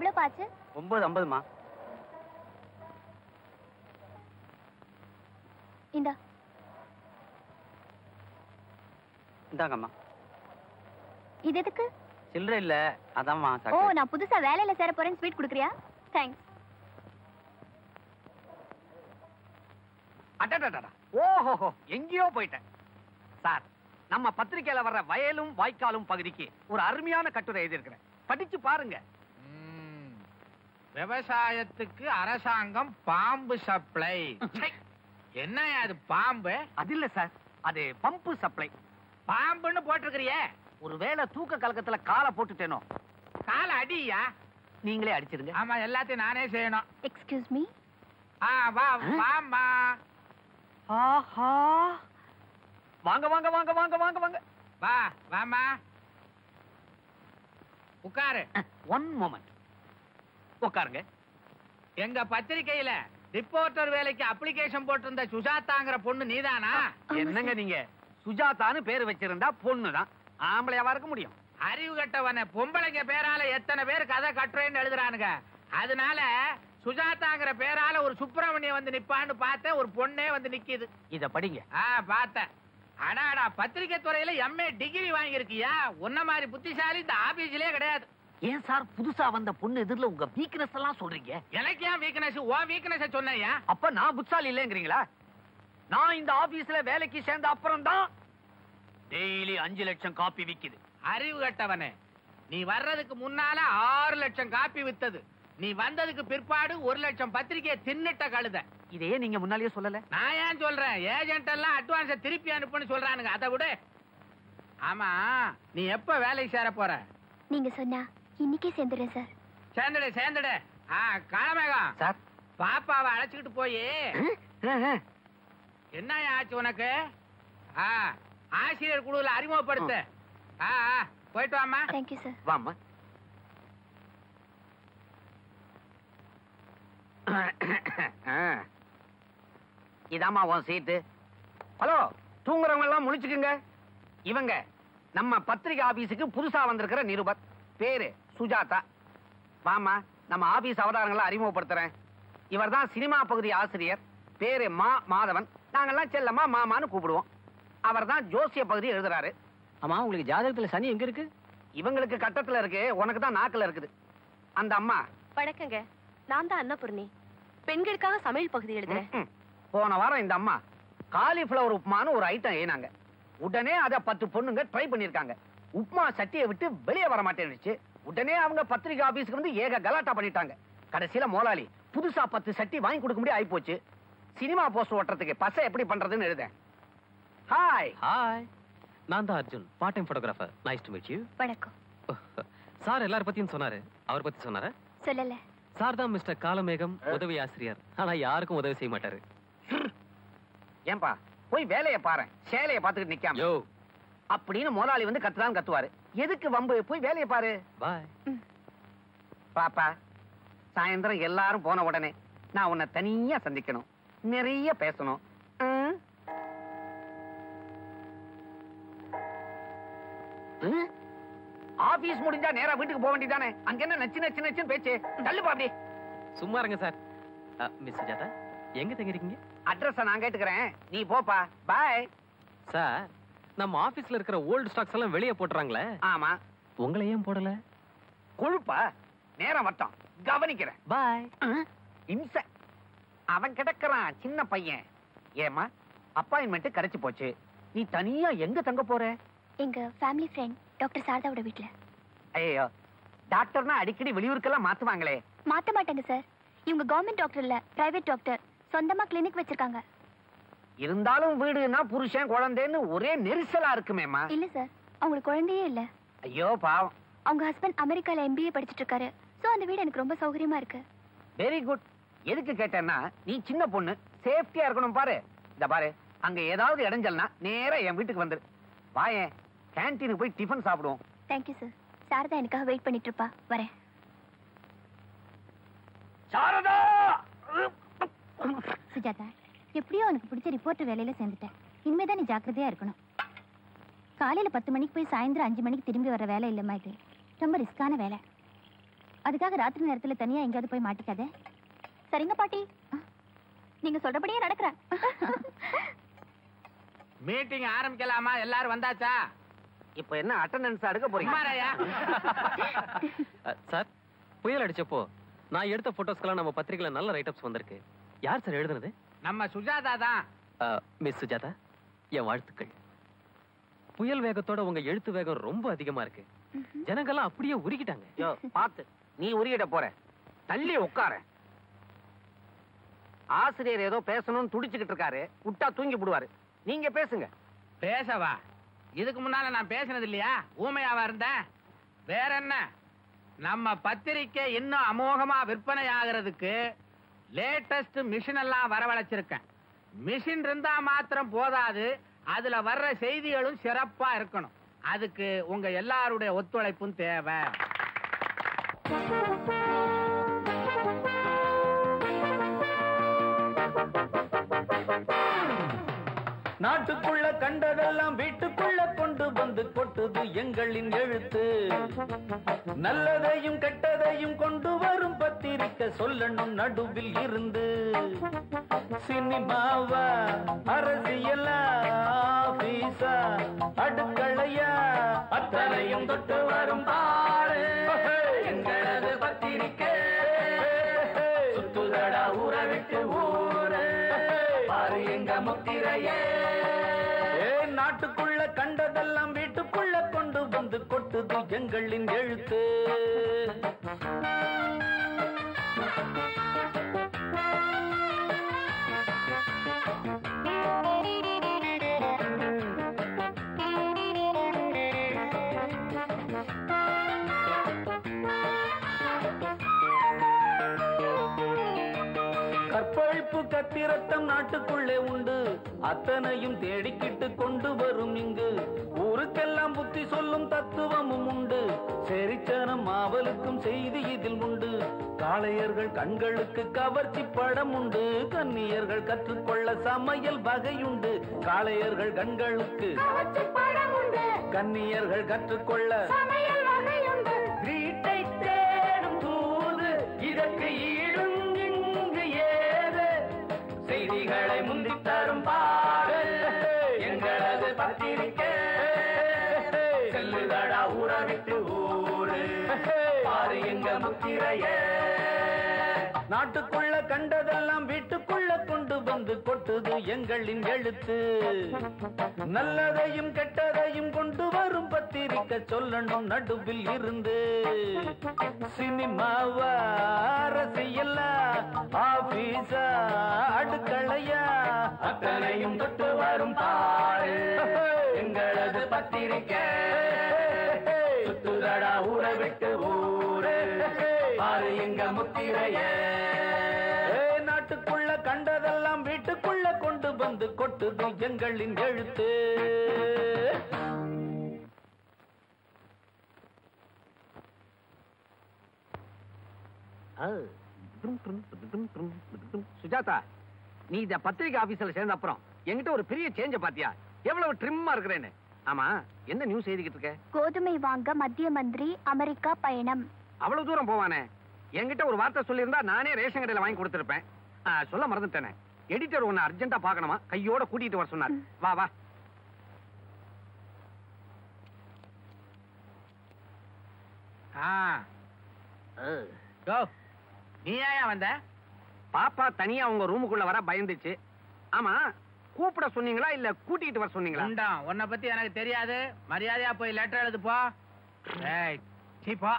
எவ்வளவு பாச்சு? ஒன்பது ஐம்பதுமா? இந்தா. இந்தாங்கம்மா. இது எதுக்கு? சில்லறை இல்ல. அதான்மா ஓ. நான் புதுசா வேலையில சேர போறேன்னு ஸ்வீட் குடுக்குறியா? தேங்க்ஸ் அடடடடா. ஓஹோஹோ எங்கேயோ போயிட்டேன். சார் நம்ம பத்திரிக்கையில வர்ற வயலும் வாய்க்காலும் பகுதிக்கு ஒரு அருமையான கட்டுரை எழுதியிருக்கிறேன். படிச்சு பாருங்க. விவசாயத்துக்கு அரசாங்கம் பாம்பு சப்ளை. என்ன அது பாம்பு? அது இல்ல சார். அது பம்பு சப்ளை. பாம்புன்னு போட்டிருக்கிறியே. ஒருவேளை தூக்க கலக்கத்துல காலை போட்டுட்டேனோ? கால அடியா? நீங்களே அடிச்சிருங்க. ஆமா எல்லாத்தையும் நானே செய்யணும். எக்ஸ்கியூஸ் மீ ஆ வா வாம்மா. ஆஹா. வாங்க வாங்க வாங்க வாங்க வாங்க வாங்க. வா வாம்மா. உட்காரு. ஒன் மொமெண்ட் உட்காருங்க. எங்க பத்திரிக்கையில ரிப்போர்ட்டர் வேலைக்கு அப்ளிகேஷன் போட்டிருந்த சுஜாதாங்கிற பொண்ணு நீதானா? என்னங்க நீங்க? சுஜாதான்னு பேர் வச்சிருந்தா பொண்ணுதான். ஆம்பளையாவா இருக்க முடியும். அறிவு கட்டவன பொம்பளைங்க பேரால எத்தனை பேர் கதை கட்டுறேன்னு எழுதுறானுங்க. அதனால சுஜாதாங்கிற பேரால ஒரு சுப்பிரமணியம் வந்து நிப்பான்னு பார்த்தேன். ஒரு பொண்ணே வந்து நிக்குது. இத படிங்க. ஆ பார்த்தேன். அடாடா பத்திரிக்கை துறையில எம்ஏ டிகிரி வாங்கியிருக்கியா? உன்ன மாதிரி புத்திசாலி இந்த ஆபீஸ்லயே கிடையாது. ஏன் சார் புதுசா வந்த பொண்ணு எதிரில உங்க வீக்னஸ் எல்லாம் சொல்றீங்க? எனக்கு ஏன் வீக்னஸ் ஓ வீக்னஸ் சொன்னையா அப்ப நான் புத்தாலி இல்லைங்கிறீங்களா? நான் இந்த ஆபீஸ்ல வேலைக்கு சேர்ந்த அப்புறம் தான் டெய்லி அஞ்சு லட்சம் காப்பி விக்குது. அறிவு கட்டவனே நீ வர்றதுக்கு முன்னால ஆறு லட்சம் காப்பி வித்தது. நீ வந்ததுக்கு பிற்பாடு ஒரு லட்சம் பத்திரிக்கையை தின்னுட்ட கழுத. இதையே நீங்க முன்னாலேயே சொல்லல. நான் ஏன் சொல்றேன்? ஏஜென்ட் எல்லாம் அட்வான்ஸ திருப்பி அனுப்புன்னு சொல்றானுங்க. அதை விட. ஆமா நீ எப்ப வேலைக்கு சேர போற? நீங்க சொன்னா இன்னைக்கே சேர்ந்துடுறேன் சார். சேர்ந்துடு சேர்ந்துடு. ஆ காலமேகம். சார். பாப்பாவை அழைச்சுக்கிட்டு போய். என்ன ஆச்சு உனக்கு? ஆ ஆசிரியர் குழுல அறிமுகப்படுத்து. போயிட்டு வாம்மா. தேங்க்யூ சார் வாம்மா. இதாம்மா உன் சீட்டு. ஹலோ தூங்குறவங்க எல்லாம் முழிச்சுக்குங்க. இவங்க நம்ம பத்திரிகை ஆபீஸுக்கு புதுசா வந்திருக்கிற நிருபர். பேரு சுஜாதா. வாமா நம்ம ஆபீஸ் அவதாரங்களை அறிமுகப்படுத்துறேன். இவர்தான் சினிமா பகுதி ஆசிரியர். பேரு மா மாதவன். நாங்கெல்லாம் செல்லம்மா மாமான்னு கூப்பிடுவோம். அவர்தான் ஜோசிய பகுதி எழுதுறாரு. ஆமா உங்களுக்கு ஜாதகத்துல சனி எங்க இருக்கு? இவங்களுக்கு கட்டத்துல இருக்கு. உனக்கு தான் நாக்குல இருக்குது. அந்த அம்மா. வணக்கங்க. நான் தான் அன்னபூர்ணி. பெண்களுக்காக சமையல் பகுதி எழுதுறேன். போன வாரம் இந்த அம்மா காலிஃபிளவர் உப்புமான்னு ஒரு ஐட்டம் ஏனாங்க. உடனே அத பத்து பொண்ணுங்க ட்ரை பண்ணிருக்காங்க உப்புமா சட்டியை விட்டு வெளியே வர மாட்டேன்னுச்சு உடனே அவங்க பத்திரிகை ஆபீஸ்க்கு வந்து ஏக கலாட்டா பண்ணிட்டாங்க. கடைசியில மோலாளி புதுசா பத்து சட்டி வாங்கி கொடுக்க முடியாது ஆயிப்போச்சு. சினிமா போஸ்டர் ஓட்டுறதுக்கு பசை எப்படி பண்றதுன்னு எழுதேன். ஹாய் ஹாய் நான் தான் Arjun part time photographer nice to meet you வணக்கம். சார் எல்லார பத்தியும் சொன்னாரு. அவர் பத்தி சொன்னாரா? சொல்லல. சார் தான் மிஸ்டர் காலமேகம் உதவி ஆசிரியர். ஆனா யாருக்கும் உதவி செய்ய மாட்டாரு. ஏன்பா போய் வேலையை பாரு. சேலையை பார்த்துக்கிட்டு நிக்காம. யோ அப்படின்னு முதலாளி வந்து கத்துதான் கத்துவாரு. எதுக்கு வம்பு? போய் வேலையை பாரு. பாப்பா சாயந்தரம் எல்லாரும் போன உடனே நான் உன்னை தனியா சந்திக்கணும். நிறைய பேசணும்? ஆபீஸ் முடிஞ்சா நேரா வீட்டுக்கு போக வேண்டியதானே அங்க என்ன நச்சு நச்சு நச்சுன்னு பேச்சு? தள்ளுப்பா அப்படி சும்மா இருங்க சார். மிஸ் சுஜாதா எங்க தங்கிருக்கீங்க அட்ரஸ் நான் கேட்டுக்கிறேன். நீ போப்பா. பாய் சார் நம்ம ஆபீஸ்ல இருக்கிற ஓல்டு ஸ்டாக்ஸ் எல்லாம் வெளியே போட்டுறாங்களே. ஆமா. உங்களை ஏன் போடல? கொழுப்பா? நேரம் வட்டம். கவனிக்கிறேன். பாய். இம்ச. அவன் கிடக்குறான் சின்ன பையன். ஏமா அப்பாயின்மெண்ட் கிடைச்சு போச்சு. நீ தனியா எங்க தங்க போற? எங்க ஃபேமிலி ஃப்ரெண்ட் டாக்டர் சாரதாவோட வீட்ல. ஐயோ டாக்டர்னா அடிக்கடி வெளியூருக்கெல்லாம் மாத்துவாங்களே. மாத்த மாட்டாங்க சார் இவங்க கவர்மெண்ட் டாக்டர் இல்ல பிரைவேட் டாக்டர் சொந்தமா கிளினிக் வச்சிருக்காங்க. இருந்தாலும் வீடுனா புருஷன் குழந்தைன்னு ஒரே நெரிசலா இருக்குமேம்மா. இல்ல சார் அவங்களுக்கு குழந்தையே இல்ல. ஐயோ பாவம். அவங்க ஹஸ்பண்ட் அமெரிக்கால எம்பிஏ படிச்சிட்டு இருக்காரு சோ அந்த வீடு எனக்கு ரொம்ப சௌகரியமா இருக்கு. வெரி குட் எதுக்கு கேட்டேன்னா நீ சின்ன பொண்ணு சேஃப்டியா இருக்கணும் பாரு. இந்த பாரு அங்க ஏதாவது இடைஞ்சல்னா நேரா என் வீட்டுக்கு வந்துரு. வாயேன் கேன்டீனுக்கு போய் டிஃபன் சாப்பிடுவோம். தேங்க்யூ சார் சாரதா எனக்காக வெயிட் பண்ணிட்டு இருப்பா வரேன். சாரதா! சுஜாதா எப்படியோ உனக்கு பிடிச்ச ரிப்போர்ட்டர் வேலையில சேர்ந்துட்டேன். இனிமே தான் நீ ஜாக்கிரதையா இருக்கணும். காலையில பத்து மணிக்கு போய் சாயந்தரம் அஞ்சு மணிக்கு திரும்பி வர வேலை இல்லைம்மா இது ரொம்ப ரிஸ்கான வேலை. அதுக்காக ராத்திரி நேரத்துல தனியா எங்கேயாவது போய் மாட்டிக்காதே. சரிங்க பாட்டி. நீங்க சொல்றபடியே நடக்கிறேன். மீட்டிங் ஆரம்பிக்கலாமா? எல்லாரும் வந்தாச்சா? இப்ப என்ன அட்டெண்டன்ஸ் எடுக்க போறீங்க? சார் புயல் அடிச்சப்போ நான் எடுத்த போட்டோஸ்க்கெல்லாம் நம்ம பத்திரிக்கையில நல்ல ரைட்டப்ஸ் வந்திருக்கு. யார் சார் எழுதுனது? நம்ம சுஜாதா தான். மிஸ் சுஜாதா என் வாழ்த்துக்கள். புயல் வேகத்தோட உங்க எழுத்து வேகம் ரொம்ப அதிகமா இருக்கு. ஜனங்கெல்லாம் அப்படியே உருகிட்டாங்க. யோ பாத்து நீ உருகிட போற. தள்ளி உட்கார. ஆசிரியர் ஏதோ பேசணும்னு துடிச்சுக்கிட்டு இருக்காரு. விட்டா தூங்கி விடுவாரு நீங்க பேசுங்க. பேசவா? இதுக்கு முன்னால நான் பேசினது இல்லையா? ஊமையாவா இருந்தேன் வேற என்ன? நம்ம பத்திரிக்கை இன்னும் அமோகமா விற்பனை ஆகிறதுக்கு லேட்டஸ்ட் மிஷின் எல்லாம் வரவழைச்சிருக்கேன். மிஷின் இருந்தா மாத்திரம் போதாது. அதுல வர்ற செய்திகளும் சிறப்பா இருக்கணும். அதுக்கு உங்க எல்லாருடைய ஒத்துழைப்பும் தேவை. நாட்டுக்குள்ள கண்டதெல்லாம் வீட்டுக்குள்ள கொண்டு வந்து கொட்டுது எங்களின் எழுத்து. நல்லதையும் கெட்டதையும் கொண்டு வரும் பத்திரிக்கை சொல்லணும் நடுவில் இருந்து. சினிமாவா அரசியலா ஆபீஸா அடுக்களையா அத்தனையும் தொட்டு வரும் பாரு எங்களது பத்திரிக்கை. முத்திரையே ஏ நாட்டுக்குள்ள கண்டதெல்லாம் வீட்டுக்குள்ள கொண்டு வந்து கொட்டுது எங்களின் எழுத்து? கத்திரத்தம் நாட்டுக்குள்ளே உண்டு. அத்தனையும் தேடிக்கிட்டு கொண்டு வரும் இங்கு. ஊருக்கெல்லாம் புத்தி சொல்லும் தத்துவமும் உண்டு. செரிச்சனம் ஆவலுக்கும் செய்தி இதில் உண்டு. காளையர்கள் கண்களுக்கு கவர்ச்சி படம் உண்டு. கன்னியர்கள் கற்றுக்கொள்ள சமையல் வகையுண்டு. காளையர்கள் கண்களுக்கு கன்னியர்கள் கற்றுக்கொள்ள முத்திரையே. நாட்டுக்குள்ள கண்டதெல்லாம் வீட்டுக்குள்ள கொண்டு வந்து கொட்டுது எங்களின் எழுத்து. நல்லதையும் கெட்டதையும் கொண்டு வரும் பத்திரிக்கை சொல்லணும் நடுவில் இருந்து. சினிமாவா அரசியலா ஆபீஸா அடுக்களையா. அத்தனையும் தொட்டு வரும் பாரு எங்களது பத்திரிக்கை. ஊரை விட்டு ஊரு. பாரு எங்க முத்திரைய. நாட்டுக்குள்ள கண்டதெல்லாம் வீட்டுக்குள்ள கொண்டு வந்து கொட்டுது எங்களின் எழுத்து. சுஜாதா நீ இந்த பத்திரிகை ஆபீஸ்ல சேர்ந்த அப்புறம் என்கிட்ட ஒரு பெரிய சேஞ்ச பாத்தியா? எவ்வளவு ட்ரிம்மா இருக்கிறேன்னு. ஆமா என்ன நியூஸ் எழுதிக்கிட்டு இருக்க? கோதுமை வாங்க மத்திய மந்திரி அமெரிக்கா பயணம். அவ்வளவு தூரம் போவானே. என்கிட்ட ஒரு வார்த்தை சொல்லியிருந்தா நானே ரேஷன் கடையில வாங்கி கொடுத்திருப்பேன். சொல்ல மறந்துட்டேனே. எடிட்டர் உன்னை அர்ஜென்ட்டா பார்க்கணுமா? கையோட கூட்டிட்டு வர சொன்னார். வா வா. நீ ஏன் வந்த? பாப்பா தனியா உங்க ரூமுக்குள்ள வர பயந்துச்சு. ஆமா கூப்பிட சொன்னீங்களா இல்ல கூட்டிட்டு வர சொன்னீங்களா? உன்னை பத்தி எனக்கு தெரியாது. மரியாதையா போய் லெட்டர் எழுது போ. ஏய், சீ போ.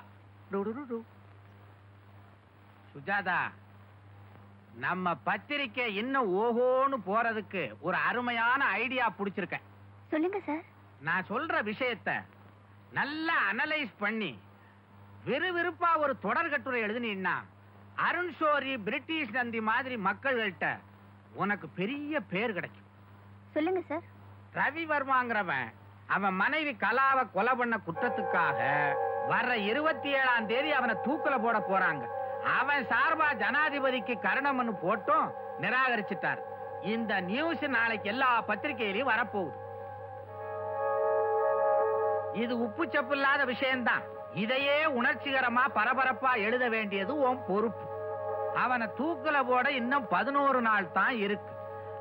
சுஜாதா நம்ம பத்திரிக்கை இன்னும் ஓஹோன்னு போறதுக்கு ஒரு அருமையான ஐடியா புடிச்சிருக்கேன். சொல்லுங்க சார் நான் சொல்ற விஷயத்த நல்லா அனலைஸ் பண்ணி விறுவிறுப்பா ஒரு தொடர் கட்டுரை எழுதுனீன்னா அருண் ஷோரி பிரிட்டிஷ் நந்தி மாதிரி மக்கள்கிட்ட உனக்கு பெரிய பேர் கிடைக்கும். சொல்லுங்க சார். ரவி வர்மாங்கிறவன் அவன் மனைவி கலாவை கொலை பண்ண குற்றத்துக்காக வர்ற இருபத்தி ஏழாம் தேதி அவனை தூக்குல போட போறாங்க. அவன் சார்பா ஜனாதிபதிக்கு கருணமனு போட்டும் நிராகரிச்சிட்டார். இந்த நியூஸ் நாளைக்கு எல்லா பத்திரிகையிலையும் வரப்போகுது. இது உப்பு சப்பு இல்லாத விஷயம்தான். இதையே உணர்ச்சிகரமா பரபரப்பா எழுத வேண்டியது உன் பொறுப்பு. அவனை தூக்குல போட இன்னும் பதினோரு நாள் தான் இருக்கு.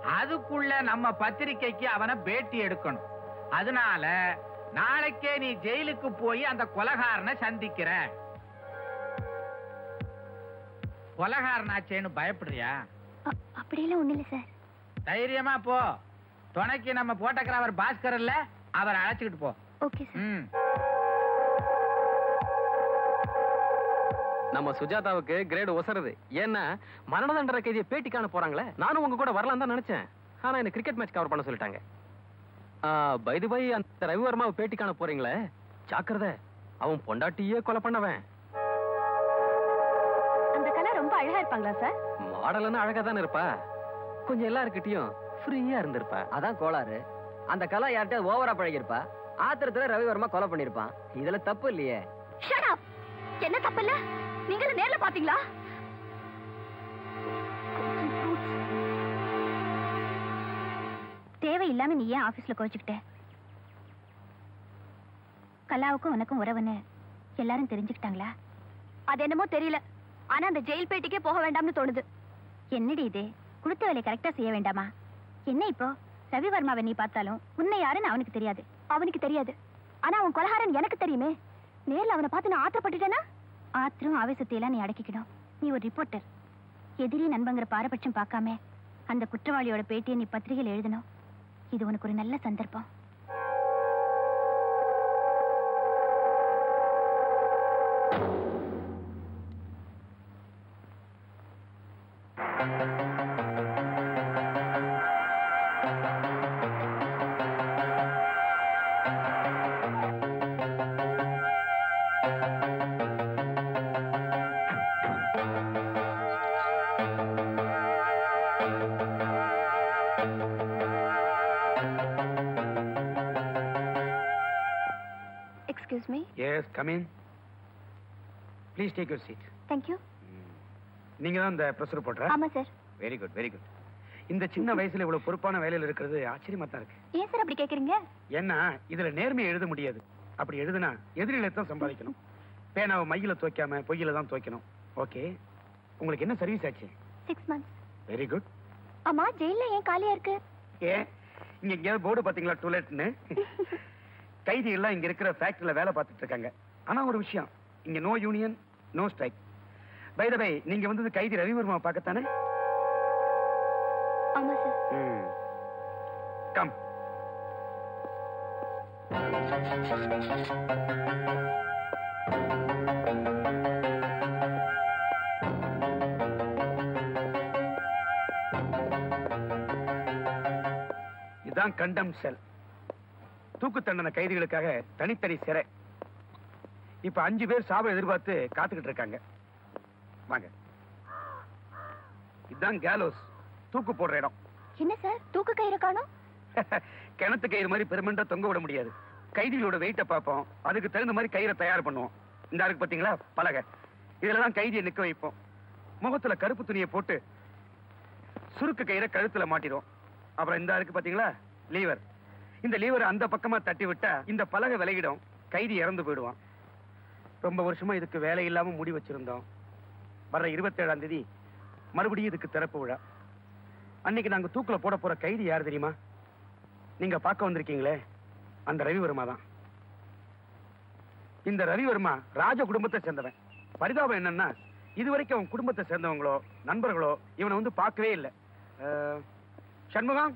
அதுக்குள்ள நம்ம பத்திரிக்கைக்கு அவனை பேட்டி எடுக்கணும். அதனால நாளைக்கே நீ ஜெயிலுக்கு போய் அந்த கொலகாரனை சந்திக்கிற. கொலகாரனாச்சேன்னு பயப்படுறியா? அப்படியெல்லாம் ஒண்ணும் இல்ல சார். தைரியமா போ. துணைக்கு நம்ம போட்டோகிராஃபர் பாஸ்கர் இல்ல அவரை அழைச்சுக்கிட்டு போ. Okay sir. நம்ம சுஜாதாவுக்கு கிரேடு ஒசருது. ஏன்னா மரண தண்டனை கைதியை பேட்டி காண போறாங்களே. நானும் உங்க கூட வரலாம் தான் நினைச்சேன். ஆனா என்ன கிரிக்கெட் மேட்ச் கவர் பண்ண சொல்லிட்டாங்க. பைது பை அந்த ரவிவர்மாவை பேட்டி காண போறீங்களே? ஜாக்கிரதை. அவன் பொண்டாட்டியே கொலை பண்ணவன். அந்த கலா ரொம்ப அழகா இருப்பாங்களா சார்? மாடலன்னு அழகா தானே இருப்பா. கொஞ்சம் எல்லாருக்கிட்டையும் ஃப்ரீயா இருந்திருப்பா. அதான் கோளாறு. அந்த கலா யார்கிட்ட ஓவரா பழகிருப்பா ஆத்திரத்துல ரவிவர்மா கொலை பண்ணிருப்பான் இதுல தப்பு இல்லையே. ஷட் அப் என்ன தப்பு இல்ல நீங்களும் நேர்ல பாத்தீங்களா? தேவையில்லாம நீ ஏன் ஆபீஸ்ல கோச்சுக்கிட்ட கலாவுக்கும் உனக்கும் உறவுன்னு எல்லாரும் தெரிஞ்சுக்கிட்டாங்களா? அது என்னமோ தெரியல. ஆனா அந்த ஜெயில் பேட்டிக்கே போக வேண்டாம்னு தோணுது. என்னடி இது? கொடுத்த வேலையை கரெக்டா செய்ய வேண்டாமா? என்ன இப்போ? ரவிவர்மாவை நீ பார்த்தாலும் உன்னை யாருன்னு அவனுக்கு தெரியாது. அவனுக்கு தெரியாது. ஆனா அவன் கொலகாரன் எனக்கு தெரியுமே. நேர்ல அவனை பார்த்து நான் ஆத்திரப்பட்டுட்டேனா ஆத்திரம் ஆவேசத்தையெல்லாம் நீ அடக்கிக்கணும். நீ ஒரு ரிப்போர்ட்டர் எதிரி நண்பங்கிற பாரபட்சம் பார்க்காம அந்த குற்றவாளியோட பேட்டியை நீ பத்திரிகையில் எழுதணும். இது உனக்கு ஒரு நல்ல சந்தர்ப்பம். Yes come in please take your seat thank you நீங்க தான் இந்த ப்ரெஸ் ரிப்போர்ட்டரா ஆமா sir very good very good இந்த சின்ன வயசுல இவ்வளவு பொறுப்பான வேலையில இருக்கிறது ஆச்சரியமா தான் இருக்கு. ஏன் சார் அப்படி கேக்குறீங்க? ஏன்னா இதுல நேர்மையை எழுத முடியாது. அப்படி எழுதுனா எதிரிகளை தான் சம்பாதிக்கணும். பேனாவை மையில துவைக்காம பொய்யில தான் துவைக்கணும். ஓகே உங்களுக்கு என்ன சர்வீஸ் ஆச்சு? சிக்ஸ் மந்த்ஸ் வெரி குட் ஆமா ஜெயில்ல ஏன் காலியா இருக்கு? ஏன்? இங்க எங்கேயாவது போர்டு பாத்தீங்களா டூலெட்னு கைதி எல்லாம் இங்க இருக்கிற ஃபேக்டரியில வேலை பார்த்துட்டு இருக்காங்க. ஆனா ஒரு விஷயம் இங்க no union no strike by the by நீங்க வந்தது கைதி ரவிவர்மா பார்க்கத்தானே? ஆமா சார் கம் இதான் கண்டம் செல். தூக்கு தண்டனை கைதிகளுக்காக தனித்தனி சிறை. இப்ப அஞ்சு பேர் சாவை எதிர்பார்த்து காத்துக்கிட்டு இருக்காங்க. வாங்க. இதுதான் கேலோஸ் தூக்கு போடுற இடம். என்ன சார்? தூக்கு கயிறு காணோம்? கிணத்து கயிறு மாதிரி பெருமெண்டா தொங்க விட முடியாது. கைதிகளோட வெயிட்ட பார்ப்போம். அதுக்கு தகுந்த மாதிரி கயிறை தயார் பண்ணுவோம். இந்த இருக்கு பாத்தீங்களா பலகை. இதுல தான் கைதியை நிக்க வைப்போம். முகத்துல கருப்பு துணியை போட்டு சுருக்கு கயிறை கழுத்துல மாட்டிடுவோம். அப்புறம் இந்த இருக்கு பாத்தீங்களா லீவர் இந்த லீவர் அந்த பக்கமா தட்டி விட்டா இந்த பலகை விலகிடும். கைதி இறந்து போயிடுவான். ரொம்ப வருஷமா இதுக்கு வேலை இல்லாம முடி வச்சிருந்தோம். வர்ற இருபத்தேழாம் தேதி மறுபடியும் இதுக்கு திறப்பு விழா. அன்னைக்கு நாங்க தூக்குல போட போற கைதி யார் தெரியுமா? நீங்க பார்க்க வந்திருக்கீங்களே. அந்த ரவிவர்மா தான். இந்த ரவிவர்மா ராஜ குடும்பத்தை சேர்ந்தவன். பரிதாபம் என்னன்னா இதுவரைக்கும் அவன் குடும்பத்தை சேர்ந்தவங்களோ நண்பர்களோ இவனை வந்து பார்க்கவே இல்லை. சண்முகம்?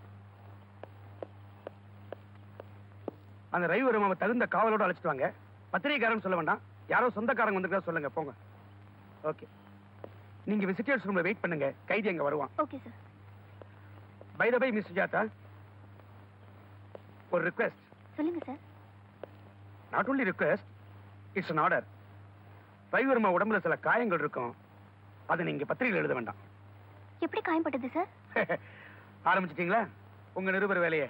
அந்த ரவிவர்மாவை தகுந்த காவலோட அழைச்சிட்டு வாங்க. பத்திரிகைக்காரன் சொல்ல வேண்டாம். யாரோ சொந்தக்காரங்க வந்திருக்கா சொல்லுங்க போங்க. ஓகே. நீங்க விசிட்டர்ஸ் ரூம்ல வெயிட் பண்ணுங்க. கைதி அங்க வருவான். Okay sir by the by miss Sujatha ஒரு ரிக்வெஸ்ட் சொல்லுங்க sir not only request it's an order Ravivarma உடம்புல சில காயங்கள் இருக்கும். அதை நீங்க பத்திரிகையில் எழுத வேண்டாம். எப்படி காயப்பட்டது சார் ஆரம்பிச்சிட்டீங்களா? உங்க நிருபர் வேலையை.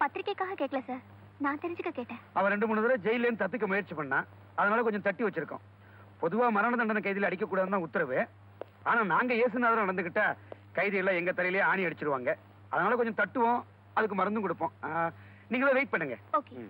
பத்திரிக்கைக்காக கேட்கல சார் நான் தெரிஞ்சுக்க கேட்டேன். அவன் ரெண்டு மூணு தடவை ஜெயில இருந்து தப்பிக்க முயற்சி பண்ணா அதனால கொஞ்சம் தட்டி வச்சிருக்கோம். பொதுவா மரண தண்டனை கைதியில் அடிக்க கூடாதுன்னு உத்தரவு. ஆனா நாங்க ஏசுநாதரம் நடந்துகிட்டா கைதி எல்லாம் எங்க தலையிலேயே ஆணி அடிச்சிருவாங்க. அதனால கொஞ்சம் தட்டுவோம் அதுக்கு மருந்தும் கொடுப்போம். ஆ, நீங்களும் வெயிட் பண்ணுங்க. ஓகே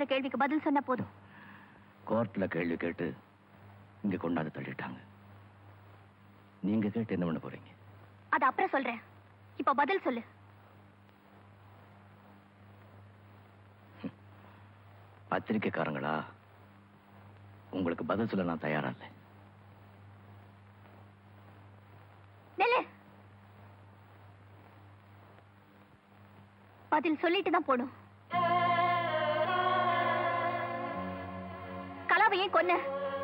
கேட்கிற கேள்விக்கு பதில் சொன்னா போதும். கோர்ட்ல கேள்வி கேட்டு இங்க கொண்டாந்து தள்ளிட்டாங்க. நீங்க கேட்டு என்ன பண்ண போறீங்க? அது அப்புறம் சொல்றேன். இப்ப பதில் சொல்லு. பத்திரிக்கைக்காரங்களா? உங்களுக்கு பதில் சொல்ல நான் தயாரா இல்லை. பதில் சொல்லிட்டு தான் போகணும். கொன்ன.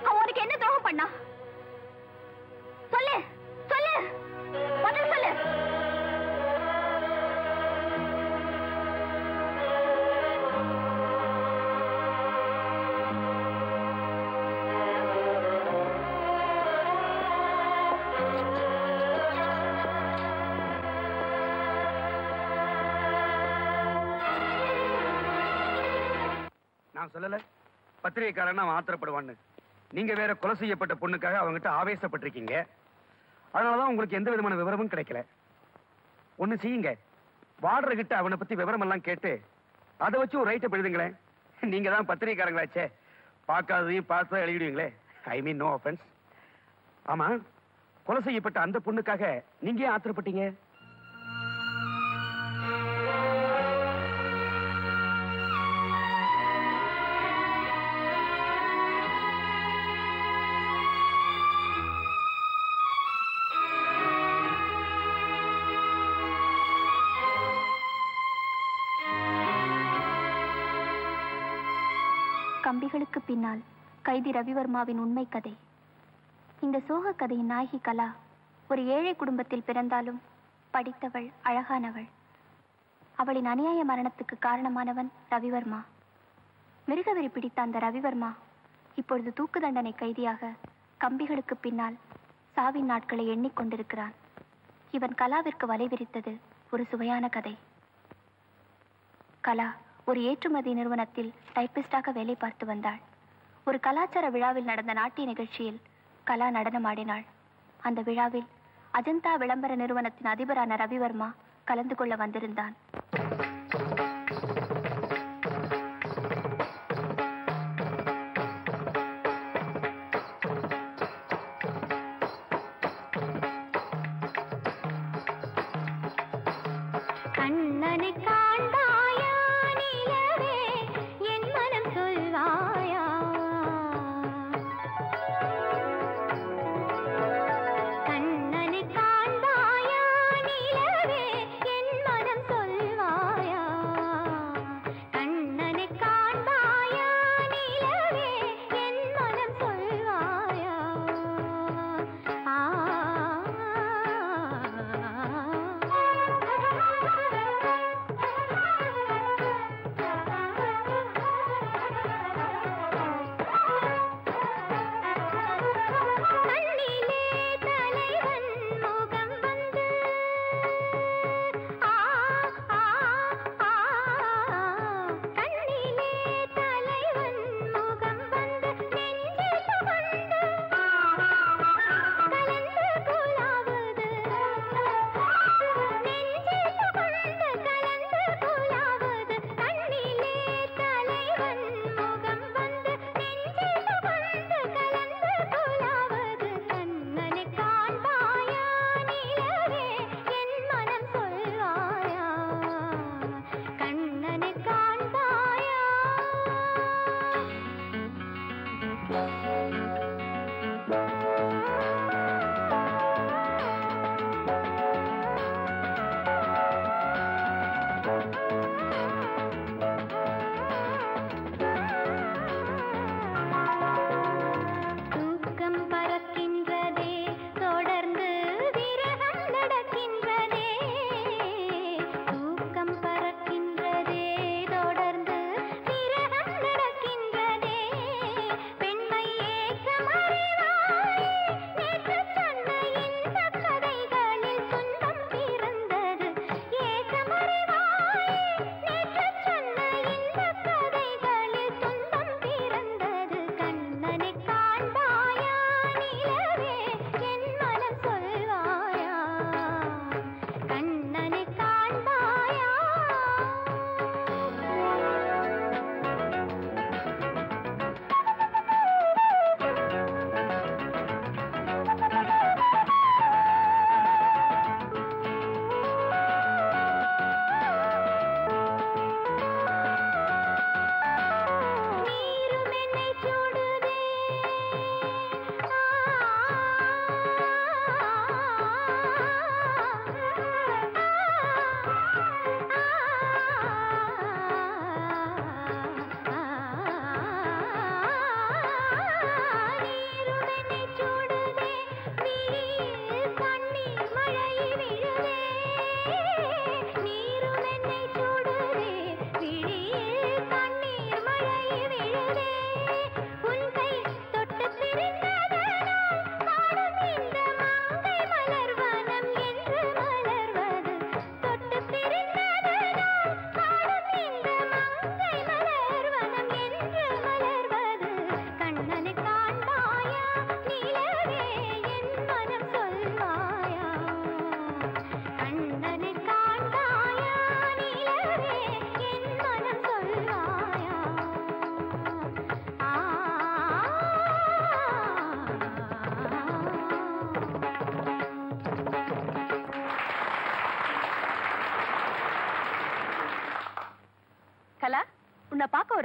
அவன் உனக்கு என்ன துரோகம் பண்ணா? பத்திரிகைக்காரன் அவன் ஆத்திரப்படுவான்னு. நீங்க வேற கொலை செய்யப்பட்ட பொண்ணுக்காக அவங்ககிட்ட ஆவேசப்பட்டிருக்கீங்க. அதனாலதான் உங்களுக்கு எந்த விதமான விவரமும் கிடைக்கல. ஒண்ணு செய்யுங்க. வாடுற கிட்ட அவனை பத்தி விவரம் எல்லாம் கேட்டு அதை வச்சு ஒரு ரைட்டை எழுதுங்களேன். நீங்க தான் பத்திரிகைக்காரங்களாச்சே. பார்க்காததையும் பார்த்து எழுதிடுவீங்களே. ஐ மீன் நோ அஃபென்ஸ் ஆமா கொலை செய்யப்பட்ட அந்த பொண்ணுக்காக நீங்க ஏன் ஆத்திரப்பட்டீங்க? கைதி ரவிவர்மாவின் உண்மை கதை இந்த சோக கதையின் நாயகி கலா ஒரு ஏழை குடும்பத்தில் பிறந்தாலும் படித்தவள் அழகானவள். அவளின் அநியாய மரணத்துக்கு காரணமானவன் ரவிவர்மா. மிருகவெறி பிடித்த அந்த ரவிவர்மா இப்பொழுது தூக்கு தண்டனை கைதியாக கம்பிகளுக்கு பின்னால் சாவின் நாட்களை எண்ணிக்கொண்டிருக்கிறான் இவன் கலாவிற்கு வலை விரித்தது ஒரு சுவையான கதை. கலா ஒரு ஏற்றுமதி நிறுவனத்தில் டைப்பிஸ்டாக வேலை பார்த்து வந்தாள். ஒரு கலாச்சார விழாவில் நடந்த நாட்டிய நிகழ்ச்சியில் கலா நடனமாடினாள் அந்த விழாவில் அஜந்தா விளம்பர நிறுவனத்தின் அதிபரான ரவிவர்மா கலந்து கொள்ள வந்திருந்தான்.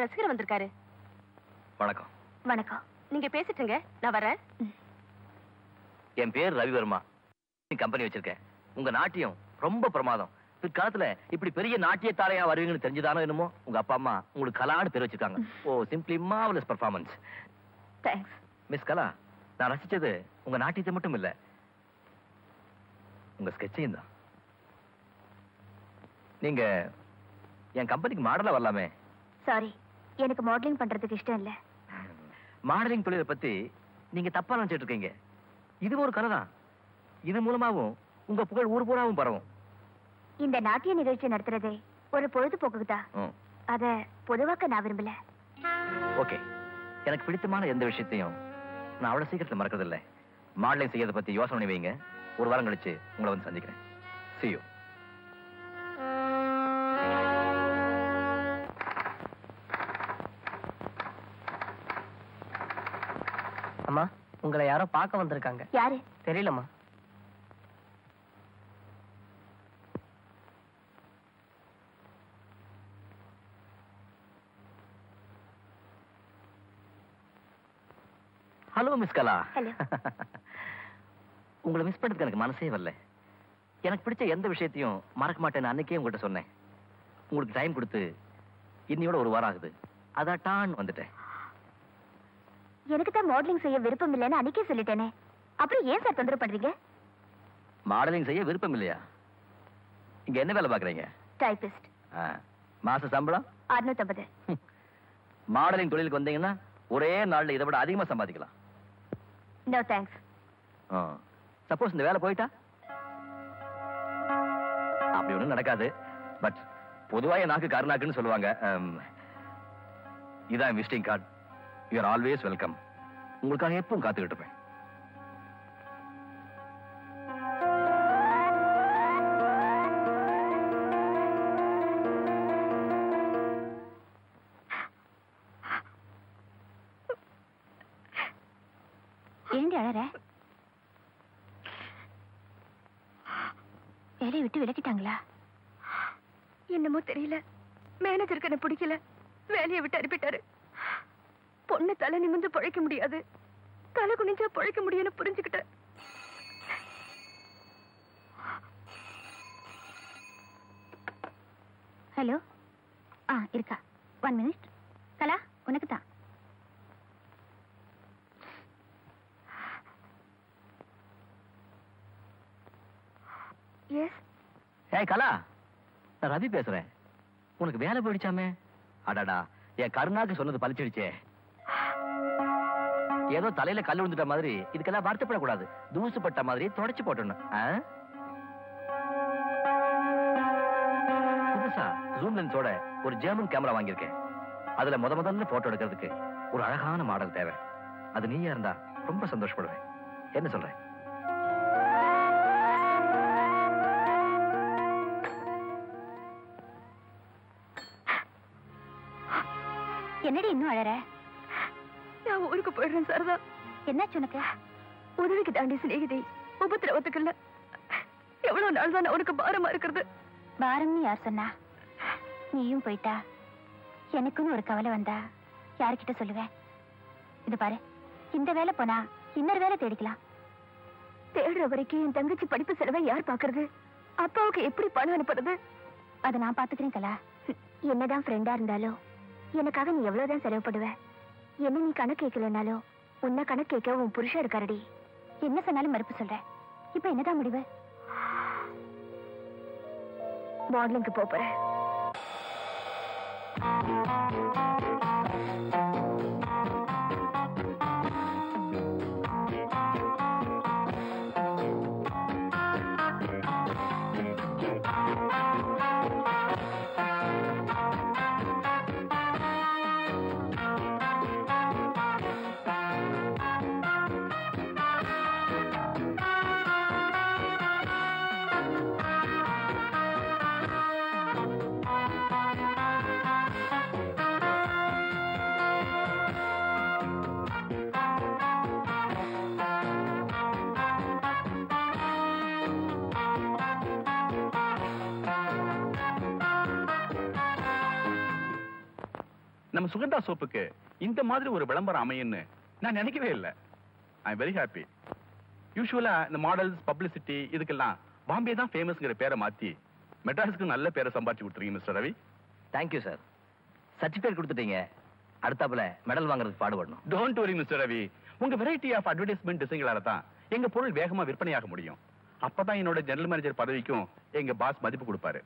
ஒரு ரசிகர் வந்திருக்காரு. வணக்கம். வணக்கம். நீங்க பேசிட்டுங்க நான் வரேன். என் பேர் ரவிவர்மா. கம்பெனி வச்சிருக்கேன். உங்க நாட்டியம் ரொம்ப பிரமாதம். பிற்காலத்துல இப்படி பெரிய நாட்டியத்தாலையா வருவீங்கன்னு தெரிஞ்சுதானோ என்னமோ? உங்க அப்பா அம்மா உங்களுக்கு கலான்னு பேர் வச்சிருக்காங்க. ஓ simply marvellous performance thanks miss Kala நான் ரசிச்சது உங்க நாட்டியத்தை மட்டும் இல்ல. உங்க ஸ்கெட்சையும் தான். நீங்க என் கம்பெனிக்கு மாடலா வரலாமே. சாரி எனக்கு மாடலிங் பண்றதுக்கு இஷ்டம் இல்ல. மாடலிங் தொழிலை பத்தி நீங்க தப்பா நினைச்சிட்டு இருக்கீங்க. இது ஒரு கலை தான் இது மூலமாவும் உங்க புகழ் ஊர் பூராவும் பரவும். இந்த நாட்டிய நிகழ்ச்சி நடத்துறதே ஒரு பொழுதுபோக்குக்கு தான் அத பொதுவாக்க நான் விரும்பல. ஓகே. எனக்கு பிடித்தமான எந்த விஷயத்தையும் நான் அவ்வளவு சீக்கிரத்துல மறக்கிறது இல்ல மாடலிங் செய்யறத பத்தி யோசனை வைங்க. ஒரு வாரம் கழிச்சு உங்களை வந்து சந்திக்கிறேன். See உங்களை யாரோ பார்க்க வந்திருக்காங்க. யாரு? தெரியலம்மா. ஹலோ மிஸ் கலா. உங்களை மிஸ் பண்ணதுக்கு எனக்கு மனசே வரல. எனக்கு பிடிச்ச எந்த விஷயத்தையும் மறக்க மாட்டேன்னு அன்னைக்கே உங்கள்கிட்ட சொன்னேன். உங்களுக்கு டைம் கொடுத்து இன்னையோட ஒரு வாரம் ஆகுது. அதான் டான் வந்துட்டேன். எனக்கு தான் மாடலிங் செய்ய விருப்பம் இல்லைன்னு அன்னைக்கே சொல்லிட்டேனே. அப்புறம் ஏன் சார் தொந்தரவு பண்றீங்க? மாடலிங் செய்ய விருப்பம் இல்லையா இங்க என்ன வேலை பாக்குறீங்க டைபிஸ்ட் மாச சம்பளம்? அறுநூத்தம்பது. மாடலிங் தொழிலுக்கு வந்தீங்கன்னா ஒரே நாள்ல இதை விட அதிகமா சம்பாதிக்கலாம். நோ தேங்க்ஸ் சப்போஸ் இந்த வேலை போயிட்டா? அப்படி ஒண்ணும் நடக்காது. பட் பொதுவா என் நாக்கு கருநாக்குன்னு சொல்லுவாங்க. இதான் visiting card you are always welcome உங்களுக்காக எப்பவும் காத்துக்கிட்டு இருப்பேன். ஏண்டி அழற? வேலையை விட்டு விலக்கிட்டாங்களா? என்னமோ தெரியல. மேனேஜருக்கு என்ன பிடிக்கல. வேலையை விட்டு அனுப்பிட்டாரு. பொண்ணு தலை நிமிந்து பழைக்க முடியாது. தலை குனிஞ்சா பழைக்க முடியும்னு புரிஞ்சுக்கிட்டேன். ஹலோ ஆ இருக்கா. ஒன் மினிட் கலா உனக்கு தான். எஸ் ஏய் கலா. நான் ரவி பேசுறேன். உனக்கு வேலை போயிடுச்சாமே? அடடா என் கருணாக்கு சொன்னது பழிச்சிடுச்சே. ஏதோ தலையில கல் விழுந்துட்ட மாதிரி இதுக்கெல்லாம் வருத்தப்படக்கூடாது. தூசுப்பட்ட மாதிரி தொடச்சு போட்டணும் புதுசா ஜூம் லென்ஸோட ஒரு ஜெர்மன் கேமரா வாங்கியிருக்கேன். அதுல முத முதல்ல போட்டோ எடுக்கிறதுக்கு ஒரு அழகான மாடல் தேவை. அது நீயா இருந்தா ரொம்ப சந்தோஷப்படுவேன். என்ன சொல்றேன் என்னடி இன்னும் அழற? ஊருக்கு போயிடுறேன் சாரதா என்னாச்சு உனக்கு? உதவிக்கு தாண்டி சிநேகிதி உபத்திரவத்துக்குள்ள எவ்வளவு நாள் தான் உனக்கு பாரமா இருக்கிறது? பாரம்னு யார் சொன்னா? நீயும் போயிட்டா? எனக்குன்னு ஒரு கவலை வந்தா? யார்கிட்ட சொல்லுவேன் இது பாரு இந்த வேலை போனா இன்னொரு வேலை தேடிக்கலாம். தேடுற வரைக்கும் என் தங்கச்சி படிப்பு செலவை யார் பாக்குறது அப்பாவுக்கு எப்படி பணம் அனுப்புறது? அதை நான் பாத்துக்கிறேன் கலா. என்னதான் ஃப்ரெண்டா இருந்தாலும் எனக்காக நீ எவ்வளவுதான் செலவுப்படுவ என்ன நீ கணக்கு கேட்கலனாலும் உன்னை கணக்கு கேட்க உன் புருஷன் இருக்காரடி. என்ன சொன்னாலும் மறுப்பு சொல்ற. இப்ப என்னதான் முடிவு? மாடலிங்க்கு போறேன். நம்ம சுகந்தா சோப்புக்கு இந்த மாதிரி ஒரு விளம்பரம் அமையும்னு நான் நினைக்கவே இல்லை. ஐ வெரி ஹாப்பி யூஸ்வலா இந்த மாடல்ஸ் பப்ளிசிட்டி இதுக்கெல்லாம் பாம்பே தான் ஃபேமஸ்ங்கிற பேரை மாத்தி மெட்ராஸுக்கு நல்ல பேரை சம்பாதிச்சு விட்டுறீங்க mister Ravi. Thank you sir certificate கொடுத்துட்டீங்க. அடுத்தாப்புல மெடல் வாங்குறதுக்கு பாடுபடணும். Don't worry mister Ravi. உங்க வெரைட்டி ஆஃப் அட்வர்டைஸ்மெண்ட் டிசைன்களால தான் எங்க பொருள் வேகமா விற்பனையாக முடியும். அப்பதான் என்னோட ஜெனரல் மேனேஜர் பதவிக்கும் எங்க பாஸ் மதிப்பு கொடுப்பாரு.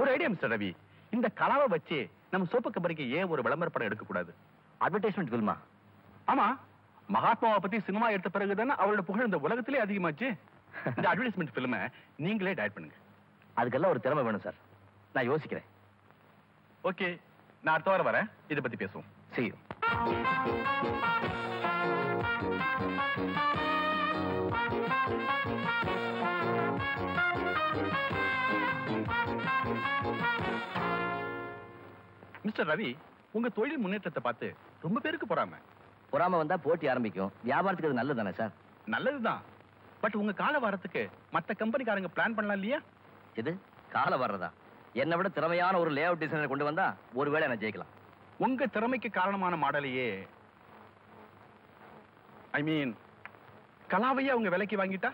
ஒரு ஐடியா மிஸ்டர் ரவி. இந்த கலாவை வச்சு நம்ம சோப்பு கம்பெனிக்கு ஏன் ஒரு விளம்பர படம் எடுக்கக்கூடாது? அட்வர்டைஸ்மெண்ட் ஃபில்மா ஆமா மகாத்மாவை பத்தி சினிமா எடுத்த பிறகு தானே அவரோட புகழ் இந்த உலகத்திலே அதிகமாச்சு. இந்த அட்வர்டைஸ்மெண்ட் பிலிமை நீங்களே டைரக்ட் பண்ணுங்க. அதுக்கெல்லாம் ஒரு திறமை வேணும் சார். நான் யோசிக்கிறேன். ஓகே நான் அடுத்த வாரம் வரேன். இதை பத்தி பேசுவோம். செய்யும் மிஸ்டர் ரவி உங்க தொழில் முன்னேற்றத்தை பார்த்து ரொம்ப பேருக்கு பொறாம. பொறாம வந்தா போட்டி ஆரம்பிக்கும். வியாபாரத்துக்கு அது நல்லது தானே சார்? நல்லதுதான். பட் உங்க கால வாரத்துக்கு மத்த கம்பெனிக்காரங்க பிளான் பண்ணலாம் இல்லையா? இது கால வர்றதா என்னை விட திறமையான ஒரு லே அவுட் டிசைனர் கொண்டு வந்தா ஒருவேளை நான் ஜெயிக்கலாம். உங்க திறமைக்கு காரணமான மாடலையே ஐ மீன் கலாவையே அவங்க விலைக்கு வாங்கிட்டா?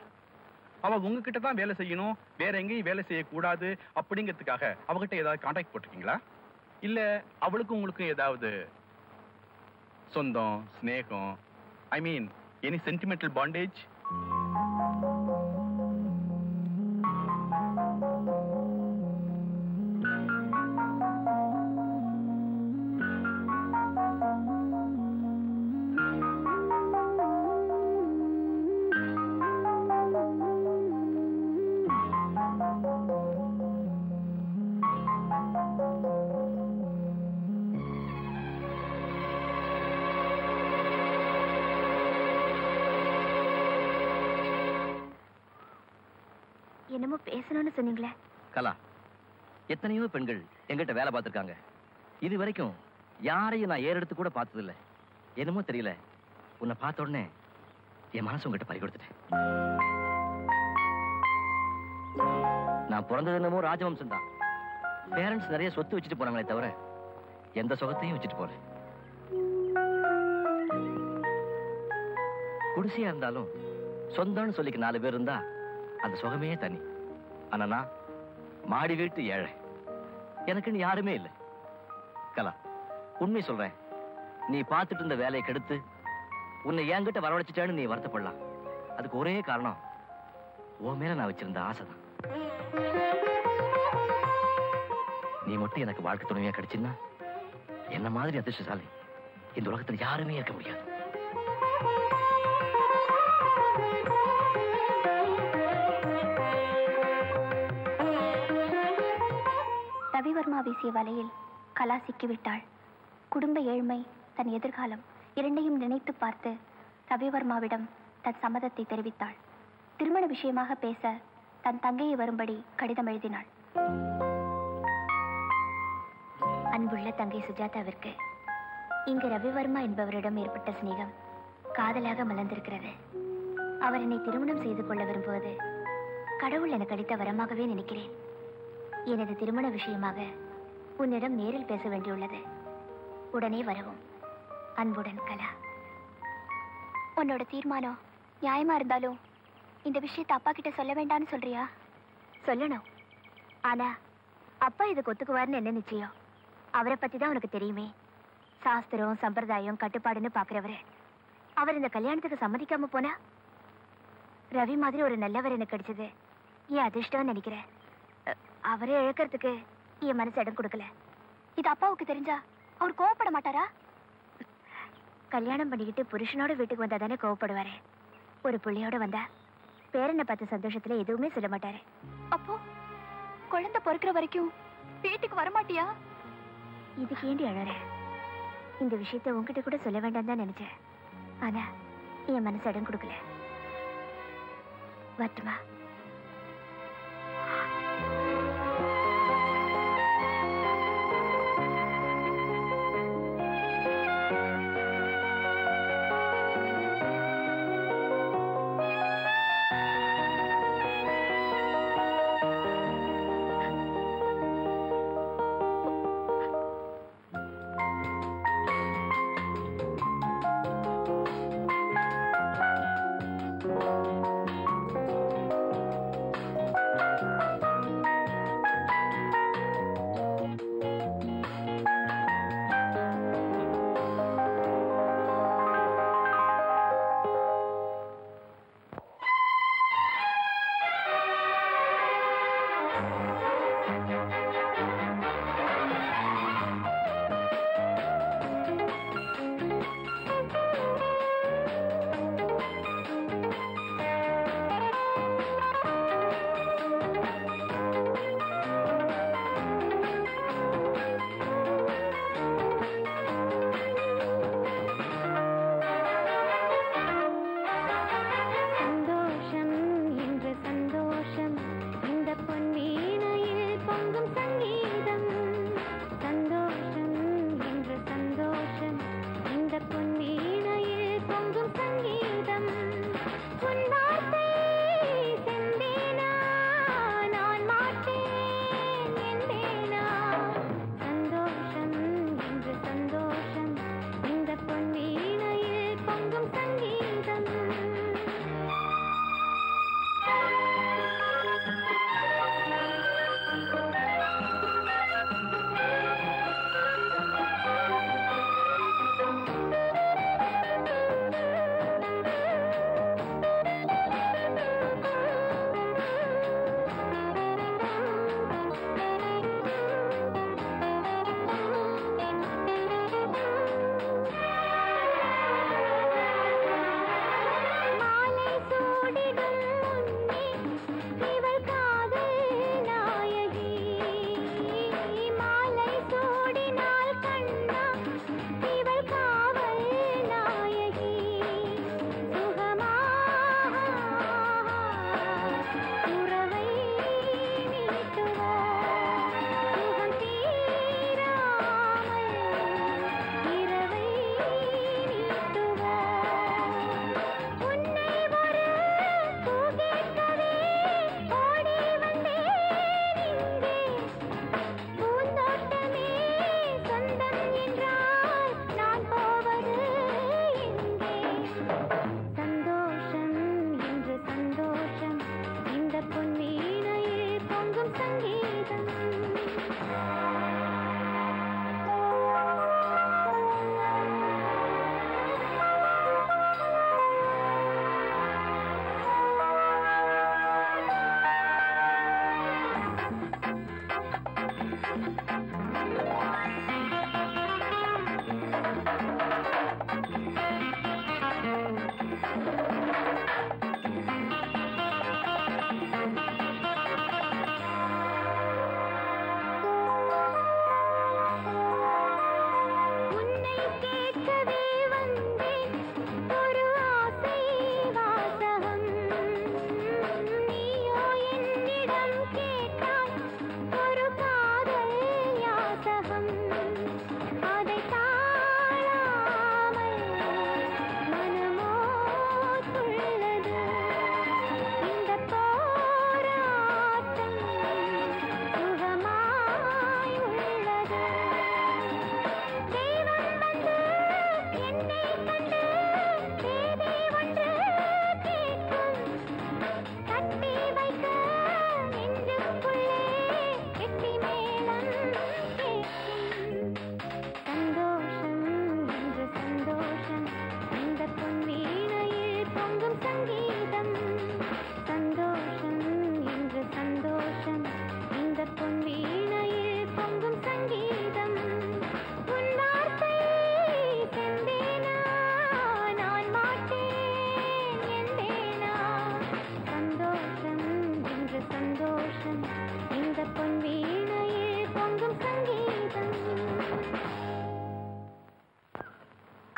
அவ உங்ககிட்ட தான் வேலை செய்யணும் வேற எங்கேயும் வேலை செய்யக்கூடாது அப்படிங்கிறதுக்காக அவகிட்ட ஏதாவது கான்டாக்ட் போட்டிருக்கீங்களா? இல்ல அவளுக்கும் உங்களுக்கும் ஏதாவது சொந்தம் ஸ்நேகம் I mean any sentimental bondage என்னமோ பேசணும்னு சொன்னீங்களே. கலா எத்தனையோ பெண்கள் எங்கிட்ட வேலை பார்த்துருக்காங்க. இது வரைக்கும் யாரையும் நான் ஏறெடுத்து கூட பார்த்ததில்ல. என்னமோ தெரியல. உன்னை பார்த்த உடனே என் மனசு உங்ககிட்ட பறி கொடுத்துட்டேன். நான் பிறந்தது என்னமோ ராஜவம்சம் தான். பேரண்ட்ஸ் நிறைய சொத்து வச்சுட்டு போனாங்களே தவிர எந்த சுகத்தையும் வச்சுட்டு போல குடிசையா இருந்தாலும் சொந்தம்னு சொல்லிக்க நாலு பேர் இருந்தா அந்த சுகமே தனி. ஆனா நான் மாடி வீட்டு ஏழை. எனக்குன்னு யாருமே இல்லை. கலா உண்மை சொல்றேன். நீ பார்த்துட்டு இருந்த வேலையை கெடுத்து உன்னை என்கிட்ட வரவழைச்சிட்டேன்னு நீ வருத்தப்படலாம். அதுக்கு ஒரே காரணம் உன் மேல நான் வச்சிருந்த ஆசைதான். நீ மட்டும் எனக்கு வாழ்க்கை துணையா கிடைச்சுன்னா என்ன மாதிரி அதிர்ஷ்டசாலி இந்த உலகத்துல யாருமே இருக்க முடியாது. ரவிவர்மா வீசிய வலையில் கலா சிக்கிவிட்டாள். குடும்ப ஏழ்மை தன் எதிர்காலம் இரண்டையும் நினைத்து பார்த்து ரவிவர்மாவிடம் தன் சம்மதத்தை தெரிவித்தாள். திருமண விஷயமாக பேச தன் தங்கையை வரும்படி கடிதம் எழுதினாள். அன்புள்ள தங்கை சுஜாதாவிற்கு இங்கு ரவிவர்மா என்பவரிடம் ஏற்பட்ட சிநேகம் காதலாக மலர்ந்திருக்கிறது. அவர் என்னை திருமணம் செய்து கொள்ள விரும்புவது கடவுள் எனக்கு அடித்த வரமாகவே நினைக்கிறேன். எனது திருமண விஷயமாக உன்னிடம் நேரில் பேச வேண்டியுள்ளது. உடனே வரவும். அன்புடன் கலா. உன்னோட தீர்மானம் நியாயமா இருந்தாலும் இந்த விஷயத்தை அப்பா கிட்ட சொல்ல வேண்டாம்னு சொல்றியா? சொல்லணும். ஆனா அப்பா இதுக்கு ஒத்துக்குவார்னு என்ன நிச்சயம்? அவரை பத்தி தான் உனக்கு தெரியுமே. சாஸ்திரம் சம்பிரதாயம் கட்டுப்பாடுன்னு பாக்குறவரு. அவர் இந்த கல்யாணத்துக்கு சம்மதிக்காம போனா? ரவி மாதிரி ஒரு நல்லவர் எனக்கு கிடைச்சது. ஏன் அதிர்ஷ்டம் நினைக்கிறேன் அவரே இழக்கிறதுக்கு என் மனசு இடம் கொடுக்கல. இது அப்பாவுக்கு தெரிஞ்சா அவர் கோவப்பட மாட்டாரா? கல்யாணம் பண்ணிக்கிட்டு புருஷனோட வீட்டுக்கு வந்தா தானே கோவப்படுவாரு. ஒரு புள்ளையோட வந்தா பேரனை பார்த்த சந்தோஷத்துல எதுவுமே சொல்ல மாட்டாரு. அப்போ குழந்தை பொறுக்கிற வரைக்கும் வீட்டுக்கு வரமாட்டியா? இதுக்கு ஏண்டி அழற? இந்த விஷயத்தை உன்கிட்ட கூட சொல்ல வேண்டாம் தான் நினைச்சேன். ஆனா என் மனசு இடம் கொடுக்கல. வரட்டுமா?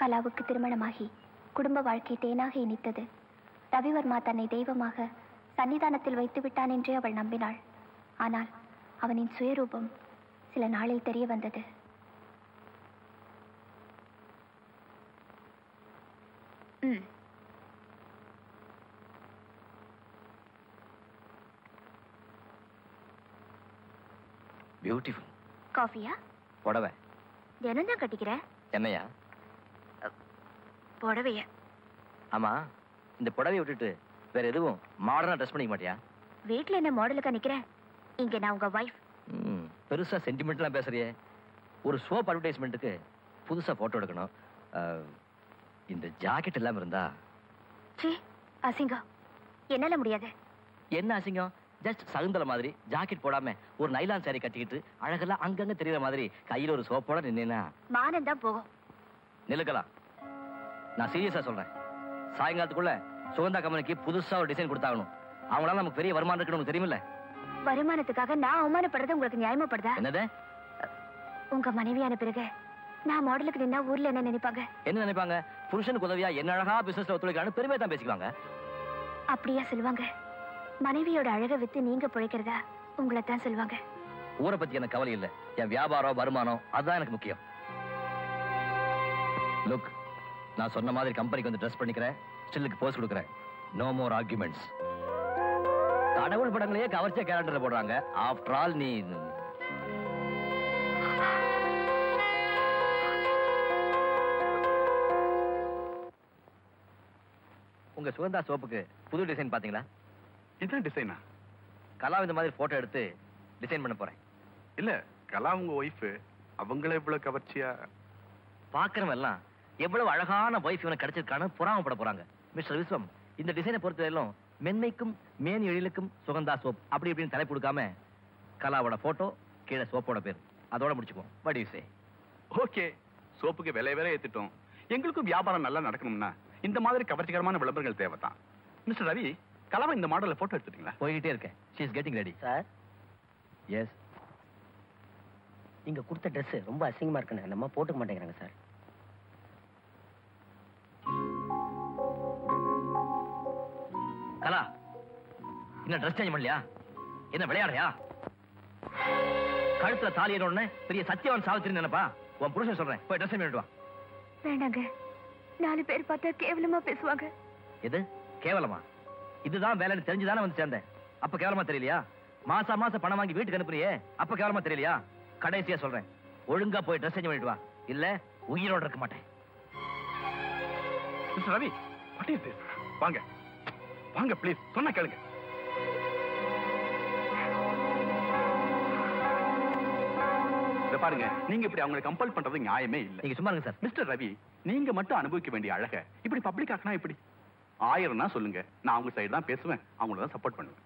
கலாவுக்கு திருமணமாகி குடும்ப வாழ்க்கை தேனாக இனித்தது. ரவிவர்மா தன்னை தெய்வமாக சன்னிதானத்தில் வைத்து விட்டான் என்றே அவள் நம்பினாள். ஆனால் அவனின் சுயரூபம் சில நாளில் தெரிய வந்தது. பியூட்டிஃபுல் காஃபியா? புடவை. தினம் தான் கட்டிக்கிற? என்னையா? புடவைய. ஆமா இந்த புடவையை விட்டுட்டு வேற எதுவும் மாடர்னா ட்ரெஸ் பண்ணிக்க மாட்டியா? வீட்ல என்ன மாடலுக்கா நிக்கிறேன் இங்க நான் உங்க வைஃப் பெருசா சென்டிமெண்ட்லாம் பேசுறியே. ஒரு சோப் அட்வர்டைஸ்மெண்ட்டுக்கு புதுசா போட்டோ எடுக்கணும். இந்த ஜாக்கெட் இல்லாம இருந்தா? சீ அசிங்கம். என்னால முடியாது. என்ன அசிங்கம்? ஜஸ்ட் சகுந்தல மாதிரி ஜாக்கெட் போடாம ஒரு நைலான் saree கட்டிக்கிட்டு அழகெல்லாம் அங்கங்க தெரியற மாதிரி கையில ஒரு சோப்போட நின்னா மானம் தான் போகும். நிலுக்கலாம். நான் சீரியஸா சொல்றேன். சாயங்காலத்துக்குள்ள சுகந்தா கம்பெனிக்கு புதுசா ஒரு டிசைன் கொடுத்தாகணும். அவங்களால நமக்கு பெரிய வருமானம் இருக்குன்னு தெரியுமில்ல? வருமானத்துக்காக நான் அவமானப்படுறது உங்களுக்கு நியாயமாப்படுதா? என்னது? உங்க மனைவியான பிறகு நான் மாடலுக்கு நின்னா ஊர்ல என்ன நினைப்பாங்க? என்ன நினைப்பாங்க? புருஷனுக்கு உதவியா என்ன அழகா பிசினஸ்ல ஒத்துழைக்கான்னு பெருமை தான் பேசிக்குவாங்க. அப்படியா சொல்லுவாங்க. மனைவியோட அழகை வித்து நீங்க பிழைக்கிறதா உங்களை தான் சொல்லுவாங்க. ஊரை பத்தி எனக்கு கவலை இல்ல. என் வியாபாரம் வருமானம் அதுதான் எனக்கு முக்கியம். லுக் நான் சொன்ன மாதிரி கம்பெனிக்கு வந்து ட்ரெஸ் பண்ணிக்கிறேன். ஸ்டில்லுக்கு போஸ்ட் கொடுக்குறேன். நோ மோர் ஆர்குமெண்ட்ஸ் கடவுள் படங்களையே கவர்ச்சியா கேலண்டர்ல போடுறாங்க. ஆஃப்டர் ஆல் நீ உங்க சுகந்தா சோப்புக்கு புது டிசைன் பாத்தீங்களா இதான் டிசைனா கலா இந்த மாதிரி போட்டோ எடுத்து டிசைன் பண்ண போறேன். இல்ல கலா உங்க ஒய்ஃப் அவங்கள இவ்வளவு கவர்ச்சியா? பாக்குறவன் எல்லாம் எவ்வளவு அழகான வைஃப் இவனுக்கு கிடைச்சிருக்கான்னு புறாமப்பட போறாங்க. மிஸ்டர் விஸ்வம் இந்த டிசைனை பொறுத்தவரையிலும் மென்மைக்கும் மேனி எழிலுக்கும் சுகந்தா சோப். அப்படி இப்படின்னு தலைப்பு கொடுக்காம கலாவோட போட்டோ கீழே சோப்போட பேர். அதோட முடிச்சுப்போம் வடி சே ஓகே சோப்புக்கு விலை வேற ஏத்திட்டோம். எங்களுக்கும் வியாபாரம் நல்லா நடக்கணும்னா இந்த மாதிரி கவர்ச்சிகரமான விளம்பரங்கள் தேவைதான். மிஸ்டர் ரவி கலாவை இந்த மாடல்ல போட்டோ எடுத்துட்டீங்களா? போய்கிட்டே இருக்கேன். She is getting ready sir yes நீங்க கொடுத்த Dress ரொம்ப அசிங்கமா இருக்குன்னு நம்ம போட்டுக்க மாட்டேங்கிறாங்க சார் கலா என்ன ட்ரெஸ் சேஞ்ச் பண்ணலையா? என்ன விளையாடுறியா கழுத்துல தாலி உடனே பெரிய சத்தியவான் சாவித்திரி நினைப்பா? உன் புருஷன் சொல்றேன். போய் ட்ரெஸ் பண்ணிட்டு வா. வேண்டாங்க நாலு பேர் பார்த்தா கேவலமா பேசுவாங்க. எது? கேவலமா? இதுதான் வேலைன்னு தெரிஞ்சுதானே வந்து சேர்ந்தேன். அப்ப கேவலமா தெரியலையா? மாசா மாசம் பணம் வாங்கி வீட்டுக்கு அனுப்புறியே அப்ப கேவலமா தெரியலையா? கடைசியா சொல்றேன். ஒழுங்கா போய் ட்ரெஸ் சேஞ்ச் பண்ணிட்டு வா. இல்ல உயிரோட இருக்க மாட்டேன். ரவி வாங்க. வாங்க ப்ளீஸ் சொன்னா கேளுங்க. பாருங்க நீங்க இப்படி அவங்களை கம்பல் பண்றது நியாயமே இல்ல. நீங்க சும்மா சார். மிஸ்டர் ரவி நீங்க மட்டும் அனுபவிக்க வேண்டிய அழக இப்படி பப்ளிக் ஆக்கினா இப்படி ஆயிரம்னா சொல்லுங்க. நான் அவங்க சைடு தான் பேசுவேன். அவங்கள தான் சப்போர்ட் பண்ணுவேன்.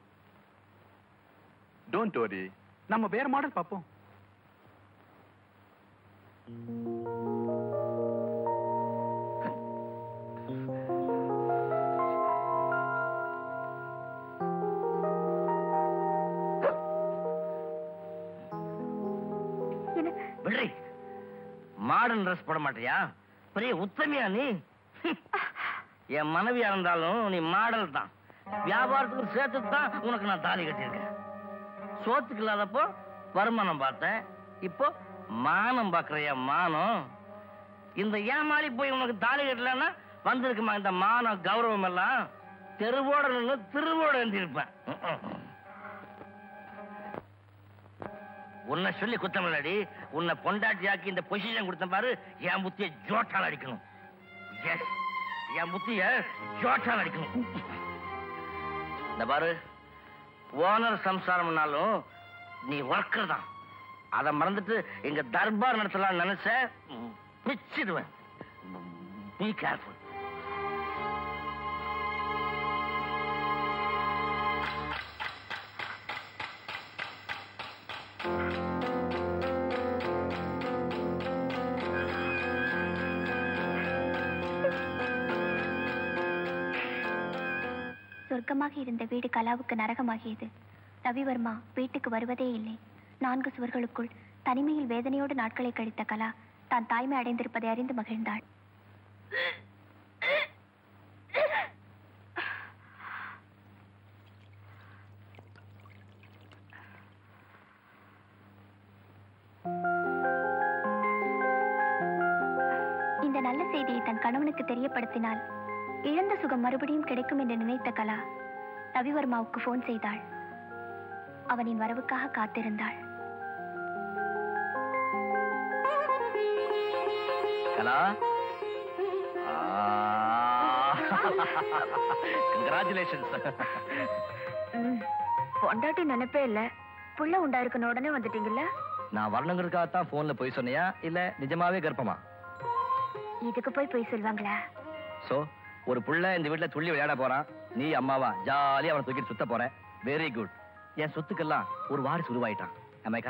டோன்ட் வரி நம்ம வேற மாடல் பார்ப்போம். விடுறி மாடர்ன் ட்ரெஸ் போட மாட்டியா? பெரிய உத்தமியா நீ? என் மனைவியா இருந்தாலும் நீ மாடல் தான். வியாபாரத்துக்கு சேர்த்து தான் உனக்கு நான் தாலி கட்டியிருக்கேன். சோத்துக்கு இல்லாதப்போ வருமானம் பார்த்தேன். இப்போ மானம் பார்க்கறியா மானம். இந்த ஏமாளி போய் உனக்கு தாலி கட்டலன்னா வந்திருக்குமா இந்த மானம் கௌரவம் எல்லாம்? தெருவோட நின்று திருவோட எழுந்திருப்பேன் உன்னை சொல்லி குத்தமில்லடி. உன்னை பொண்டாட்டியாக்கி இந்த பொசிஷன் கொடுத்த பாரு என் புத்திய ஜோட்டால் அடிக்கணும். Yes. என் புத்திய ஜோட்டால் அடிக்கணும். இந்த பாரு ஓனர் சம்சாரம்னாலும் நீ ஒர்க்கர் தான். அதை மறந்துட்டு எங்க தர்பார் நடத்தலாம் நினைச்ச பிச்சிடுவேன். பி கேர்ஃபுல் சொர்க்கமாக இருந்த வீடு கலாவுக்கு நரகமாகியது. ரவிவர்மா வீட்டுக்கு வருவதே இல்லை. நான்கு சுவர்களுக்குள் தனிமையில் வேதனையோடு நாட்களை கழித்த கலா தான் தாய்மை அடைந்திருப்பதை அறிந்து மகிழ்ந்தாள். இந்த நல்ல செய்தியை தன் கணவனுக்கு தெரியப்படுத்தினால் இழந்த சுகம் மறுபடியும் கிடைக்கும் என்று நினைத்த கலா ரவிவர்மாவுக்கு போன் செய்தாள். அவனின் வரவுக்காக காத்திருந்தாள். கலா? கங்க்ராச்சுலேஷன்ஸ் பொண்டாட்டி நினைப்பே இல்ல. புள்ள உண்டாயிருக்கணும் உடனே வந்துட்டீங்கல்ல? நான் வரணுங்கிறதுக்காக தான் போன்ல போய் சொன்னியா? இல்ல நிஜமாவே கர்ப்பமா? இதுக்கு போய் போய் சொல்வாங்களா? சோ ஒரு புள்ள இந்த வீட்ல துள்ளி விளையாட போறான். நீ அம்மாவா ஜாலியா அவனை தூக்கிட்டு சுத்த போற. வெரி குட் என் சொத்துக்கெல்லாம் ஒரு வாரிசு உருவாயிட்டான். Am I.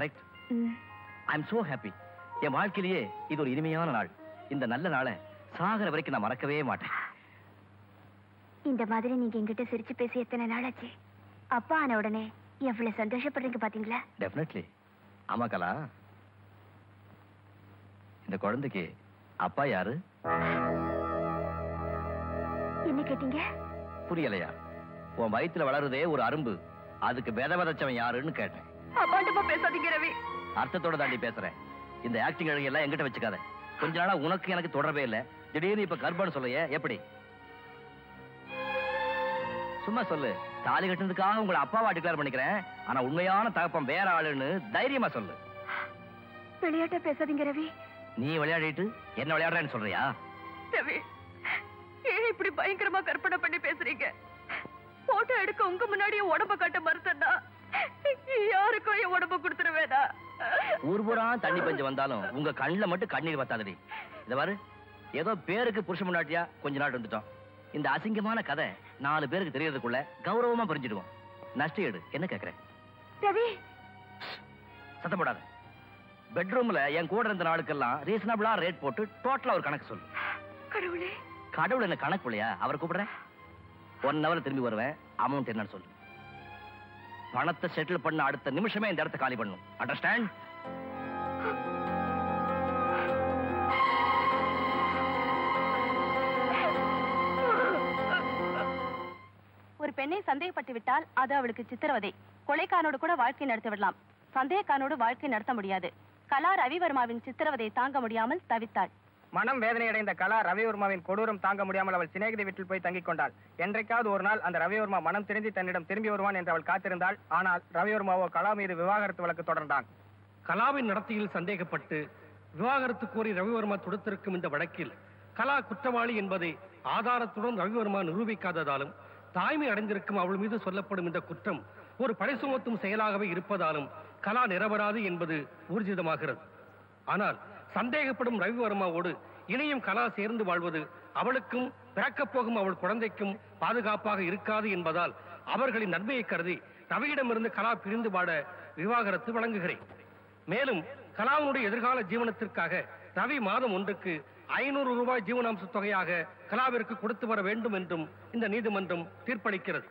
I am so happy என் வாழ்க்கையிலேயே இது ஒரு இனிமையான நாள். இந்த நல்ல நாளை சாகர வரைக்கும் நான் மறக்கவே மாட்டேன். இந்த மாதிரி நீங்க என்கிட்ட சிரிச்சு பேசி எத்தனை நாள் ஆச்சு அப்பா ஆன உடனே எவ்வளவு சந்தோஷப்படுறீங்க பாத்தீங்களா? டெஃபினெட்லி ஆமா கலா. இந்த குழந்தைக்கு அப்பா யாரு? என்ன கேட்டீங்க? புரியலையா? உன் வயித்துல வளருதே ஒரு அரும்பு. அதுக்கு வித விதைச்சவன் யாருன்னு கேட்டேன். அப்பாட்டமா பேசாதீங்க ரவி. அர்த்தத்தோட தாண்டி பேசுறேன். இந்த ஆக்டிங் அழகு எல்லாம் என்கிட்ட வச்சுக்காத. கொஞ்ச நாளா உனக்கு எனக்கு தொடரவே இல்ல. திடீர்னு இப்ப கர்ப்பம்னு சொல்லையே எப்படி? சும்மா சொல்லு. தாலி கட்டுனதுக்காக உங்களை அப்பாவா டிக்ளேர் பண்ணிக்கிறேன். ஆனா உண்மையான தகப்பம் வேற ஆளுன்னு தைரியமா சொல்லு. விளையாட்டா பேசாதீங்க ரவி. நீ விளையாடிட்டு என்ன விளையாடுறேன்னு சொல்றியா? ரவி ஏன் இப்படி பயங்கரமா கற்பனை பண்ணி பேசுறீங்க? போட்டோ எடுக்க உங்க முன்னாடியே உடம்ப காட்ட மறுத்தா யாருக்கும் என் உடம்ப கொடுத்துருவேனா? ஊர் பூரா தண்ணி பஞ்சு வந்தாலும் உங்க கண்ணுல மட்டும் கண்ணீர் வத்தாதடி. இத பாரு ஏதோ பேருக்கு புருஷ முன்னாட்டியா கொஞ்ச நாள் இருந்துட்டோம். இந்த அசிங்கமான கதை நாலு பேருக்கு தெரியறதுக்குள்ள கௌரவமா புரிஞ்சிடுவோம். நஷ்ட எடு. என்ன கேக்குறேன் ரவி! சத்தம் போடாத. பெட்ரூம்ல என் கூட இருந்த நாளுக்கெல்லாம் ரீசனபிளா ரேட் போட்டு டோட்டலா ஒரு கணக்கு சொல்லு. கடவுளே! கடவுள் என்ன கணக்கு இல்லையா? அவரை கூப்பிடுறேன். ஒன் ஹவர் திரும்பி வருவேன். அமௌண்ட் என்னன்னு சொல்லு. பணத்தை செட்டில் பண்ண அடுத்த நிமிஷமே இந்த இடத்த காலி பண்ணும் அண்டர்ஸ்டாண்ட் ஒரு பெண்ணை சந்தேகப்பட்டு விட்டால் அது அவளுக்கு சித்திரவதை. கொலைக்கானோடு கூட வாழ்க்கை நடத்தி விடலாம். சந்தேகக்கானோடு வாழ்க்கை நடத்த முடியாது. கலா ரவிவர்மாவின் சித்திரவதை தாங்க முடியாமல் தவித்தாள். மனம் வேதனையடைந்த கலா ரவிவர்மாவின் கொடூரம் தாங்க முடியாமல் அவள் சிநேகிதி வீட்டில் போய் தங்கிக் கொண்டாள். என்றைக்காவது ஒரு நாள் அந்த ரவிவர்மா மனம் திருந்தி தன்னிடம் திரும்பி வருவான் என்று அவள் காத்திருந்தாள். ஆனால் ரவிவர்மாவோ கலா மீது விவாகரத்து வழக்கு தொடர்ந்தான். கலாவின் நடத்தையில் சந்தேகப்பட்டு விவாகரத்து கோரி ரவிவர்மா தொடுத்திருக்கும் இந்த வழக்கில் கலா குற்றவாளி என்பதை ஆதாரத்துடன் ரவிவர்மா நிரூபிக்காததாலும் தாய்மை அடைந்திருக்கும் அவள் மீது சொல்லப்படும் இந்த குற்றம் ஒரு பழி சுமத்தும் செயலாகவே இருப்பதாலும் கலா நிரபராது என்பது ஊர்ஜிதமாகிறது. ஆனால் சந்தேகப்படும் ரவிவர்மாவோடு இனியும் கலா சேர்ந்து வாழ்வது அவளுக்கும் பிறக்கப் போகும் அவள் குழந்தைக்கும் பாதுகாப்பாக இருக்காது என்பதால் அவர்களின் நன்மையை கருதி ரவியிடமிருந்து கலா பிரிந்து வாட விவாகரத்து வழங்குகிறேன். மேலும் கலாவுடைய எதிர்கால ஜீவனத்திற்காக ரவி மாதம் ஒன்றுக்கு ஐநூறு ரூபாய் ஜீவனாம்ச தொகையாக கலாவிற்கு கொடுத்து வர வேண்டும் என்றும் இந்த நீதிமன்றம் தீர்ப்பளிக்கிறது.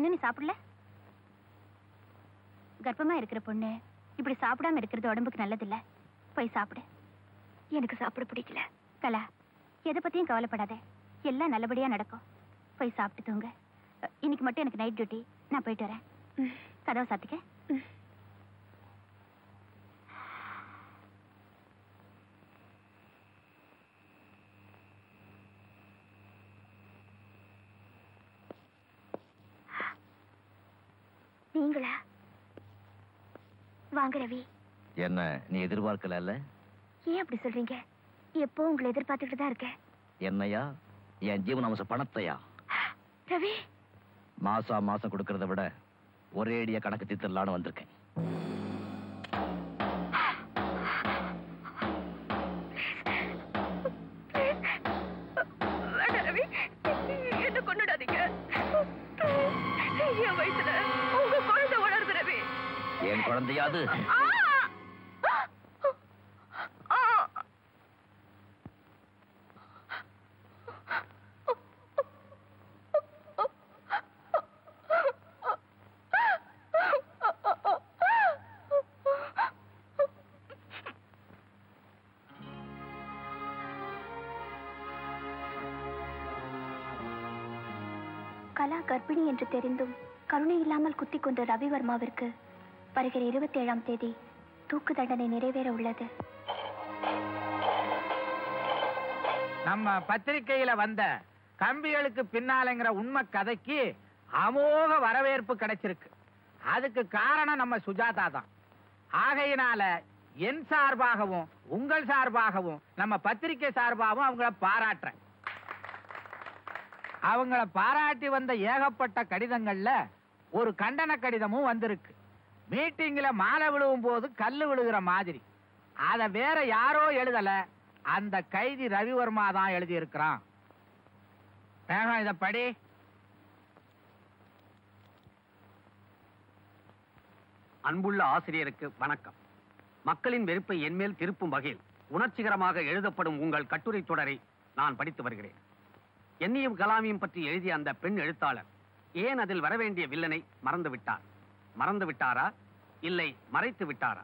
இன்னும் நீ சாப்பிடல? கர்ப்பமா இருக்கிற பொண்ணு இப்படி சாப்பிடாம இருக்கிறது உடம்புக்கு நல்லதில்ல. போய் சாப்பிடு. எனக்கு சாப்பிட பிடிக்கல. கலா எதை பத்தியும் கவலைப்படாத. எல்லாம் நல்லபடியா நடக்கும். போய் சாப்பிட்டு தூங்க. இன்னைக்கு மட்டும் எனக்கு நைட் டியூட்டி நான் போயிட்டு வரேன். கதவை சாத்திக்க. நீங்களா? வாங்க ரவி. என்ன நீ எதிர்பார்க்கல ஏன் அப்படி சொல்றீங்க? எப்போ உங்களை எதிர்பார்த்துட்டு தான் இருக்கேன். என்னையா? என் ஜீவனாம்ச பணத்தையா? ரவி. மாசா மாசம் கொடுக்கறத விட ஒரேடியா கணக்கு தீர்த்தலான்னு வந்திருக்கேன். குழந்தையாது. கலா கர்ப்பிணி என்று தெரிந்தும் கருணை இல்லாமல் குத்திக் கொண்ட ரவிவர்மாவிற்கு வருகிற இருபத்தி ஏழாம் தேதி தூக்கு தண்டனை நிறைவேற உள்ளது. நம்ம பத்திரிகையில வந்த கம்பிகளுக்கு பின்னாலங்கிற உண்மை கதைக்கு அமோக வரவேற்பு கிடைச்சிருக்கு. அதுக்கு காரணம் நம்ம சுஜாதா தான். ஆகையினால என் சார்பாகவும் உங்கள் சார்பாகவும் நம்ம பத்திரிக்கை சார்பாகவும் அவங்கள பாராட்டுறேன். அவங்கள பாராட்டி வந்த ஏகப்பட்ட கடிதங்கள்ல ஒரு கண்டன கடிதமும் வந்திருக்கு. மீட்டிங்ல மாலை விழுவும் போது கல்லு விழுகிற மாதிரி. அத வேற யாரோ எழுதல. அந்த கைதி ரவிவர்மா தான் எழுதி இருக்கிறான் வேகம் இத படி. அன்புள்ள ஆசிரியருக்கு வணக்கம். மக்களின் வெறுப்பை என்மேல் திருப்பும் வகையில் உணர்ச்சிகரமாக எழுதப்படும் உங்கள் கட்டுரை தொடரை நான் படித்து வருகிறேன். என்னையும் கலாமியும் பற்றி எழுதிய அந்த பெண் எழுத்தாளர் ஏன் அதில் வரவேண்டிய வில்லனை மறந்துவிட்டார்? மறந்து விட்டாரா? இல்லை மறைத்து விட்டாரா?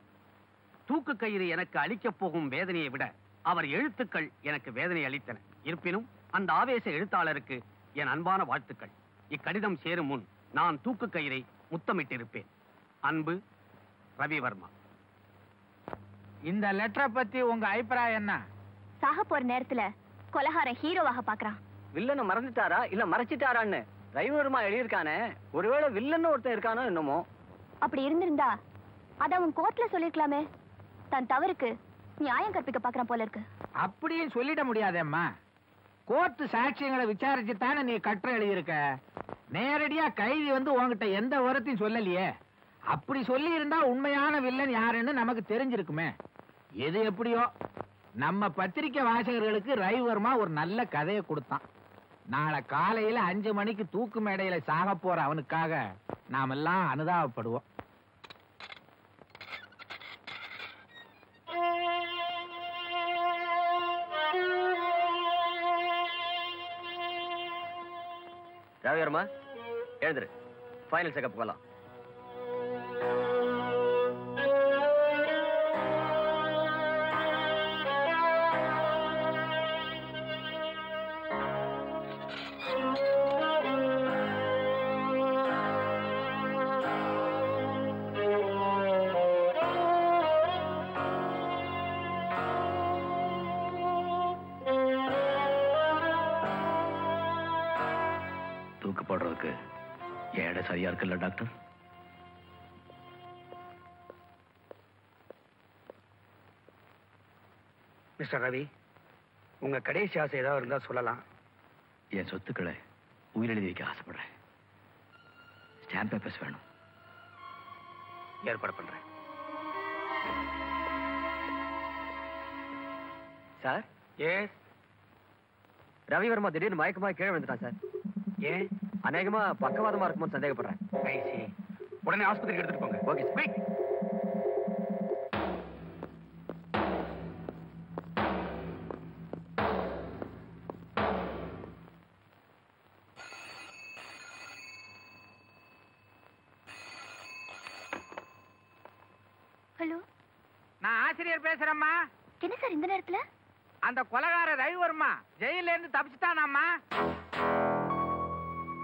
தூக்கு கயிறு எனக்கு அளிக்கப் போகும் வேதனையை விட அவர் எழுத்துக்கள் எனக்கு வேதனை அளித்தன. இருப்பினும் அந்த ஆவேச எழுத்தாளருக்கு என் அன்பான வாழ்த்துக்கள். இக்கடிதம் சேரும் முன் நான் தூக்கு கயிறை முத்தமிட்டிருப்பேன். அன்பு ரவிவர்மா. இந்த லெட்டரை பத்தி உங்க அபிப்பிராயம் என்ன? சாக போற நேரத்துல கொலகார ஹீரோவாக பாக்குறான். வில்லனை மறந்துட்டாரா? இல்ல மறைச்சிட்டாரான்னு. ரவிவர்மா எழுதியிருக்கானே. ஒருவேளை வில்லன்னு ஒருத்தன் இருக்கானோ என்னமோ. அப்படி இருந்திருந்தா அத அவன் கோர்ட்ல சொல்லிருக்கலாமே. தன் தவறுக்கு நியாயம் கற்பிக்க பாக்குறான் போல இருக்கு. அப்படியும் சொல்லிட முடியாதேம்மா. கோர்ட்டு சாட்சியங்களை விசாரிச்சு தானே நீ கற்ற எழுதியிருக்க? நேரடியா கைதி வந்து உன்கிட்ட எந்த உரத்தையும் சொல்லலையே. அப்படி சொல்லி இருந்தா உண்மையான வில்லன் யாருன்னு நமக்கு தெரிஞ்சிருக்குமே. எது எப்படியோ நம்ம பத்திரிக்கை வாசகர்களுக்கு ரவிவர்மா ஒரு நல்ல கதையை கொடுத்தான். நாளை காலையில அஞ்சு மணிக்கு தூக்கு மேடையில சாக போற அவனுக்காக நாமெல்லாம் அனுதாபப்படுவோம். ரவிவர்மா எழுந்துரு. ஃபைனல் செக்கப் போகலாம் மிஸ்டர் ரவி. உங்க கடைசி ஆசை ஏதாவது இருந்தா சொல்லலாம். என் சொத்துக்களை உயிரெழுதி வைக்க ஆசைப்படுறேன். ஸ்டாம்ப் பேப்பர்ஸ் வேணும். ஏற்பாடு பண்றேன். சார்? எஸ் ரவிவர்மா திடீர்னு மயக்கமா கீழே விழுந்துட்டான் சார். ஏன் அநேகமா பக்கவாதமா இருக்குமோன்னு சந்தேகப்படுறேன். உடனே ஆஸ்பத்திரிக்கு எடுத்துட்டு போங்க. ஓகே சார் ஆசிரியர் பேசுறேம்மா. என்ன சார் இந்த நேரத்துல? அந்த கொலகார ரவிவர்மா ஜெயில இருந்து தப்பிச்சுட்டானாம்மா.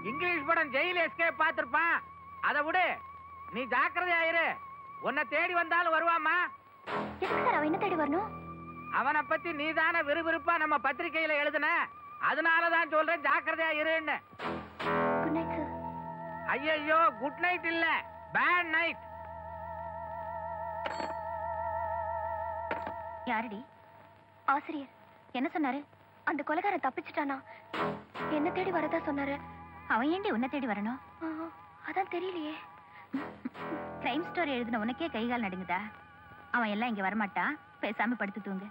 இங்கிலீஷ் படம் ஜெயில் எஸ்கேப் பார்த்திருப்பான். அதை விடு. நீ ஜாக்கிரதையாயிரு உன்னை தேடி வந்தாலும் அவன் என்ன தேடி வரணும்? அவனை பத்தி நீதான விறுவிறுப்பா நம்ம பத்திரிக்கையில எழுதுன. அதனாலதான் சொல்றேன் ஜாக்கிரதையா இருன்னு. ஐயோ குட் நைட் இல்ல. பேட் நைட் யாரடி? ஆசிரியர். என்ன சொன்னாரு? அந்த கொலைகாரன் தப்பிச்சிட்டானா? என்ன தேடி வரதா சொன்னாரு? அவன் ஏண்டி உன்னை தேடி வரணும்? அதான் தெரியலையே. கிரைம் ஸ்டோரி எழுதின உனக்கே கை கால் நடுங்குதா? அவன் எல்லாம் இங்க வரமாட்டான் பேசாம படுத்து தூங்கு.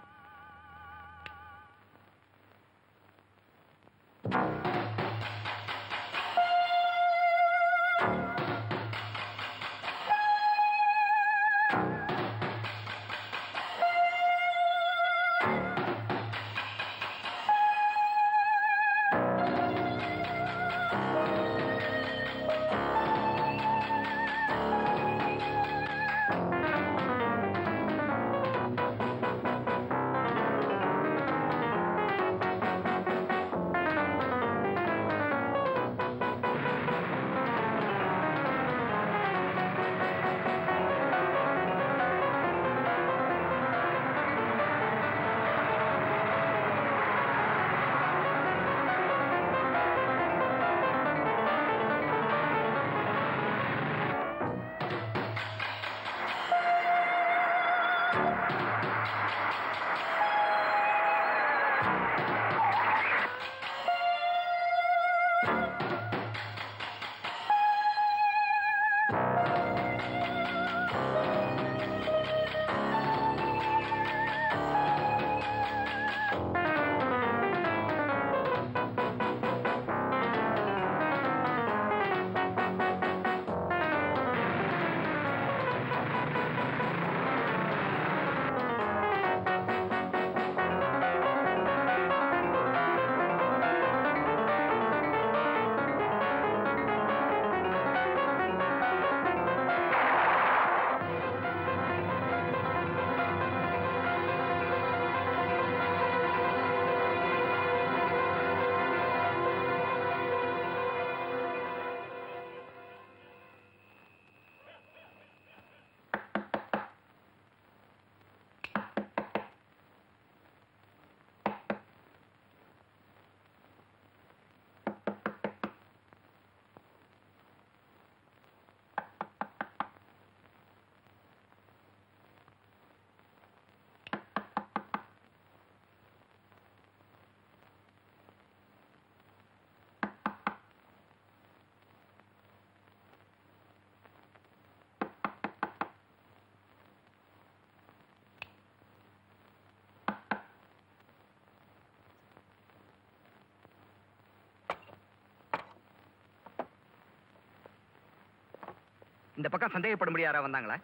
இந்த பக்கம் சந்தேகப்படும்படி யாரா வந்தாங்களா?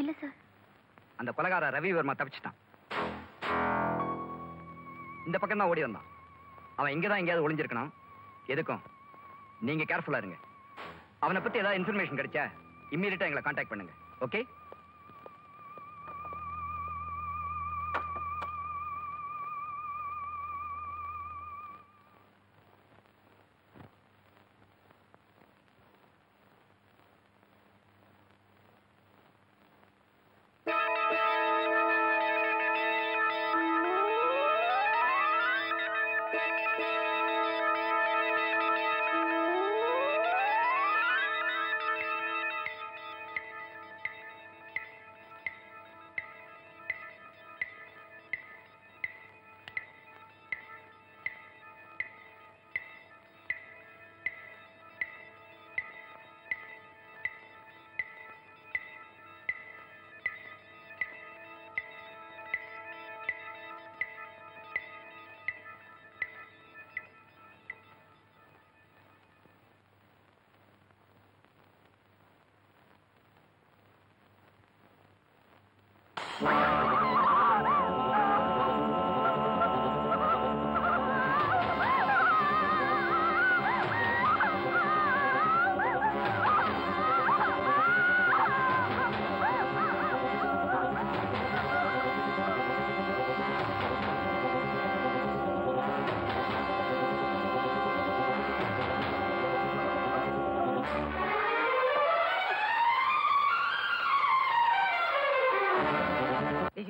இல்ல சார். அந்த கொலகார ரவிவர்மா தப்பிச்சிட்டான். இந்த பக்கம் தான் ஓடி வந்தான். அவன் இங்க தான் எங்கேயாவது ஒளிஞ்சிருக்கணும். எதுக்கும்? நீங்க கேர்ஃபுல்லா இருங்க. அவனை பத்தி ஏதாவது இன்ஃபர்மேஷன் கிடைச்சா இம்மீடியட்டா எங்களை காண்டாக்ட் பண்ணுங்க. Okay Wow.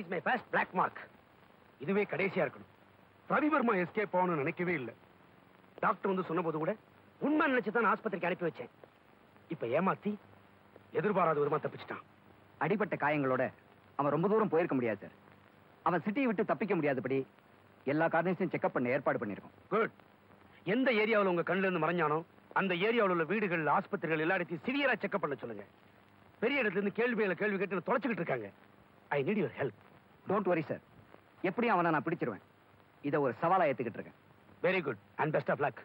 Is my first black mark இதுவே கடைசியா இருக்கணும். ரவிவர்மா எஸ்கேப் ஆகணும்னு நினைக்கவே இல்லை. டாக்டர் வந்து சொன்னபோது கூட உண்மை நினைச்சு தான் ஆஸ்பத்திரிக்கு அனுப்பி வச்சேன். இப்ப ஏமாத்தி எதிர்பாராத விதமா தப்பிச்சிட்டான். அடிபட்ட காயங்களோட அவன் ரொம்ப தூரம் போயிருக்க முடியாது சார். அவன் சிட்டியை விட்டு தப்பிக்க முடியாதபடி எல்லா கார்னர்ஸையும் செக்அப் பண்ண ஏற்பாடு பண்ணியிருக்கோம். குட் எந்த ஏரியாவில் உங்க கண்ணுல இருந்து மறைஞ்சானோ அந்த ஏரியாவில் உள்ள வீடுகள் ஆஸ்பத்திரிகள் எல்லா இடத்தையும் சிவியரா செக்அப் பண்ண சொல்லுங்க. பெரிய இடத்துல இருந்து கேள்வி மேல கேள்வி கேட்டு தொலைச்சுக்கிட்டு இருக்காங்க. I need your help don't worry sir எப்படியும் அவனை நான் பிடிச்சிருவேன். இதை ஒரு சவாலா ஏத்துக்கிட்டு இருக்கேன். Very good and best of luck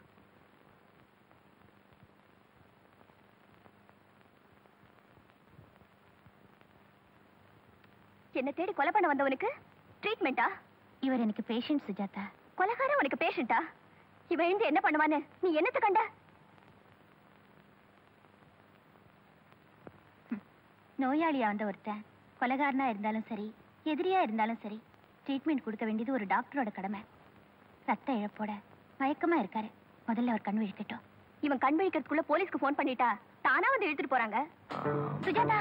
என்ன தேடி கொலை பண்ண வந்தவனுக்கு ட்ரீட்மெண்டா இவர் எனக்கு பேஷண்ட் சுஜாதா. கொலைகாரன் உனக்கு பேஷண்டா இவன் எழுந்து என்ன பண்ணுவான்னு நீ என்னத்த கண்ட. நோயாளியா வந்த ஒருத்தன். கொலைகாரனா இருந்தாலும் சரி எதிரியா இருந்தாலும் சரி ட்ரீட்மெண்ட் கொடுக்க வேண்டியது ஒரு டாக்டரோட கடமை. ரத்த இழப்போட மயக்கமா இருக்காரு. முதல்ல அவர் கண் விழிக்கட்டும். இவன் கண் விழிக்கிறதுக்குள்ள போலீஸ்க்கு ஃபோன் பண்ணிட்டா தானா வந்து இழுத்துட்டு போறாங்க? சுஜாதா!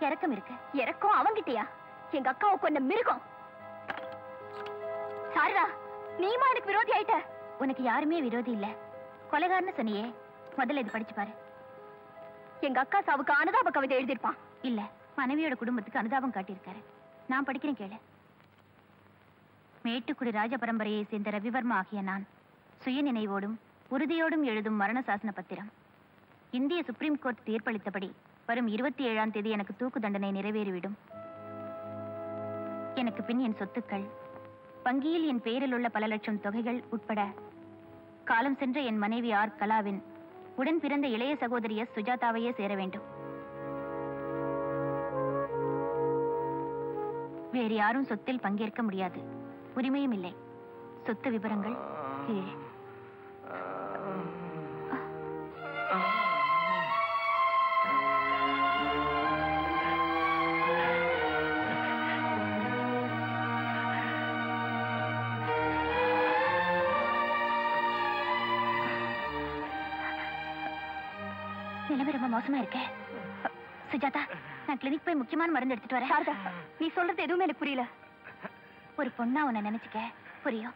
இறக்கம் இருக்கு. இறக்கம் அவங்கிட்டயா? எங்க அக்காவை கொண்ட மிருகம். சாரிடா நீமா எனக்கு விரோதி ஆயிட்ட? உனக்கு யாருமே விரோதி இல்ல. கொலைகாரன்னு சொன்னியே முதல்ல இது படிச்சு பாரு. எங்க அக்கா சாவுக்கு அனுதாப கவிதை எழுதியிருப்பான். இல்ல மனைவியோட குடும்பத்துக்கு அனுதாபம் காட்டியிருக்காரு. நான் படிக்கிறேன் கேளு. மேட்டுக்குடி ராஜ பரம்பரையை சேர்ந்த ரவிவர்மா ஆகிய நான் சுய நினைவோடும் உறுதியோடும் எழுதும் மரண சாசன பத்திரம். இந்திய சுப்ரீம் கோர்ட் தீர்ப்பளித்தபடி வரும் இருபத்தி ஏழாம் தேதி எனக்கு தூக்கு தண்டனை நிறைவேறிவிடும். எனக்கு பின் என் சொத்துக்கள். வங்கியில் என் பெயரில் உள்ள பல லட்சம் தொகைகள் உட்பட காலம் சென்ற என் மனைவி ஆர். கலாவின் உடன் பிறந்த இளைய சகோதரி எஸ். சுஜாதாவையே சேர வேண்டும். வேறு யாரும் சொத்தில் பங்கேற்க முடியாது. உரிமையும் இல்லை. சொத்து விவரங்கள் கீழே. மோசமா இருக்கே? சுஜாதா நான் கிளினிக் போய் முக்கியமான மருந்து எடுத்துட்டு வரேன். நீ சொல்றது எதுவுமே எனக்கு புரியல. ஒரு பொண்ணா உன்னை நினைச்சுக்க. புரியும்?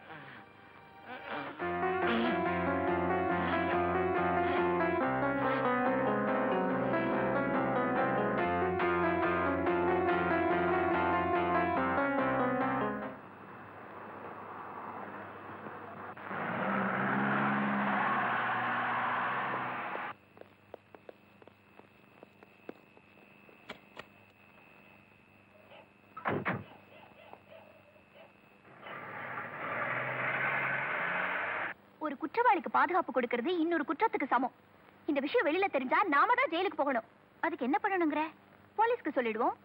ஒரு குற்றவாளிக்கு பாதுகாப்பு கொடுக்கறது இன்னொரு குற்றத்துக்கு சமம். இந்த விஷயம் வெளியில தெரிஞ்சா நாம தான் ஜெயிலுக்கு போகணும். அதுக்கு என்ன பண்ணணுங்கிற? போலீஸ்க்கு சொல்லிடுவோம்.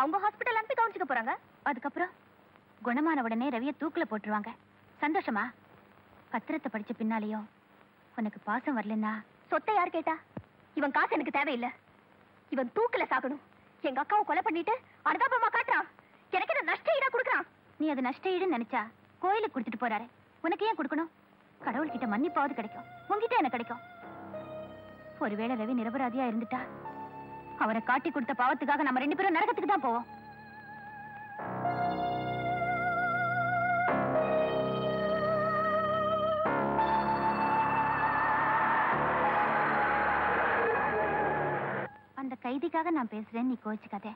அவங்க ஹாஸ்பிட்டல் அனுப்பி கவனிச்சுக்க போறாங்க. அதுக்கப்புறம் குணமான உடனே ரவிய தூக்குல போட்டுருவாங்க. சந்தோஷமா? பத்திரத்தை படிச்ச பின்னாலேயும் உனக்கு பாசம் வரலன்னா சொத்தை யார் கேட்டா? இவன் காசு எனக்கு தேவையில்லை. இவன் தூக்குல சாகணும். எங்க அக்காவை கொலை பண்ணிட்டு அனுதாபமா காட்டுறான். எனக்கு என்ன நஷ்ட ஈடா கொடுக்குறான்? நீ அது நஷ்ட ஈடுன்னு நினைச்சா கோயிலுக்கு கொடுத்துட்டு போறாரு. உனக்கு ஏன் கொடுக்கணும்? கடவுள்கிட்ட மன்னிப்பாவது கிடைக்கும். உங்ககிட்ட என்ன கிடைக்கும்? ஒருவேளை ரவி நிரபராதியா இருந்துட்டா அவரை காட்டி கொடுத்த பாவத்துக்காக நம்ம ரெண்டு பேரும் நரகத்துக்கு தான் போவோம். அந்த கைதிக்காக நான் பேசுறேன் நீ கோச்சுக்காதே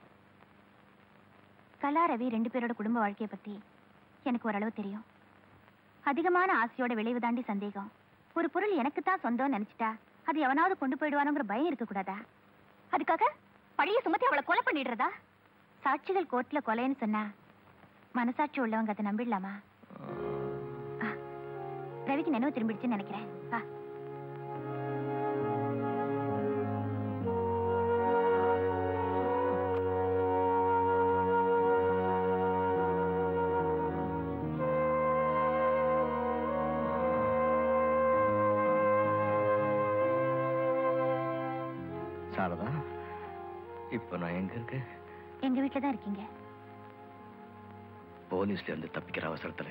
கலா ரவி ரெண்டு பேரோட குடும்ப வாழ்க்கையை பத்தி எனக்கு ஓரளவு தெரியும். அதிகமான ஆசையோட விளைவு தாண்டி சந்தேகம். ஒரு பொருள் எனக்குத்தான் சொந்தம் நினைச்சிட்டா அது எவனாவது கொண்டு போயிடுவானுங்கிற பயம் இருக்க கூடாதா அதுக்காக பழைய சுமத்தி அவளை கொலை பண்ணிடுறதா? சாட்சிகள் கோர்ட்ல கொலைன்னு சொன்னா மனசாட்சி உள்ளவங்க அதை நம்பிடலாமா? ரவிக்கு நினைவு திரும்பிடுச்சுன்னு நினைக்கிறேன். எங்க வீட்டுல தான் இருக்கீங்க. போலீஸ்ல இருந்து தப்பிக்கிற அவசரத்துல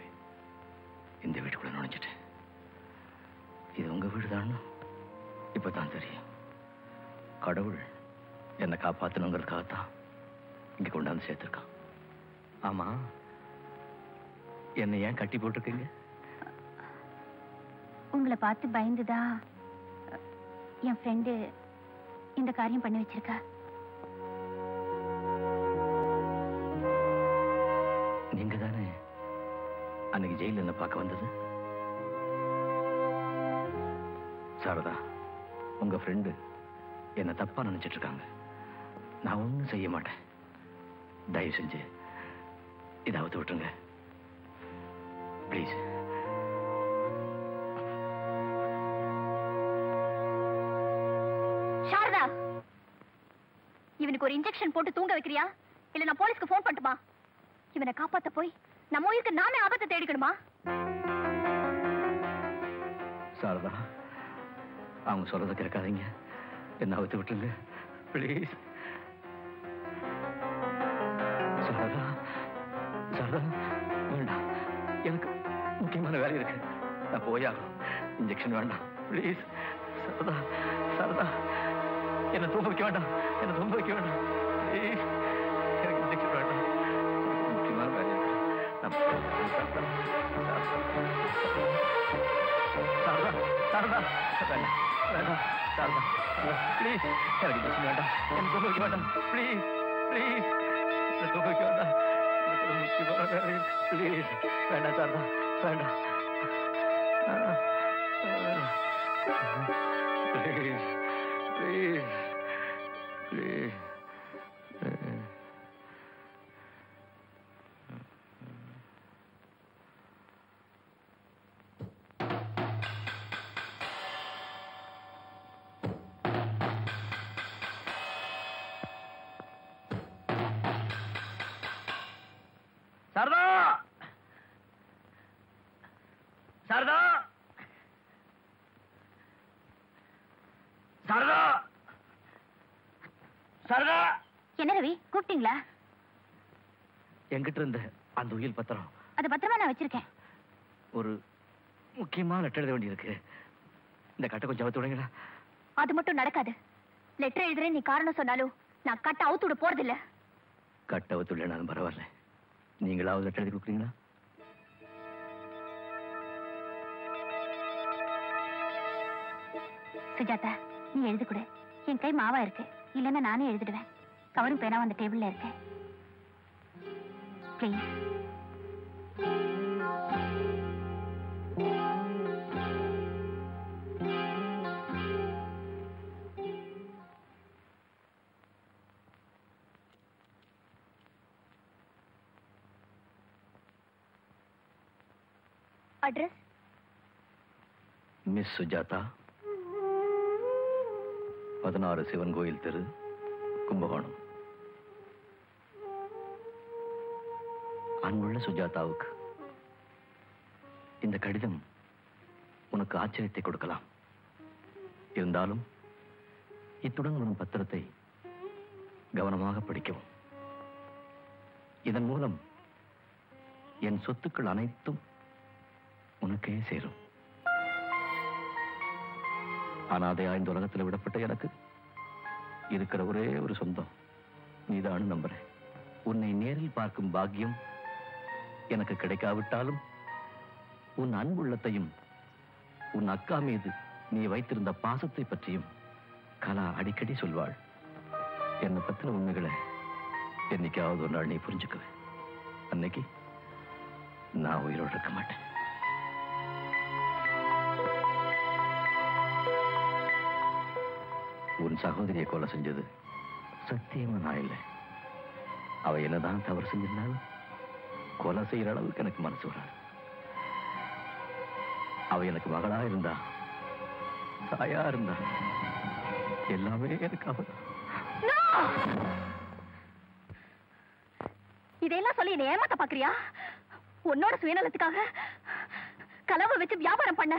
இந்த வீட்டுக்குள்ள நுழைஞ்சிட்டேன். இது உங்க வீடுதான் இப்பதான் தெரியும். கடவுள் என்னை காப்பாத்தணுங்கிறதுக்காகத்தான் இங்க கொண்டாந்து சேர்த்திருக்கான். ஆமா. என்னை ஏன் கட்டி போட்டிருக்கீங்க? உங்களை பார்த்து பயந்துதான் என் ஃப்ரெண்டு இந்த காரியம் பண்ணி வச்சிருக்கா. ஃப்ரெண்டு என்ன தப்பா நினைச்சிட்டு இருக்காங்க நான் ஒண்ணும் செய்ய மாட்டேன். தயவு செஞ்சு இதாவது விட்டுருங்க. ப்ளீஸ் சாரதா! இவனுக்கு ஒரு இன்ஜெக்ஷன் போட்டு தூங்க வைக்கிறியா? இல்ல நான் போலீஸ்க்கு ஃபோன் பண்ணட்டுமா? இவனை காப்பாத்த போய் நம்ம உயிருக்கு நாமே ஆபத்தை தேடிக்கணுமா? சாரதா அவங்க சொல்றதை கேட்காதீங்க. என்ன அவுத்து விட்டுருங்க. ப்ளீஸ் சாரதா சாரதா வேண்டாம் எனக்கு முக்கியமான வேலை இருக்கு. நான் போயாகும் இன்ஜெக்ஷன் வேண்டாம். ப்ளீஸ் சாரதா சாரதா. என்ன தூங்க வைக்க வேண்டாம். என்ன தூங்க வைக்க வேண்டாம். ப்ளீஸ் எனக்கு இன்ஜெக்ஷன் வேண்டாம். முக்கியமான வேலை இருக்கு. நான் போறேன். சாரதா சாரதா சாரதா வேண்டாம் வேண்டாம் சாரதா ப்ளீஸ் எனக்கு இன்ஜெக்ஷன் வேண்டாம் எனக்கு தூங்க வைக்க வேண்டாம் ப்ளீஸ் ப்ளீஸ் என்ன தூங்க வைக்க வேண்டாம் எனக்கு ஒரு கொஞ்சம் அவுத்து விடுங்களா அது மட்டும் நடக்காது. லெட்டர் எழுதுறேன் நீ காரணம் சொன்னாலும் நான் கட்ட அவுத்து விட போறதில்ல. கட்டை அவுத்து பரவாயில்ல. நீங்களாவது லெட்டர் எழுதி கொடுக்குறீங்களா? சுஜாதா நீ எழுதி கொடு. என் கை மாவா இருக்கு. இல்லைன்னா நானே எழுதிடுவேன். கவரும் பேனாவும் அந்த டேபிள்ல இருக்கு. ப்ளீஸ் அட்ரஸ் மிஸ் சுஜாதா பதினாறு சிவன் கோயில் தெரு கும்பகோணம். அன்புள்ள சுஜாதாவுக்கு இந்த கடிதம் உனக்கு ஆச்சரியத்தை கொடுக்கலாம். இருந்தாலும் இத்துடன் வரும் பத்திரத்தை கவனமாக படிக்கவும். இதன் மூலம் என் சொத்துக்கள் அனைத்தும் உனக்கே சேரும். அனாதையா இந்த உலகத்தில் விடப்பட்ட எனக்கு இருக்கிற ஒரே ஒரு சொந்தம். நீதான் நம்புறேன். உன்னை நேரில் பார்க்கும் பாக்கியம் எனக்கு கிடைக்காவிட்டாலும் உன் அன்புள்ளத்தையும் உன் அக்கா மீது நீ வைத்திருந்த பாசத்தை பற்றியும் கலா அடிக்கடி சொல்வாள். என்னை பத்தின உண்மைகளை என்னைக்காவது ஒரு நாள் நீ புரிஞ்சுக்குவேன். அன்னைக்கு நான் உயிரோடு இருக்க மாட்டேன். உன் சகோதரியை கொலை செஞ்சது சத்தியமா நான் இல்லை. அவ என்னதான் தவறு செஞ்சிருந்தாலும் கொலை செய்யற அளவுக்கு எனக்கு மனசு வராது. அவ எனக்கு மகளா இருந்தா தாயா இருந்தா எல்லாமே எனக்கு அவ இதையெல்லாம் சொல்லி என்னை ஏமாத்த பாக்குறியா? உன்னோட சுயநலத்துக்காக கலவை வச்சு வியாபாரம் பண்ண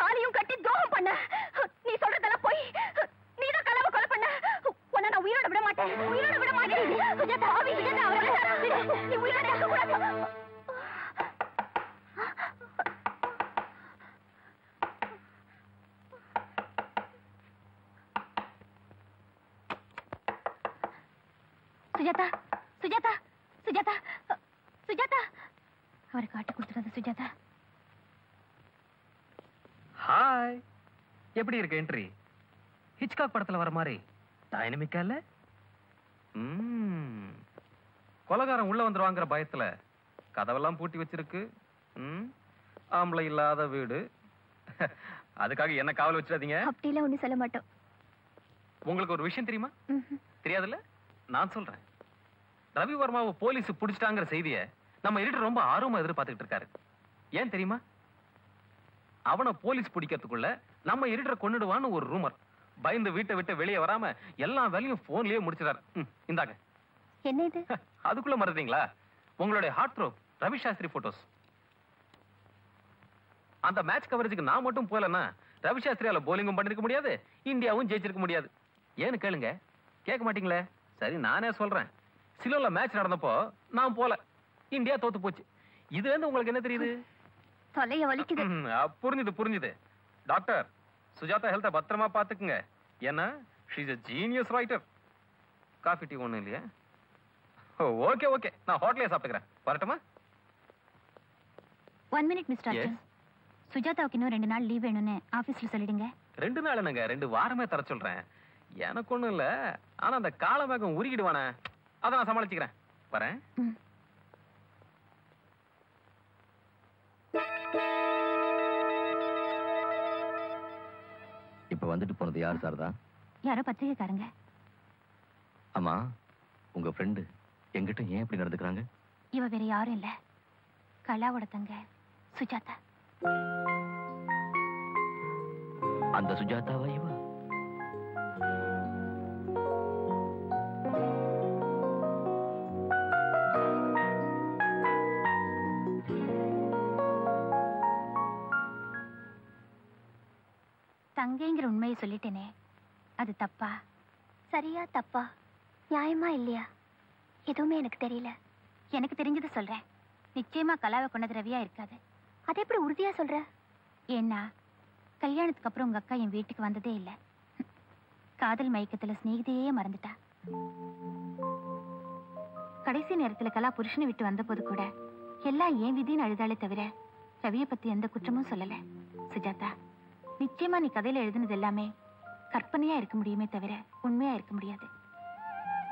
தாலியும் கட்டி துரோகம் பண்ண நீ சொல்றதெல்லாம் போய் நீதான் கலவை கொலை பண்ண உன்னை நான் உயிரோட விட மாட்டேன் சுஜாதா ஆவி, சுஜாதா அவரை நீ உயிரோட இருக்க கூடாது சுஜாதா சுஜாதா சுஜாதா. சுஜாதா கொடுத்துடாத சுஜாதா. ஹாய் எப்படி இருக்கு என்ட்ரி ஹிச்காக் படத்துல வர மாதிரி. டைனமிக்கா இல்ல? கொலகாரன் உள்ள வந்துருவாங்கிற பயத்துல கதவெல்லாம் பூட்டி வச்சிருக்கு. ம். ஆம்பளை இல்லாத வீடு. அதுக்காக என்ன காவல் வச்சிடாதீங்க. அப்படிலாம் ஒண்ணும் சொல்ல மாட்டோம். உங்களுக்கு ஒரு விஷயம் தெரியுமா. தெரியாதுல்ல? நான் சொல்றேன். ரவி வர்மாவை போலீஸ் பிடிச்சிட்டாங்கிற செய்தியை நம்ம எடிட்டர் ரொம்ப ஆர்வமா எதிர்பார்த்துக்கிட்டு இருக்காரு. ஏன் தெரியுமா? அவனை போலீஸ் பிடிக்கிறதுக்குள்ள நம்ம எடிட்டரை கொன்னுடுவான்னு ஒரு ரூமர். பயந்து வீட்டை விட்டு வெளியே வராம எல்லா வேலையும் போன்லயே முடிச்சிடாரு இந்தாங்க. என்ன இது அதுக்குள்ள மறந்தீங்களா உங்களுடைய heart throw Ravi Shastri photos அந்த மேட்ச் கவரேஜுக்கு நான் மட்டும் போலன்னா ரவி சாஸ்திரியால போலிங்கும் பண்ணிருக்க முடியாது இந்தியாவும் ஜெயிச்சிருக்க முடியாது. ஏன்னு கேளுங்க. கேட்க மாட்டீங்களே? சரி நானே சொல்றேன். சிலோல மேட்ச் நடந்தப்போ நான் போல. இந்தியா தோத்து போச்சு. இதுல இருந்து உங்களுக்கு என்ன தெரியுது? தொலைய வலிக்குது. அ, புரிஞ்சுது புரிஞ்சுது. டாக்டர் சுஜாதா ஹெல்த்தை பத்திரமா பாத்துக்குங்க ஏன்னா she's a genius writer coffee tea ஒண்ணும் இல்லையா? Okay okay. நான் ஹோட்டலே சாப்பிட்டுக்கிறேன். வரட்டுமா? One minute mister. அர்ஜுன் சுஜாதாவுக்கு இன்னும் ரெண்டு நாள் லீவ் வேணும்னு ஆபீஸ்ல சொல்லிடுங்க. ரெண்டு நாள் என்னங்க ரெண்டு வாரமே தர சொல்றேன். எனக்கு ஒண்ணும் இல்ல. ஆனா அந்த காலமேகம் உருகிடுவானே. அதை நான் சமாளிச்சுக்கிறேன். வரேன். இப்ப வந்துட்டு போனது யார் சார் தான் யாரோ பத்திரிகைக்காரங்க. ஆமா உங்க ஃப்ரெண்டு எங்கிட்ட ஏன் இப்படி நடந்துக்கிறாங்க? இவ வேற யாரும் இல்ல. கலாவோட தங்க சுஜாதா. அந்த சுஜாதாவா இவ? தங்கைங்கிற உண்மையை சொல்லிட்டேனே. அது தப்பா? சரியா தப்பா? நியாயமா இல்லையா? எதுவுமே எனக்கு தெரியல. எனக்கு தெரிஞ்சதை சொல்றேன். நிச்சயமா கலாவை கொண்டது ரவியா இருக்காது. அதை எப்படி உறுதியா சொல்ற? ஏன்னா கல்யாணத்துக்கு அப்புறம் உங்க அக்கா என் வீட்டுக்கு வந்ததே இல்ல. காதல் மயக்கத்துல சிநேகிதையே மறந்துட்டா. கடைசி நேரத்துல கலா புருஷனை விட்டு வந்தபோது கூட எல்லாம் ஏன் விதின்னு அழுதாலே தவிர ரவியை பத்தி எந்த குற்றமும் சொல்லல. சுஜாதா நிச்சயமா நீ கதையில எழுதுனது எல்லாமே கற்பனையா இருக்க முடியுமே தவிர உண்மையா இருக்க முடியாது.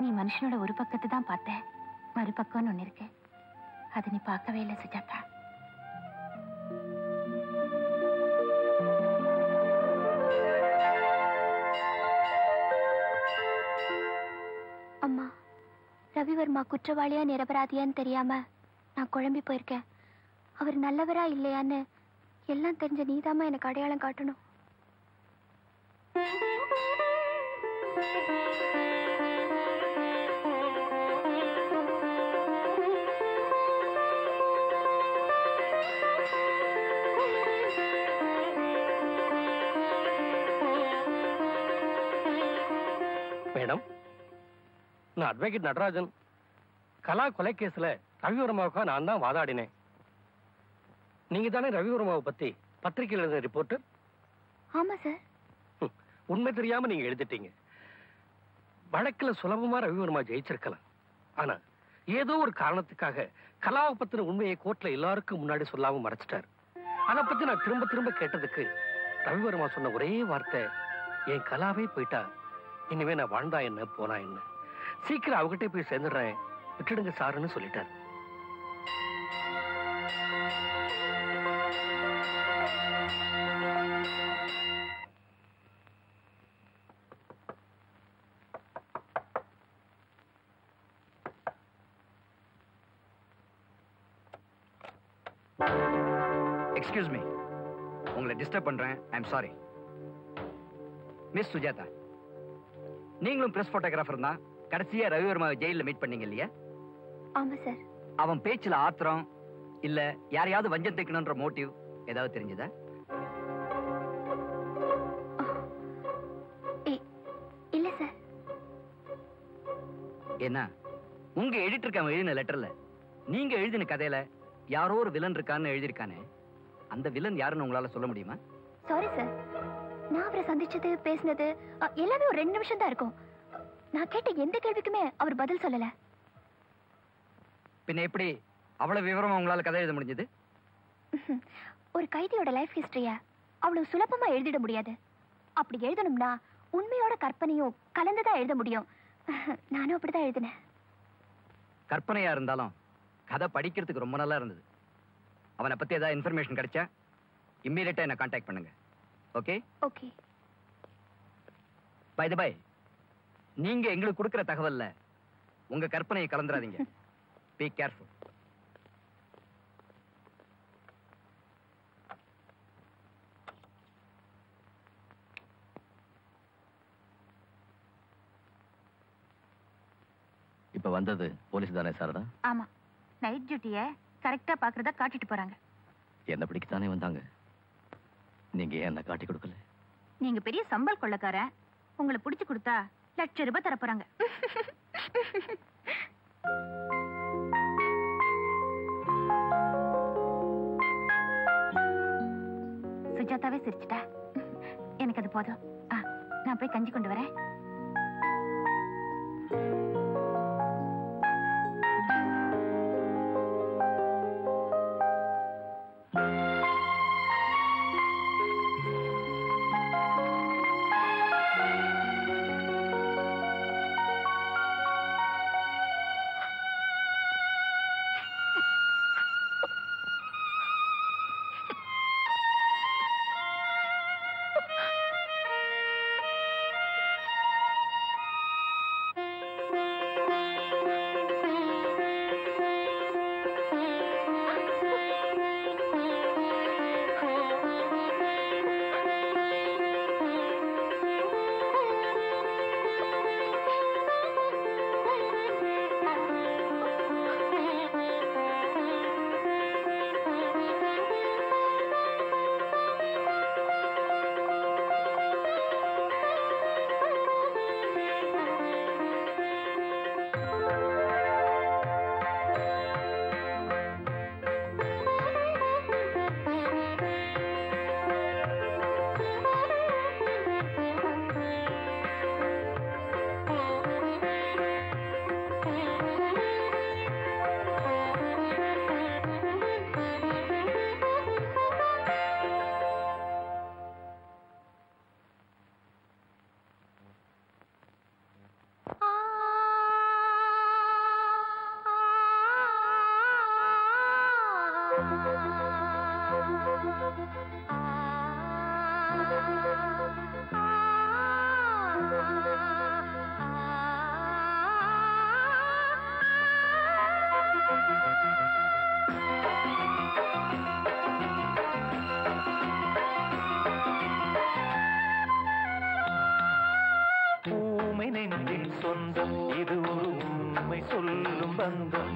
நீ மனுஷனோட ஒரு பக்கத்தை தான் பார்த்த. மறுபக்கம்னு ஒண்ணு இருக்கு. அது நீ பார்க்கவே இல்லை சுஜாதா. அம்மா ரவிவர்மா குற்றவாளியா நிரபராதியான்னு தெரியாம நான் குழம்பி போயிருக்கேன். அவர் நல்லவரா இல்லையான்னு எல்லாம் தெரிஞ்ச நீதாமா எனக்கு அடையாளம் காட்டணும். நான் அட்வொகேட் நடராஜன். கலா கொலை கேஸ்ல ரவிவர்மாவுக்காக நான் தான் வாதாடினேன். நீங்க தானே ரவிவர்மாவை பத்தி பத்திரிகையில் எழுதின ரிப்போர்ட்டர் ஆமா சார். உண்மை தெரியாம நீங்க எழுதிட்டீங்க. வழக்குல சுலபமா ரவிவர்மா ஜெயிச்சிருக்கலாம். ஆனா ஏதோ ஒரு காரணத்துக்காக கலாவை பத்தின உண்மையை கோர்ட்ல எல்லாருக்கும் முன்னாடி சொல்லாம மறைச்சிட்டாரு. அதை பத்தி நான் திரும்ப திரும்ப கேட்டதுக்கு ரவிவர்மா சொன்ன ஒரே வார்த்தை என் கலாவே போயிட்டா இனிமே நான் வாழ்ந்தா என்ன போனா என்ன? சீக்கிரம் அவகிட்ட போய் சேர்ந்துடுறேன். விட்டுடுங்க சாருன்னு சொல்லிட்டாரு. எக்ஸ்கியூஸ் மீ உங்களை டிஸ்டர்ப் பண்றேன். ஐம் சாரி மிஸ் சுஜாதா நீங்களும் பிரஸ் போட்டோகிராஃபர் தான். கடைசியா ரவிவர்மாவை ஜெயில மீட் பண்ணீங்க இல்லையா? ஆமா சார் அவன் பேச்சுல ஆத்திரம் இல்ல யாரையாவது வஞ்சம் தைக்கணும்ன்ற மோட்டிவ் ஏதாவது தெரிஞ்சதா? இல்ல சார் என்ன? உங்க எடிட்டருக்கு அவன் எழுதின லெட்டர்ல நீங்க எழுதின கதையில யாரோ ஒரு வில்லன் இருக்கான்னு எழுதியிருக்கானே? அந்த வில்லன் யாருன்னு உங்களால சொல்ல முடியுமா? சாரி சார் நான் அவரை சந்திச்சது பேசினது எல்லாமே ஒரு ரெண்டு நிமிஷம் தான் இருக்கும். நான் கேட்ட எந்த கேள்விக்குமே அவர் பதில் சொல்லல. பின்ன எப்படி அவ்வளவு விவரமா உங்களால கதை எழுத முடிஞ்சது? ஒரு கைதியோட லைஃப் ஹிஸ்டரிய அவ்வளவு சுலபமா எழுதிட முடியாது. அப்படி எழுதணும்னா உண்மையோட கற்பனையும் கலந்துதான் எழுத முடியும். நானும் அப்படிதான் எழுதினேன். கற்பனையா இருந்தாலும் கதை படிக்கிறதுக்கு ரொம்ப நல்லா இருந்தது. அவனை பத்தி ஏதாவது இன்ஃபர்மேஷன் கிடைச்சா இம்மீடியட்டா என்ன காண்டாக்ட் பண்ணுங்க. ஓகே ஓகே பை பை நீங்க எங்களுக்கு கொடுக்கிற தகவல்ல உங்க கற்பனையை கலந்துராதீங்க பி கேர்ஃபுல் இப்ப வந்தது போலீஸ் தானே சாரதா? ஆமா. நைட் டியூட்டிய கரெக்டா பாக்குறதா காட்டிட்டு போறாங்க. என்ன பிடிக்கத்தானே வந்தாங்க? நீங்க ஏன் என்ன காட்டி கொடுக்கல? நீங்க பெரிய சம்பல் கொள்ளக்காரன். உங்களை புடிச்சு கொடுத்தா லட்ச ரூபாய் தர போறாங்க. சுஜாதாவே சிரிச்சிட்டா? எனக்கு அது போதும். ஆ, நான் போய் கஞ்சி கொண்டு வரேன். சொந்தம் இது ஒரு உண்மை சொல்லும் பந்தம்.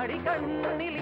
அடி கண்ணில்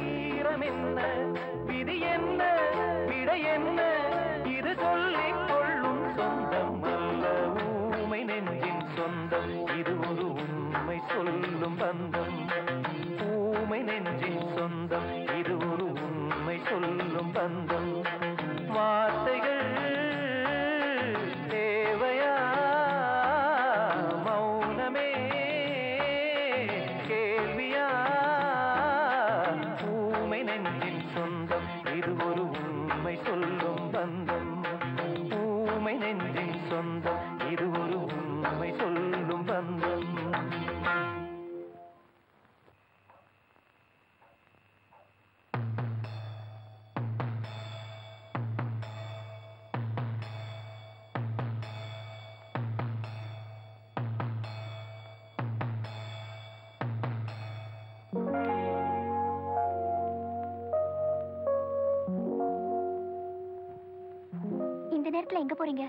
இந்த நேரத்துல எங்க போறீங்க?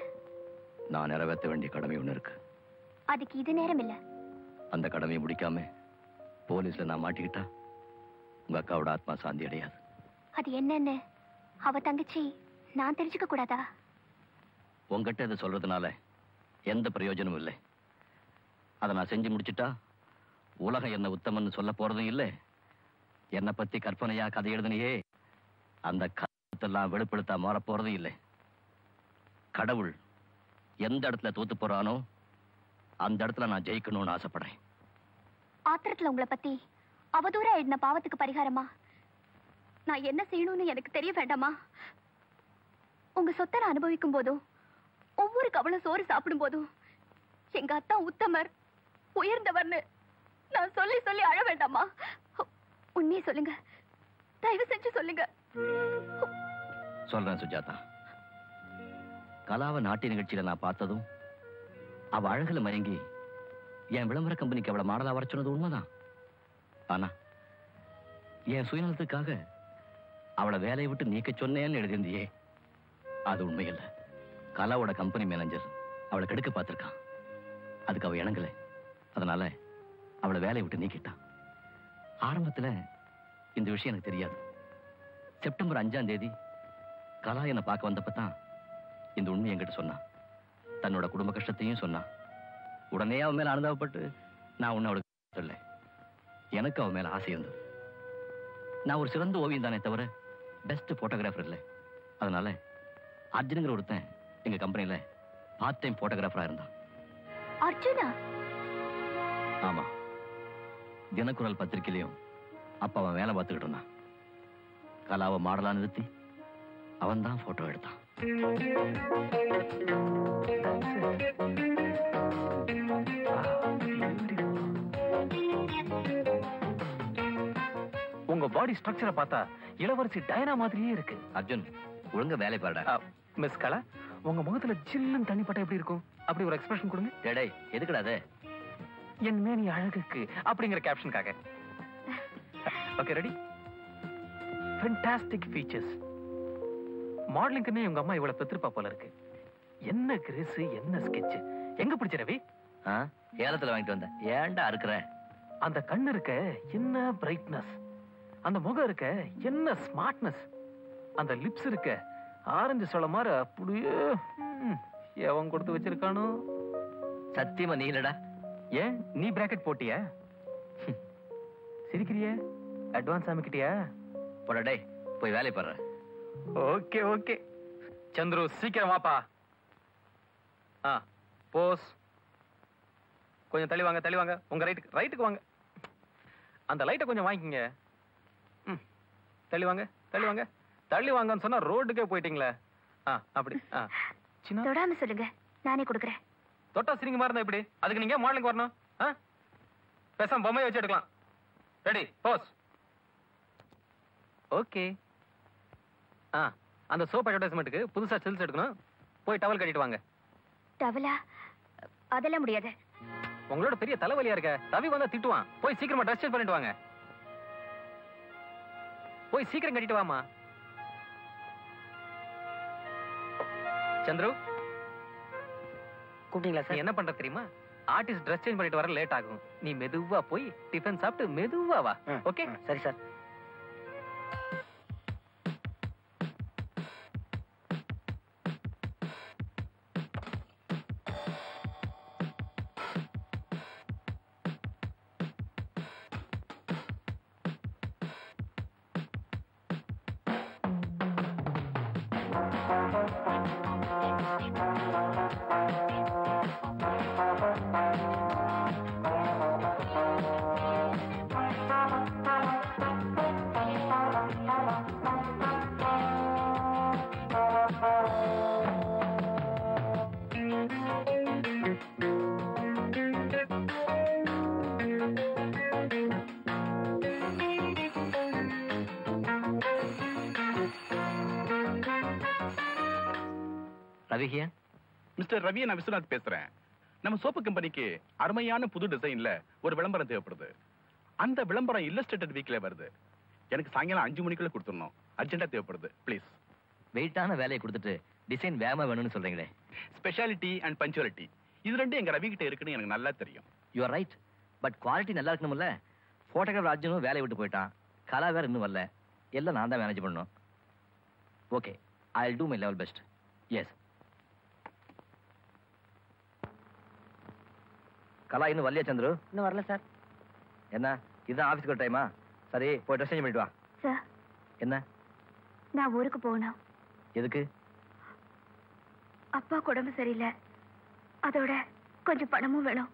நான் நிறைவேற்ற வேண்டிய கடமை ஒண்ணு இருக்கு. அதுக்கு இது நேரம் இல்ல. அந்த கடமையை முடிக்காம போலீஸ்ல நான் மாட்டிக்கிட்டா உங்க அக்காவோட ஆத்மா சாந்தி அடையாது. அது என்னன்னு? அவ தங்கச்சி நான் தெரிஞ்சுக்க கூடாதா? உங்ககிட்ட இதை சொல்றதுனால எந்த பிரயோஜனமும் இல்லை. அதை நான் செஞ்சு முடிச்சிட்டா உலகம் என்ன உத்தமன்னு சொல்ல போறதும் இல்லை. என்னை பத்தி கற்பனையா கதை எழுதுனியே அந்த கருத்தெல்லாம் வெளிப்படுத்தா மாற போறதும் இல்லை. கடவுள் எந்த இடத்துல தோத்து போறானோ அந்த இடத்துல நான் ஜெயிக்கணும்னு ஆசைப்படுறேன். ஆத்திரத்துல உங்களை பத்தி அவதூறா எழுதின பாவத்துக்கு பரிகாரமா? நான் என்ன செய்யணும்னு எனக்கு தெரிய வேண்டாமா? உங்க சொத்தை நான் அனுபவிக்கும் போதும் ஒவ்வொரு கவலம் சோறு சாப்பிடும் போதும் எங்க அத்தா உத்தமர் உயர்ந்தவர்னு நான் சொல்லி சொல்லி அழ வேண்டாமா? உண்மையை சொல்லுங்க. தயவு செஞ்சு சொல்லுங்க. சொல்றேன் சுஜாதா. கலாவை நாட்டிய நிகழ்ச்சியில நான் பார்த்ததும் அவ அழகுல மயங்கி என் விளம்பர கம்பெனிக்கு அவளை மாடலா வர சொன்னது உண்மைதான். ஆனா என் சுயநலத்துக்காக அவளை வேலையை விட்டு நீக்க சொன்னேன்னு எழுதியிருந்தியே அது உண்மை கலாவோட கம்பெனி மேனேஜர் அவளை கெடுக்க பார்த்திருக்கான். அதுக்கு அவள் இணங்கல. அதனால அவளை வேலையை விட்டு நீக்கிட்டான். ஆரம்பத்துல இந்த விஷயம் எனக்கு தெரியாது. செப்டம்பர் அஞ்சாம் தேதி கலா என்னை பார்க்க வந்தப்ப தான் இந்த உண்மை என்கிட்ட சொன்னான் தன்னோட குடும்ப கஷ்டத்தையும் சொன்னான் உடனே அவன் மேல அனுதாபப்பட்டு நான் உன்னை அவளுக்கு சொல்ல எனக்கு அவன் மேல ஆசை இருந்தது நான் ஒரு சிறந்த ஓவியம் தானே தவிர பெஸ்ட் போட்டோகிராஃபர் இல்லை. அதனால அர்ஜுனுங்கிற ஒருத்தன் எங்க கம்பெனில பார்ட் டைம் போட்டோகிராஃபரா இருந்தான். அர்ஜுனா? ஆமா. தினக்குரல் பத்திரிக்கையிலையும் அப்ப அவன் வேலை பார்த்துக்கிட்டு இருந்தான். கலாவை மாடலா நிறுத்தி அவன் தான் போட்டோ எடுத்தான். உங்க பாடி ஸ்ட்ரக்சரை பார்த்தா இளவரசி டயனா மாதிரியே இருக்கு. அர்ஜுன் ஒழுங்க வேலை பாருடா. மிஸ் கலா உங்க முகத்துல ஜில்லுன்னு தண்ணி பட்டா எப்படி இருக்கும்? அப்படி ஒரு எக்ஸ்பிரஷன் கொடுங்க. டேய் எதுக்குடா அது? என் மேனி அழகுக்கு அப்படிங்கிற கேப்ஷனுக்காக ஓகே ரெடி ஃபென்டாஸ்டிக் ஃபீச்சர்ஸ் மாடலிங்க்குன்னே உங்க அம்மா இவ்வளவு பெத்திருப்பா போல இருக்கு. என்ன கிரேஸ் என்ன ஸ்கெட்ச் எங்க பிடிச்ச ரவி? ஆ, ஏலத்துல வாங்கிட்டு வந்தேன். ஏன்டா இருக்கிற அந்த கண்ணு இருக்க என்ன பிரைட்னஸ் அந்த முகம் இருக்க என்ன ஸ்மார்ட்னஸ் அந்த லிப்ஸ் இருக்க ஆரஞ்சு சொல்ல மாதிரி அப்படியே எவன் கொடுத்து வச்சிருக்கானோ? சத்தியமா நீ இல்லடா. ஏன்? நீ பிராக்கெட் போட்டியா? சிரிக்கிறிய? அட்வான்ஸ் அமைக்கிட்டியா போடா டேய் போய் வேலையை பாரு. Okay okay. சந்துரு சீக்கிரம் வாப்பா. ஆ போஸ். கொஞ்சம் தள்ளி வாங்க தள்ளி வாங்க. உங்க ரைட்டுக்கு ரைட்டுக்கு வாங்க. அந்த லைட்டை கொஞ்சம் வாங்கிக்கங்க. ம் தள்ளி வாங்க தள்ளி வாங்க. தள்ளி வாங்கன்னு சொன்னா ரோட்டுக்கே போயிட்டீங்களே. ஆ அப்படி ஆ. சின்ன தொடாம சொல்லுங்க. நானே கொடுக்குறேன். தொட்டா சிரிங்க மாதிரி இருந்தா இப்படி அதுக்கு நீங்க மாடலிங் வரணும்? ஆ? பேசாம பொம்மையை வச்சு எடுக்கலாம். Ready pose. ஓகே. ஆ அந்த சோப் அட்வர்டைஸ்மெண்ட்டுக்கு புதுசா செல்ஸ் எடுக்கணும். போய் டவல் கட்டிட்டு வாங்க. டவலா அதெல்லாம் முடியாது. உங்களோட பெரிய தலைவலியா இருக்க. ரவி வந்தா திட்டுவான். போய் சீக்கிரமா ட்ரெஸ் சேஞ்ச் பண்ணிட்டு வாங்க. போய் சீக்கிரம் கட்டிட்டு வாமா சந்துரு? கூப்பிட்டீங்களா நீ என்ன பண்ற தெரியுமா? ஆர்டிஸ்ட் ட்ரெஸ் சேஞ்ச் பண்ணிட்டு வர லேட் ஆகும். நீ மெதுவா போய் டிஃபன் சாப்பிட்டு மெதுவா வா. ஓகே சரி sir. Ravi hiya mister Ravi நான் விஸ்வநாத் பேசுறேன். நம்ம சோப்பு கம்பெனிக்கு அருமையான புது டிசைன்ல ஒரு விளம்பரம் தேவைப்படுது. அந்த விளம்பரம் இல்லஸ்ட்ரேட்டட் வீக்ல வருது. எனக்கு சாயங்காலம் அஞ்சு மணிக்குள்ள கொடுத்துடணும். அர்ஜென்ட்டா தேவைப்படுது. ப்ளீஸ் வெயிட்டான வேலையை கொடுத்துட்டு டிசைன் வேகமா வேணும்னு சொல்றீங்களே. ஸ்பெஷாலிட்டி அண்ட் பஞ்சுவாலிட்டி இது ரெண்டும் எங்க ரவி கிட்ட இருக்குன்னு எனக்கு நல்லா தெரியும். You are right but quality நல்லா இருக்கணும்ல. போட்டோகிராஃபர் அர்ஜுனும் வேலையை விட்டு போயிட்டான். கலா வேற இன்னும் வரல. எல்லாம் நான் தான் மேனேஜ் பண்ணணும். Okay I do my level best yes Kala இன்னும் வரலையா சந்துரு? இன்னும் வரல சார். என்ன? இதுதான் ஆஃபீஸ்க்கு ஒரு டைமா சரி போய் ட்ரெஸ் சேஞ்ச் பண்ணிட்டு வா. சார். என்ன? நான் ஊருக்கு போகணும். எதுக்கு? அப்பா உடம்பு சரியில்லை. அதோட கொஞ்சம் பணமும் வேணும்.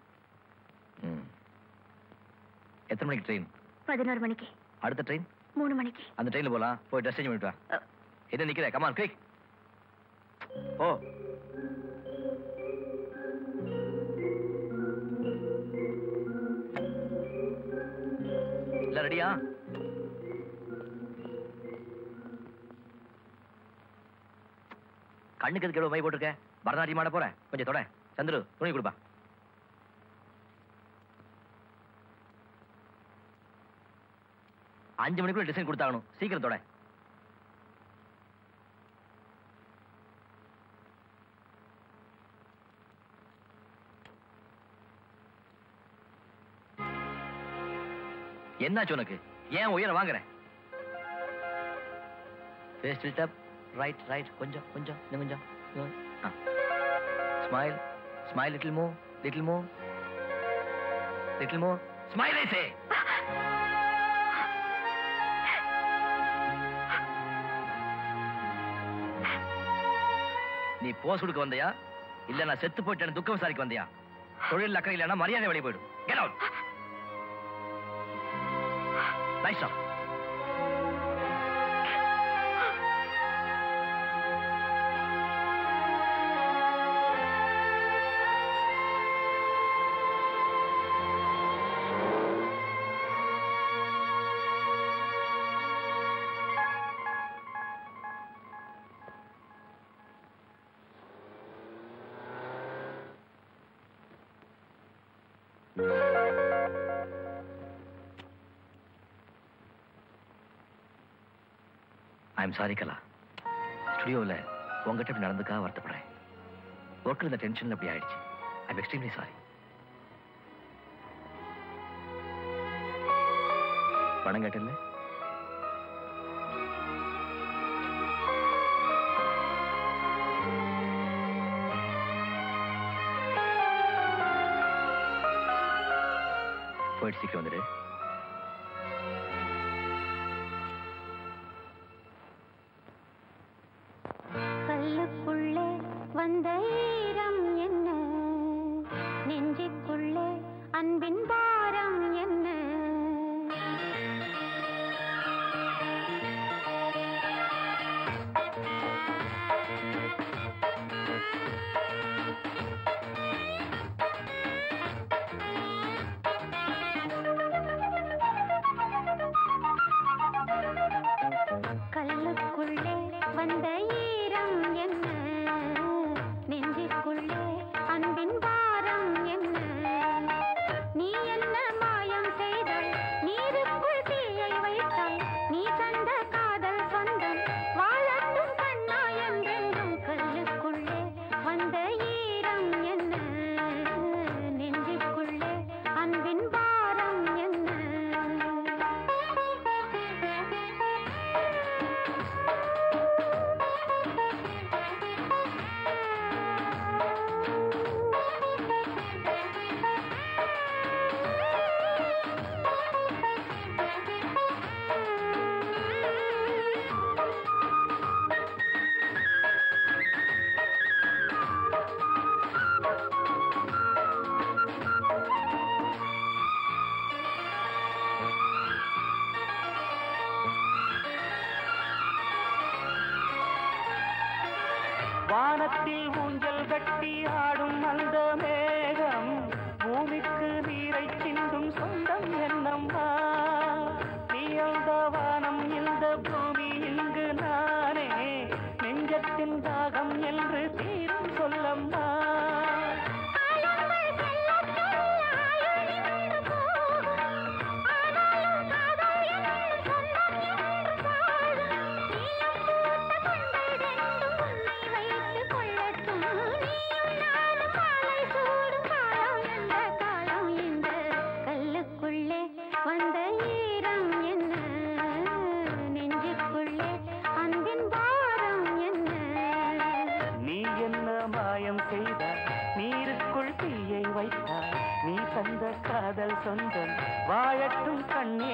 ம். எத்தனை மணிக்கு ட்ரெயின் பதினோரு மணிக்கு. அடுத்த ட்ரெயின் மூணு மணிக்கு. அந்த ட்ரெயினில் போகலாம் போய் ட்ரெஸ் சேஞ்ச் பண்ணிட்டு வா. என்ன நிக்கிற? Come on quick oh. ரெடியா? கண்ணுக்கு எதுக்கு எவ்வளவு மை போட்டிருக்க? பரதநாட்டியம் ஆட போறேன். கொஞ்சம் தொட. சந்துரு துணி கொடுப்பா. அஞ்சு மணிக்குள்ள டிசைன் கொடுத்தாகணும். சீக்கிரம் தொட. என்னாச்சு உனக்கு? ஏன் உயிரை வாங்குறேன் face tilt up right right கொஞ்சம் கொஞ்சம் இன்னும் கொஞ்சம். Smile smile little move little move little move smile I say நீ போஸ் கொடுக்க வந்தியா? இல்ல நான் செத்து போயிட்டேன்னு துக்கம் விசாரிக்க வந்தியா? தொழில் அக்கறை இல்லைன்னா மரியாதை வெளியே போயிடும். கெட் அவுட் లైట్స్ ఆఫ్ கொஞ்சம் சாதிக்கலாம். ஸ்டுடியோவில் உங்ககிட்ட இப்படி நடந்துக்காக வருத்தப்படுறேன். ஒர்க்கில் இந்த டென்ஷன் அப்படி ஆயிடுச்சு. ஐ எம் எக்ஸ்ட்ரீம்லி சாரி பணம் கேட்டல போயிட்டு சீக்கிரம் வந்துடு. வானத்தில் ஊஞ்சல் கட்டி சொந்தம். வாழட்டும் கண்ணி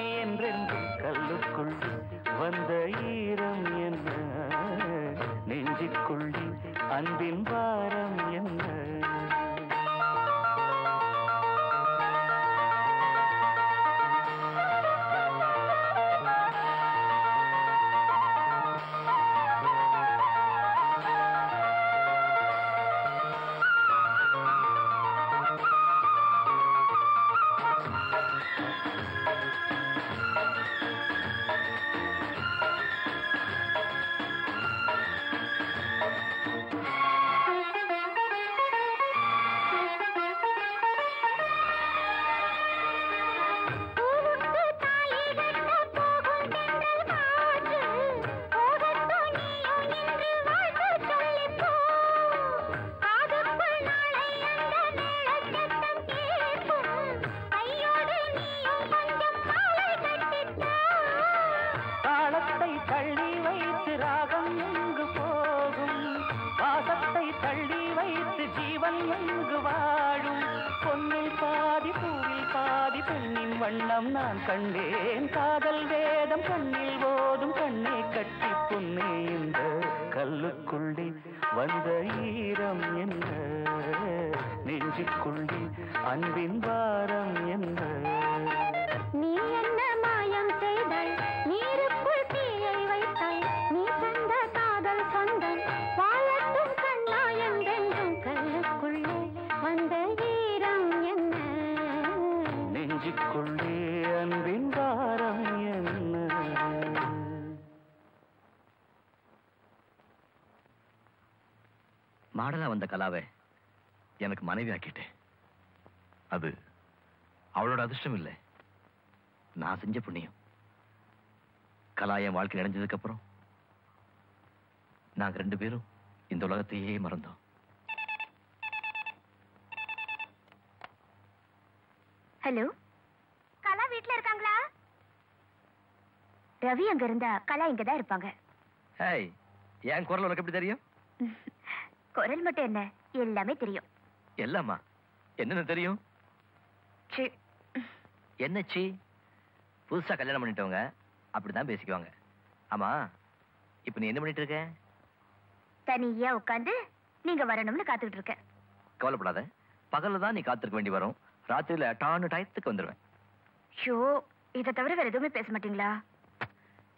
வந்த கலாவை எனக்கு மனைவி ஆக்கிட்டேன் அது அவளோட அதிர்ஷ்டம் இல்லை. நான் செஞ்ச புண்ணியம். கலா என் வாழ்க்கை இணைஞ்சதுக்கு அப்புறம் நாங்க ரெண்டு பேரும் இந்த உலகத்தையே மறந்தோம். ஹலோ கலா வீட்டுல இருக்காங்களா? ரவி அங்க இருந்தா கலா இங்கதான் இருப்பாங்க. ஹேய் என் குரல் உனக்கு எப்படி தெரியும்? குரல் மட்டும் என்ன? எல்லாமே தெரியும். எல்லாமா? என்னன்னு தெரியும்? ச்சீ, என்னச்சி புதுசா கல்யாணம் பண்ணிட்டவங்க அப்படிதான் பேசிக்குவாங்க. ஆமா இப்ப நீ என்ன பண்ணிட்டு இருக்க? தனியா உட்காந்து நீங்க வரணும்னு காத்துக்கிட்டு இருக்கேன். கவலைப்படாத. பகல்ல தான் நீ காத்திருக்க வேண்டி வரும். ராத்திரியில டான்னு டயத்துக்கு வந்துடுவேன் ஷோ இதை தவிர வேற எதுவுமே பேச மாட்டீங்களா?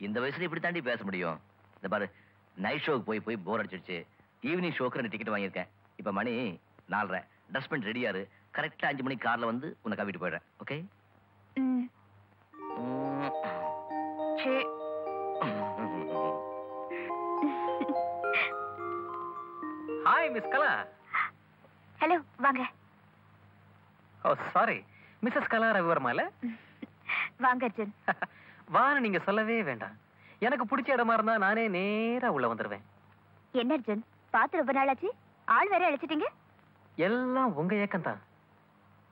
இந்த வயசுல இப்படி தாண்டி பேச முடியும். இந்த பாரு நைட் ஷோக்கு போய் போய் போர் அடிச்சிடுச்சு ஈவினிங் ஷோக்கு ரெண்டு டிக்கெட் வாங்கியிருக்கேன். இப்ப மணி நாலரை. ட்ரெஸ் பண்ணி ரெடியாரு கரெக்டா அஞ்சு மணிக்கு கார்ல வந்து உன்னை கவிட்டு போயிடுறேன். Okay hi miss Kala hello வாங்க. Oh sorry Mrs Kala Ravivarma இல்ல? வாங்க அர்ஜுன். வான்னு நீங்க சொல்லவே வேண்டாம். எனக்கு பிடிச்ச இடமா இருந்தா நானே நேரா உள்ள வந்துருவேன். என்ன அர்ஜுன்? பார்த்து ரொம்ப நாளாச்சு? ஆள் வேற அழைச்சிட்டீங்க? எல்லாம் உங்க ஏக்கம் தான்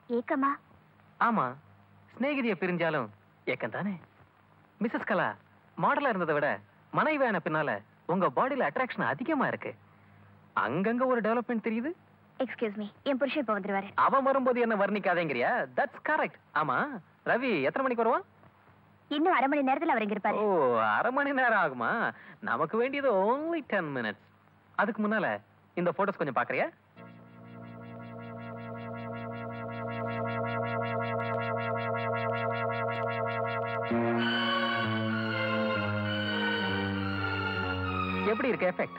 ஏக்கமா? ஆமா சிநேகிதிய பிரிஞ்சாலும் ஏக்கம் தானே மிஸ்ஸஸ் கலா மாடலா இருந்ததை விட மனைவியான பின்னால உங்க பாடியில அட்ராக்ஷன் அதிகமா இருக்கு. அங்கங்க ஒரு டெவலப்மெண்ட் தெரியுது? எக்ஸ்கியூஸ் மீ என் புருஷன் இப்ப வந்துருவாரு. அவன் வரும்போது என்ன வர்ணிக்காதேங்கிறியா? தட்ஸ் கரெக்ட் ஆமா ரவி எத்தனை மணிக்கு வருவான்? இன்னும் அரை மணி நேரத்துல அவர் இங்க இருப்பாரு. ஓ அரை மணி நேரம் ஆகுமா? நமக்கு வேண்டியது only டென் மினிட்ஸ் அதுக்கு முன்னால இந்த போட்டோஸ் கொஞ்சம் பாக்குறியா? எப்படி இருக்கு எஃபெக்ட்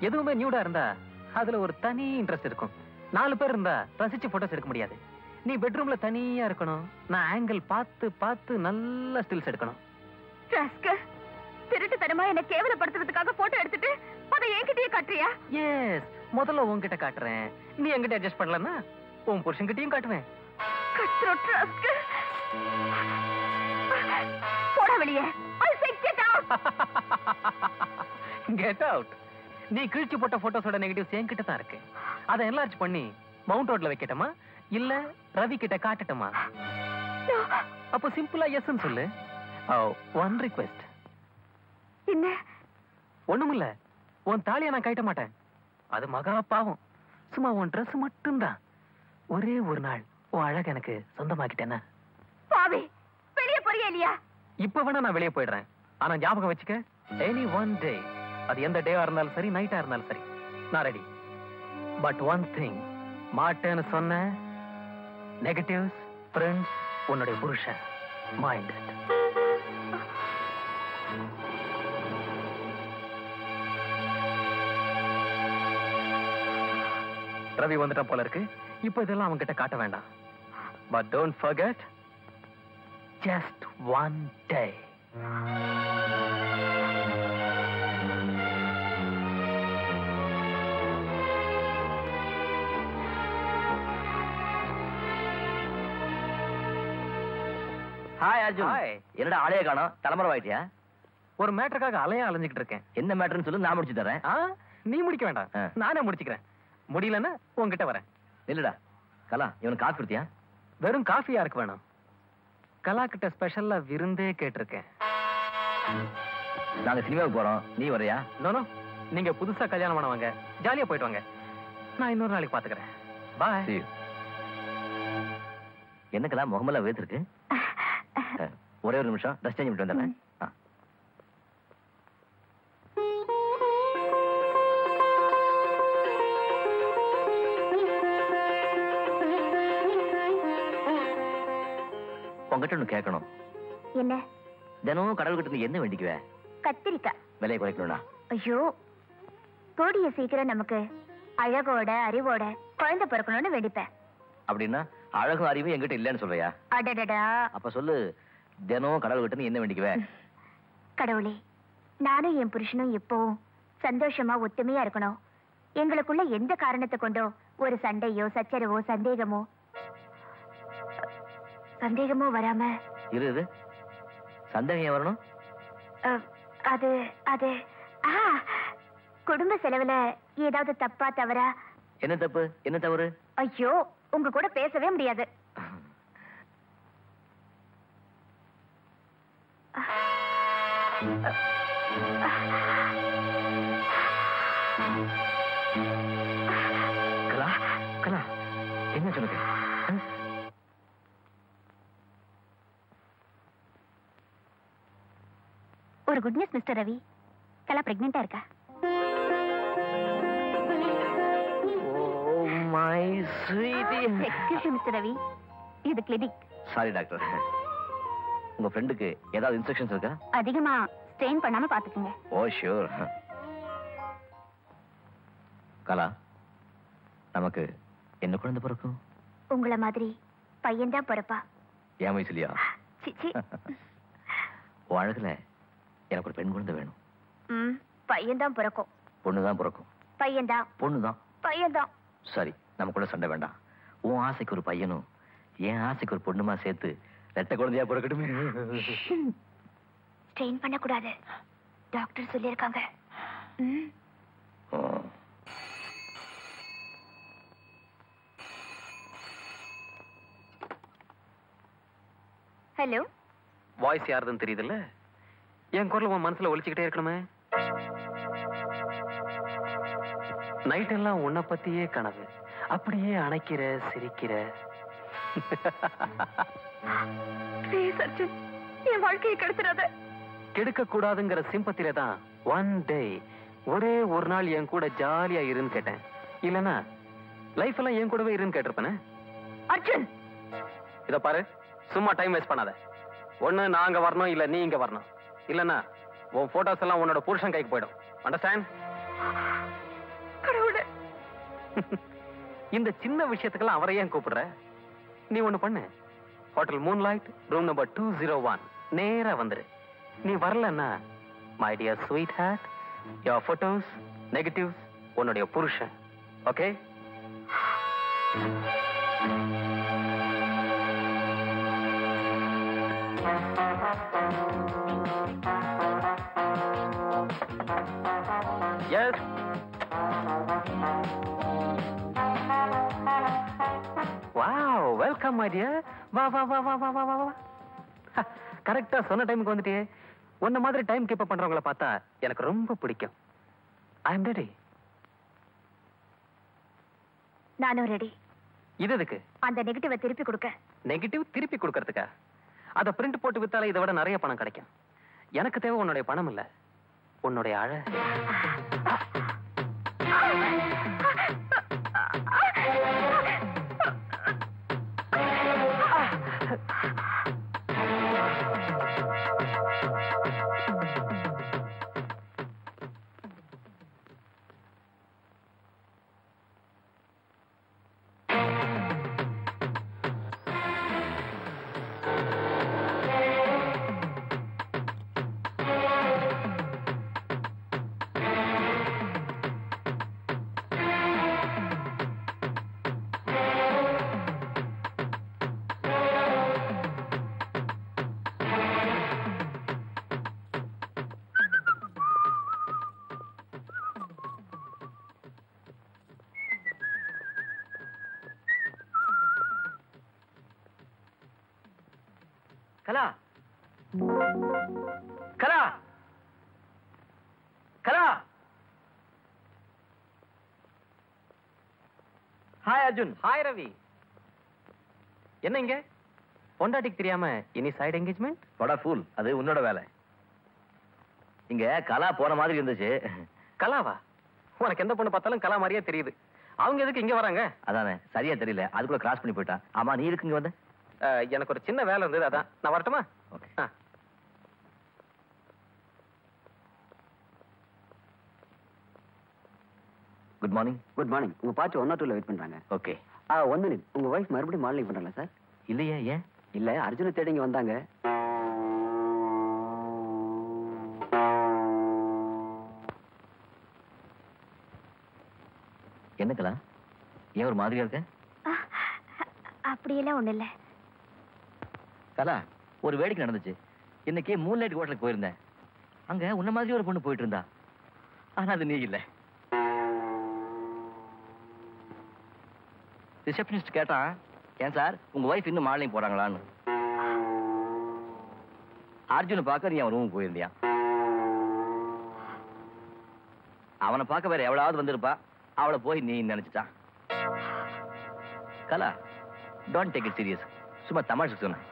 எதுவுமே நியூடா இருந்தா அதுல ஒரு தனி இன்ட்ரெஸ்ட் இருக்கும். நாலு பேர் இருந்தா ரசிச்சு போட்டோஸ் எடுக்க முடியாது. நீ பெட்ரூம்ல தனியா இருக்கணும். நான் ஆங்கிள் பார்த்து பார்த்து நல்ல ஸ்டில்ஸ் எடுக்கணும். ராஸ்கல் திருட்டுத்தனமா என்ன கேவலப்படுத்துறதுக்காக போட்டோ எடுத்துட்டு அதை என்கிட்டயே காட்டுறியா? எஸ் முதல்ல உன்கிட்ட காட்டுறேன். நீ என்கிட்ட அட்ஜஸ்ட் பண்ணலன்னா உன் புருஷன்கிட்டயும் காட்டுவேன். போடா வெளியே. கெட் அவுட் நீ கிழிச்சு போட்ட போட்டோஸோட நெகட்டிவ்ஸ் என்கிட்ட தான் இருக்கு. அதை என்லார்ஜ் பண்ணி மவுண்ட் ரோட்ல வைக்கட்டுமா? இல்ல ரவி கிட்ட காட்டட்டுமா? அப்போ சிம்பிளா எஸ்ன்னு சொல்லு. ஒன் ரிக்வெஸ்ட் என்ன? ஒண்ணுமில்ல. உன் தாலியை நான் கட்ட மாட்டேன். அது மகா பாவம். சும்மா உன் Dress மட்டும்தான். ஒரே ஒரு நாள் உன் அழகு எனக்கு சொந்தமாக்கிட்டேன்னா? பாவி வெளியே போறியா இல்லையா? இப்ப வேணா நான் வெளியே போயிடுறேன். ஆனா ஞாபகம் வச்சுக்க எனி ஒன் டே அது எந்த டேவா இருந்தாலும் சரி நைட்டா இருந்தாலும் சரி. நான் ரெடி பட் ஒன் திங் மாட்டேன்னு சொன்ன நெகட்டிவ்ஸ் ஃப்ரெண்ட்ஸ் உன்னுடைய புருஷன் மைண்ட் ரவி வந்துட்டான் போல இருக்கு. இப்போ இதெல்லாம் அவன் கிட்ட காட்ட வேண்டாம். But don't forget just one day hi Arjun. Hi. என்னடா ஆளைய காணோம்? தலைமுறை ஆயிட்டியா ஒரு மேட்டருக்காக அலையா அலைஞ்சுக்கிட்டு இருக்கேன். என்ன மேட்டர்னு சொல்லு நான் முடிச்சு தரேன். நீ முடிக்க வேண்டாம். நானே முடிச்சுக்கிறேன். முடியலன்னா உன்கிட்ட வரேன். இல்லடா. கலா இவனுக்கு காசு கொடுத்தியா? வெறும் காஃபி யாருக்கு வேணும்? கலா கிட்ட ஸ்பெஷலா விருந்தே கேட்டிருக்கேன். நாங்க சினிமாவுக்கு போறோம். நீ வரையா நோனோ நீங்க புதுசா கல்யாணம் பண்ணவங்க ஜாலியா போயிட்டு வாங்க. நான் இன்னொரு நாளைக்கு பாத்துக்கிறேன். பாய் என்ன கலா முகமெல்லாம் வேத்திருக்கு? ஒரே ஒரு நிமிஷம். ட்ரெஸ் சேஞ்ச் பண்ணிட்டு வந்துடுறேன். உங்ககிட்ட ஒண்ணு கேட்கணும். என்ன? தினமும் கடவுள்கிட்ட நீ என்ன வேண்டிக்குவ? கத்திரிக்காய். விலையை குறைக்கணும்னா? ஐயோ கூடிய சீக்கிரம் நமக்கு அழகோட அறிவோட குழந்தை பிறக்கணும்னு வேண்டிப்பேன். அப்படின்னா அழகும் அறிவும் என்கிட்ட இல்லைன்னு சொல்றியா? அடடடா. அப்ப சொல்லு தினமும் கடவுள்கிட்ட நீ என்ன வேண்டிக்குவ? கடவுளே நானும் என் புருஷனும் எப்பவும் சந்தோஷமா ஒத்துமையா இருக்கணும். எங்களுக்குள்ள எந்த காரணத்தை கொண்டோ ஒரு சண்டையோ சச்சரவோ சந்தேகமோ சந்தேகமும் வராம இரு இரு. சந்தேகம் வரணும்? அது அது குடும்ப செலவுல ஏதாவது தப்பா தவறா? என்ன தப்பு? என்ன தவறு? ஐயோ உங்க கூட பேசவே முடியாது. கலா கலா என்ன சொல்லுங்க ஒரு good news mister Ravi Kala பிரெக்னெண்டா இருக்கா ஓ my sweetie excuse mister Ravi இது கிளினிக் சாரி டாக்டர் உங்க ஃப்ரெண்டுக்கு ஏதாவது இன்ஸ்ட்ரக்ஷன்ஸ் இருக்கா? அதிகமா ஸ்ட்ரெயின் பண்ணாம பாத்துக்குங்க. ஓ ஷூர் கலா நமக்கு என்ன குழந்தை பிறக்கும்? உங்களை மாதிரி பையன்தான் பிறப்பா. என் வயசுலயா? உன் அழகுல எனக்கு ஒரு பெண் குழந்தை வேணும். ம் பையன்தான் பிறக்கும். பொண்ணுதான் பிறக்கும். பையன்தான் பொண்ணுதான் பையன்தான் சரி நமக்குள்ள சண்டை வேண்டாம். உன் ஆசைக்கு ஒரு பையனும் என் ஆசைக்கு ஒரு பொண்ணுமா சேர்த்து ரெட்டை குழந்தையா பிறக்கட்டுமே. ஸ்ட்ரெயின் பண்ணக்கூடாது. டாக்டர் சொல்லியிருக்காங்க. ஹலோ. வாய்ஸ் யாருதுன்னு தெரியுதுல்ல? என் குரல் உன் மனசுல ஒலிச்சுக்கிட்டே இருக்கணுமே. நைட் எல்லாம் உன்னை பத்தியே கனவு. அப்படியே அணைக்கிற சிரிக்கிற ப்ளீஸ் அர்ஜுன் என் வாழ்க்கையை கெடுத்துறாத. கெடுக்க கூடாதுங்கிற சிம்பத்தில தான் ஒன் டே ஒரே ஒரு நாள் என் கூட ஜாலியா இருன்னு கேட்டேன். இல்லனா லைஃப் எல்லாம் என் கூடவே இருன்னு கேட்டிருப்பேனே? அர்ஜுன் இத பாரு சும்மா டைம் வேஸ்ட் பண்ணாத. ஒண்ணு நான் அங்க வரணும் இல்ல நீ இங்க வரணும். இல்லனா உன் போட்டோஸ் எல்லாம் உன்னோட புருஷன் கைக்கு போயிடும். அண்டர்ஸ்டாண்ட் இந்த சின்ன விஷயத்துக்கெல்லாம் அவரை ஏன் கூப்பிடுற? நீ ஒண்ணு பண்ணு. Hotel moonlight room number two zero one நேரா வந்துரு. நீ வரலன்னா my dear sweetheart your photos negatives உன்னுடைய புருஷன். Okay yes wow welcome my dear வா வா வா வா வா வா வா வா. கரெக்டா சொன்ன டைமுக்கு வந்துட்டியே. உன்ன மாதிரி டைம் கீப் பண்றவங்கள பார்த்தா எனக்கு ரொம்ப பிடிக்கும். ஐ அம் ரெடி நானும் ரெடி இது எதுக்கு? அந்த நெகட்டிவை திருப்பி கொடுக்க. நெகட்டிவ் திருப்பி கொடுக்கறதுக்கா? அத பிரிண்ட் போட்டு வித்தாலே இதை விட நிறைய பணம் கிடைக்கும். எனக்கு தேவை உன்னுடைய பணம் இல்ல உன்னுடைய அழ. ஹாய் அர்ஜுன். ஹாய் ரவி என்ன இங்க? பொண்டாட்டிக்கு தெரியாம இனி சைடு என்கேஜ்மெண்ட் போடா ஃபூல் அது உன்னோட வேலை. இங்க கலா போன மாதிரி இருந்துச்சு. கலாவா? உனக்கு எந்த பொண்ணு பார்த்தாலும் கலா மாதிரியே தெரியுது. அவங்க எதுக்கு இங்க வராங்க? அதானே சரியா தெரியல. அதுக்குள்ள கிராஸ் பண்ணி போயிட்டா. ஆமா நீ இருக்கு இங்க வந்த? எனக்கு ஒரு சின்ன வேலை இருந்தது அதான். நான் வரட்டுமா? Okay good morning good morning உங்க பார்ட்டி ஒன் ஆர் டூல வெயிட் பண்றாங்க. ஓகே ஆ ஒன் மினிட் உங்க ஒய்ஃப் மறுபடியும் மாடலிங் பண்றாங்களா சார் இல்லையே ஏன்? இல்ல அர்ஜுனை தேடி இங்க வந்தாங்க. என்ன கலா? ஏன் ஒரு மாதிரியா இருக்க? அப்படியெல்லாம் ஒண்ணு இல்ல. கலா ஒரு வேடிக்கை நடந்துச்சு. இன்னைக்கு மூன் லைட் ஹோட்டலுக்கு போயிருந்தேன். அங்க உன்ன மாதிரி ஒரு பொண்ணு போயிட்டு இருந்தா. ஆனா அது நீ இல்ல. ரிசப்ஷனிஸ்ட் கேட்டான் ஏன் சார் உங்க ஒய்ஃப் இன்னும் மாலையும் போறாங்களான்னு? அர்ஜுன் பார்க்க நீ அவன் ரூமுக்கு போயிருந்தியா? அவனை பார்க்க வேற எவ்வளவு வந்திருப்பா அவளை போய் நீ நினைச்சிட்டான். Kala don't take it serious சும்மா தமாஷுக்கு சொன்னேன்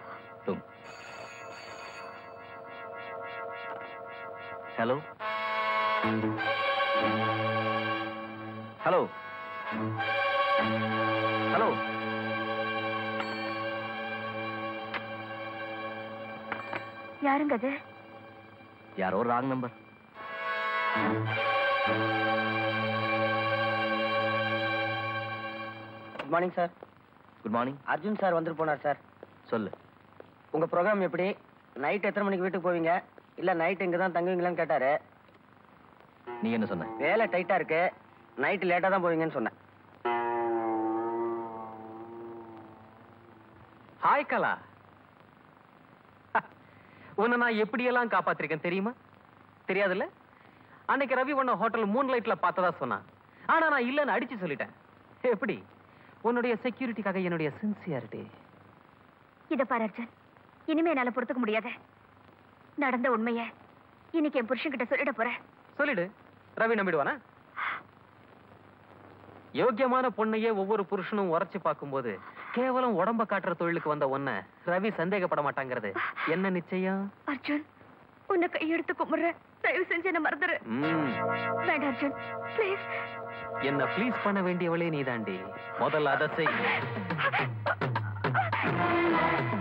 ஹலோ ஹலோ ஹலோ யாருங்க அது? யாரோ wrong number good morning sir good morning Arjun sir வந்துட்டு போனார் சார் சொல்லு. உங்க ப்ரோக்ராம் எப்படி? நைட் எத்தனை மணிக்கு வீட்டுக்கு போவீங்க? இல்ல நைட் இங்க தான் தங்குவீங்களான்னு கேட்டாரு. நீ என்ன சொன்ன? வேலை டைட்டா இருக்கு. நைட் லேட்டா தான் போவீங்கன்னு சொன்னேன். ஹாய் கலா உன்னை நான் எப்படியெல்லாம் காப்பாத்திருக்கேன் தெரியுமா? தெரியாதுல்ல? அன்னைக்கு ரவி உன்னை ஹோட்டல் மூன் லைட்ல பார்த்ததா சொன்னான். ஆனா நான் இல்லைன்னு அடிச்சு சொல்லிட்டேன். எப்படி? உன்னுடைய செக்யூரிட்டிக்காக என்னுடைய சின்சியாரிட்டி. இத பாரு அர்ஜுன். இனிமே என்னால பொறுத்துக்க முடியாது. நடந்த உண்மைய இன்னைக்கு என் புருஷன் கிட்ட சொல்லிட போறேன் சொல்லிடு. ரவி நம்பிடுவானா? யோக்கியமான பொண்ணையே ஒவ்வொரு புருஷனும் உரைச்சு பார்க்கும்போது கேவலம் உடம்ப காட்டுற தொழிலுக்கு வந்த உன்னை ரவி சந்தேகப்பட மாட்டாங்கிறது. என்ன நிச்சயம்? அர்ஜுன் உன்னை கையெடுத்து கும்பிடுறேன். தயவு செஞ்சு என்ன மறந்துரு வேண்டாம் அர்ஜுன் ப்ளீஸ் என்ன ப்ளீஸ் பண்ண வேண்டியவளே நீதாண்டி. முதல்ல அதை செய்.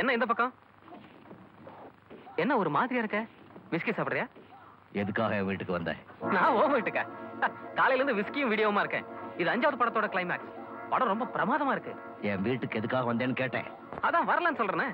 என்ன இந்த பக்கம்? என்ன ஒரு மாதிரியா இருக்க? விஸ்கி சாப்பிடுறியா? எதுக்காக என் வீட்டுக்கு வந்த நான் ஓ வீட்டுக்கா? காலையில இருந்து விஸ்கியும் வீடியோமா இருக்கேன். இது அஞ்சாவது படத்தோட கிளைமேக்ஸ் படம் ரொம்ப பிரமாதமா இருக்கு. என் வீட்டுக்கு எதுக்காக வந்தேன்னு கேட்டேன். அதான் வரலன்னு சொல்றேனே.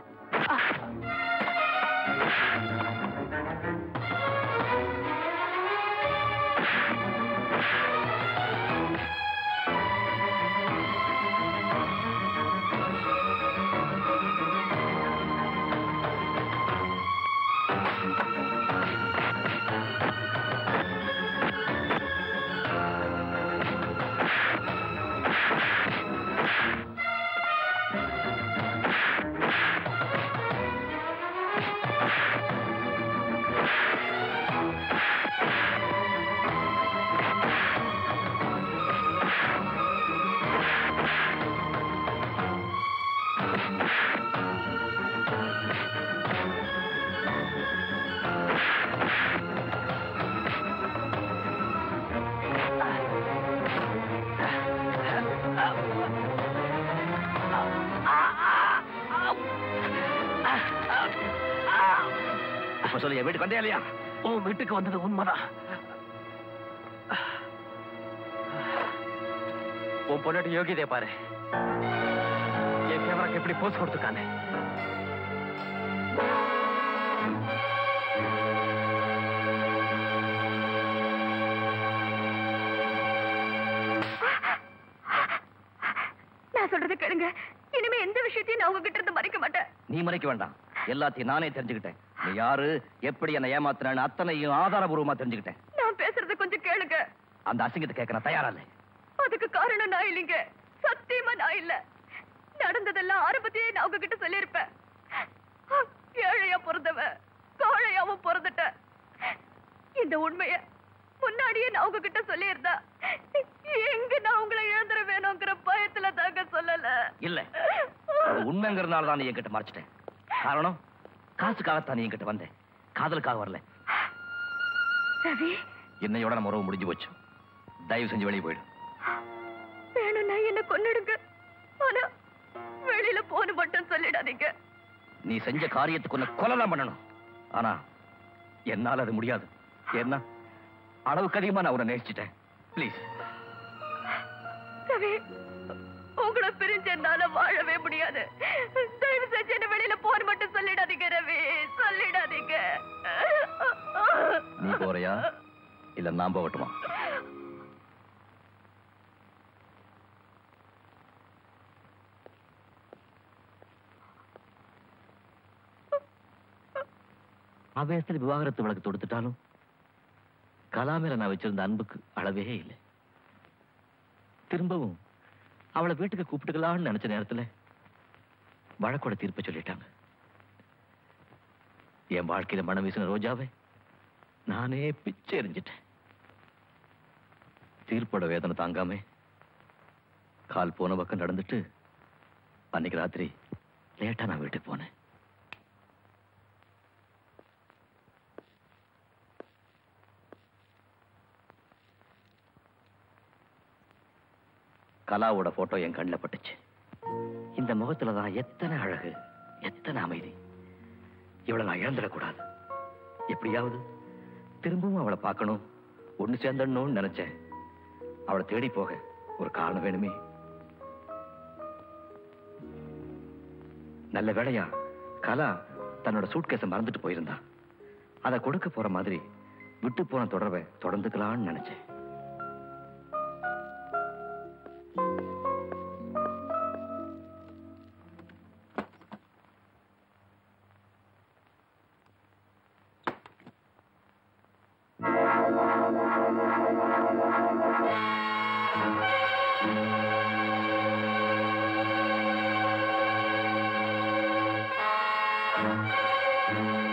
இப்ப சொல்லு என் வீட்டுக்கு வந்தே இல்லையா? உன் வீட்டுக்கு வந்தது உண்மைதான். உன் பொண்டாட்டி யோகியதைய பாரு. என் கேமராக்கு எப்படி போஸ் கொடுத்துருக்கானே. நான் சொல்றது கேளுங்க. இனிமே எந்த விஷயத்தையும் நான் உங்ககிட்ட இருந்து மறைக்க மாட்டேன். நீ மறைக்க வேண்டாம். எல்லாத்தையும் நானே தெரிஞ்சுக்கிட்டேன். யாரு? எப்படி என்ன ஏமாத்தினு அத்தனையும் ஆதாரபூர்வமா தெரிஞ்சுக்கிட்டேன். நான் பேசுறது கொஞ்சம் கேளுங்க. அந்த அசிங்கத்தை கேட்க நான் தயாரா இல்லை. அதுக்கு காரணம் நான் இல்லைங்க. சத்தியமா நான் இல்ல. நடந்ததெல்லாம் ஆரம்பத்தையே நான் உங்ககிட்ட சொல்லியிருப்பேன். ஏழையா பிறந்தவன். கோழையாவும் பிறந்துட்டேன். இந்த உண்மைய முன்னாடியே நான் உங்ககிட்ட சொல்லியிருந்தா எங்க நான் உங்களை இழந்துட வேணுங்கிற பயத்துல தாங்க சொல்லல. இல்ல. உண்மைங்கிறதுனால தான் என்கிட்ட மறைச்சிட்டேன். காரணம்? காசுக்காகத்தான் நீ என்கிட்ட வந்தேன் காதலுக்காக வரல. ரவி. என்னையோட நம்ம உறவு முடிஞ்சு போச்சு. தயவு செஞ்சு வெளியே போயிடு. வேணும்னா என்ன கொன்னுடுங்க. ஆனா வெளியில போன மட்டும் சொல்லிடாதீங்க. நீ செஞ்ச காரியத்துக்கு உன்னை கொலை பண்ணணும். ஆனா என்னால அது முடியாது. ஏன்னா அளவுக்கு அதிகமா நான் உன்னை நேசிச்சிட்டேன். ப்ளீஸ் ரவி. உங்களை பிரிஞ்சு என்னால வாழவே முடியாது. தயவு செஞ்சு என்ன வெளியில போன மட்டும் சொல்லிடாதீங்க ரவி. சொல்லிடாதீங்க. நீ போறியா? இல்ல நான் போகட்டுமா? ஆவேசத்தில் விவாகரத்து வழக்கு தொடுத்துட்டாலும் கலா மேல நான் வச்சிருந்த அன்புக்கு அளவே இல்லை. திரும்பவும் அவளை வீட்டுக்கு கூப்பிட்டுக்கலாம்னு நினைச்ச நேரத்துல வழக்கோட தீர்ப்பை சொல்லிட்டாங்க. என் வாழ்க்கையில மனம் வீசின ரோஜாவை நானே பிச்சை எறிஞ்சிட்டேன். தீர்ப்போட வேதனை தாங்காம கால் போன பக்கம் நடந்துட்டு அன்னைக்கு ராத்திரி லேட்டா நான் வீட்டுக்கு போனேன். கலாவோட போட்டோ என் கண்ணில் பட்டுச்சு. இந்த முகத்துல தான் எத்தனை அழகு எத்தனை அமைதி. இவளை நான் இழந்துடக்கூடாது. எப்படியாவது திரும்பவும் அவளை பார்க்கணும் ஒண்ணு சேர்ந்தணும்னு நினைச்சேன். அவளை தேடி போக ஒரு காரணம் வேணுமே. நல்ல வேளையா கலா தன்னோட சூட்கேஸை மறந்துட்டு போயிருந்தா. அதை கொடுக்க போற மாதிரி விட்டு போன தொடர்பை தொடர்ந்துக்கலாம்னு நினைச்சேன். கலா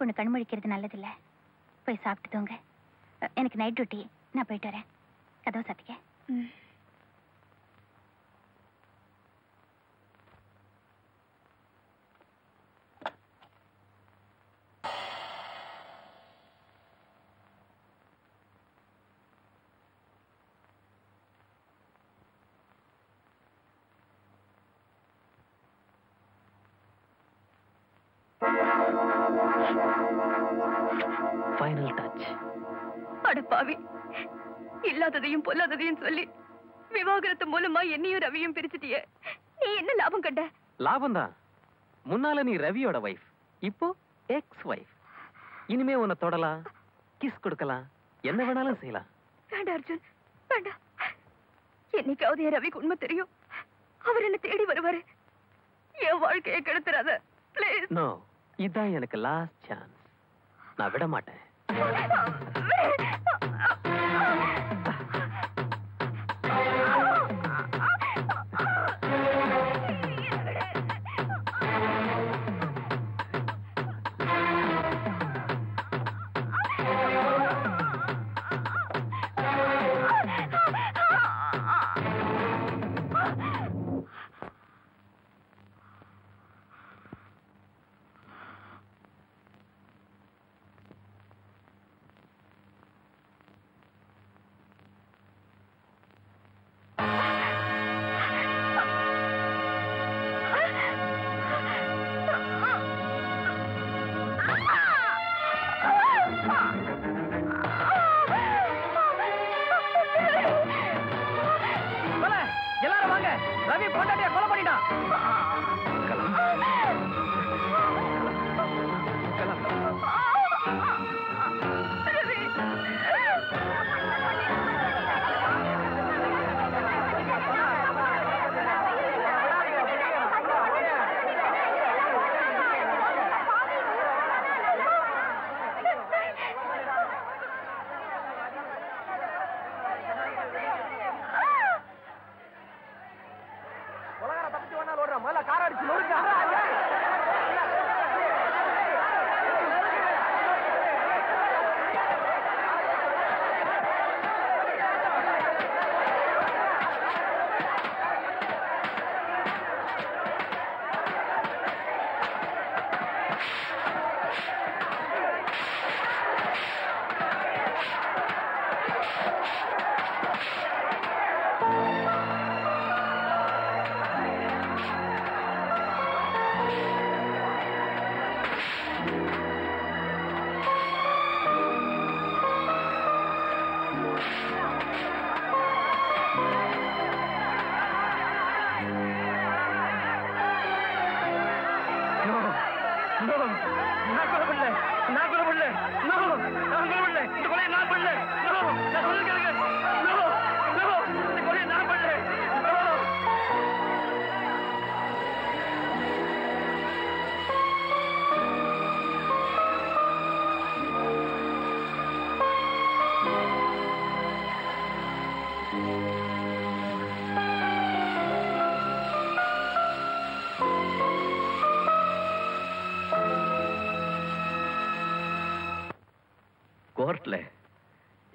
பொண்ணு கண் முழிக்கிறது நல்லதில்ல. போய் சாப்பிட்டு தூங்க எனக்கு நைட் டியூட்டி நான் போயிட்டு வரேன். சொல்லி விவாகரத்து மூலமா என்னையும் ரவியும் பிரிச்சுட்டியே. நீ என்ன லாபம் கண்ட? லாபம் தான் முன்னால நீ ரவியோட வைஃப் இப்போ எக்ஸ் வைஃப் இனிமே உன்னை தொடலாம் கிஸ் கொடுக்கலாம் என்ன வேணாலும் செய்யலாம். வேண்டாம் அர்ஜுன் வேண்டாம். என்னைக்காவது என் ரவிக்கு உண்மை தெரியும். அவர் என்ன தேடி வருவாரு. என் வாழ்க்கையை கெடுத்துறாத. ப்ளீஸ் நோ இதான் எனக்கு லாஸ்ட் சான்ஸ் நான் விட மாட்டேன் Oh!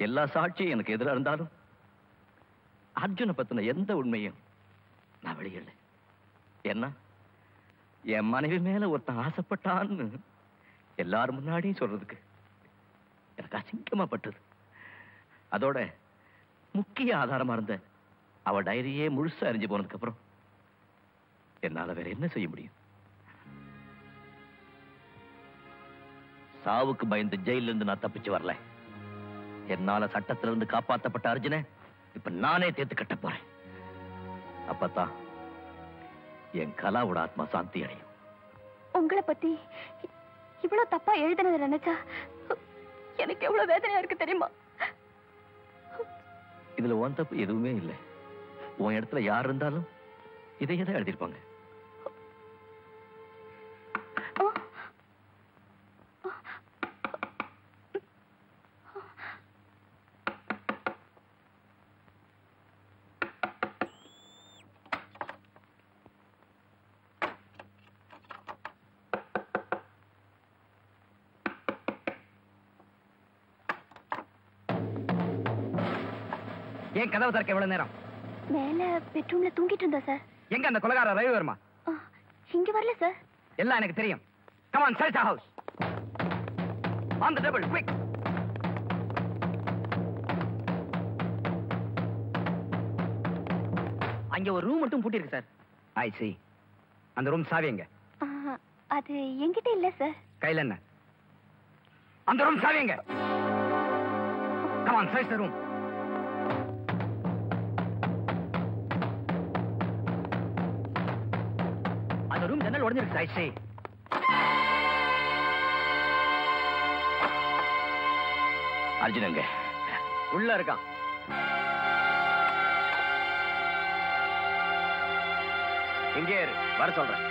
எல்லா சாட்சியும் எனக்கு எதிரா இருந்தாலும் அர்ஜுனை பத்தின எந்த உண்மையும் நான் வெளியிடல. என்ன என் மனைவி மேல ஒருத்தன் ஆசைப்பட்டான்னு எல்லாரும் முன்னாடியும் சொல்றதுக்கு எனக்கு அசிங்கமா பட்டது. அதோட முக்கிய ஆதாரமா இருந்த அவ டைரியே முழுசா அறிஞ்சு போனதுக்கு அப்புறம் என்னால வேற என்ன செய்ய முடியும்? சாவுக்கு பயந்து ஜெயில இருந்து நான் தப்பிச்சு வரல. என்னால சட்டத்துல இருந்து காப்பாத்தப்பட்ட அர்ஜுனை இப்ப நானே தேத்து கட்ட போறேன். அப்பதான் என் கலாவோட ஆத்மா சாந்தி அடையும். உங்களை பத்தி இவ்வளவு தப்பா எழுதுனதை நினைச்சா எனக்கு எவ்வளவு வேதனையா இருக்கு தெரியுமா? இதுல உன் தப்பு எதுவுமே இல்லை. உன் இடத்துல யார் இருந்தாலும் இதையே தான் எழுதியிருப்பாங்க. ஏன் கதவு திறக்க எவ்வளவு நேரம்? மேல பெட்ரூம்ல தூங்கிட்டு இருந்தா சார் எங்க அந்த கொலகார ரவிவர்மா? இங்க வரல சார் எல்லாம் எனக்கு தெரியும். Come on search house on the table quick அங்க ஒரு ரூம் மட்டும் பூட்டி இருக்கு சார் ஐ see. அந்த ரூம் சாவி எங்க? அது என்கிட்ட இல்ல சார் கையில என்ன? அந்த ரூம் சாவி எங்க? Come on search the room உடைஞ்சிருக்கு I see அர்ஜுனங்க உள்ள இருக்கான். இங்கே வர சொல்றேன்.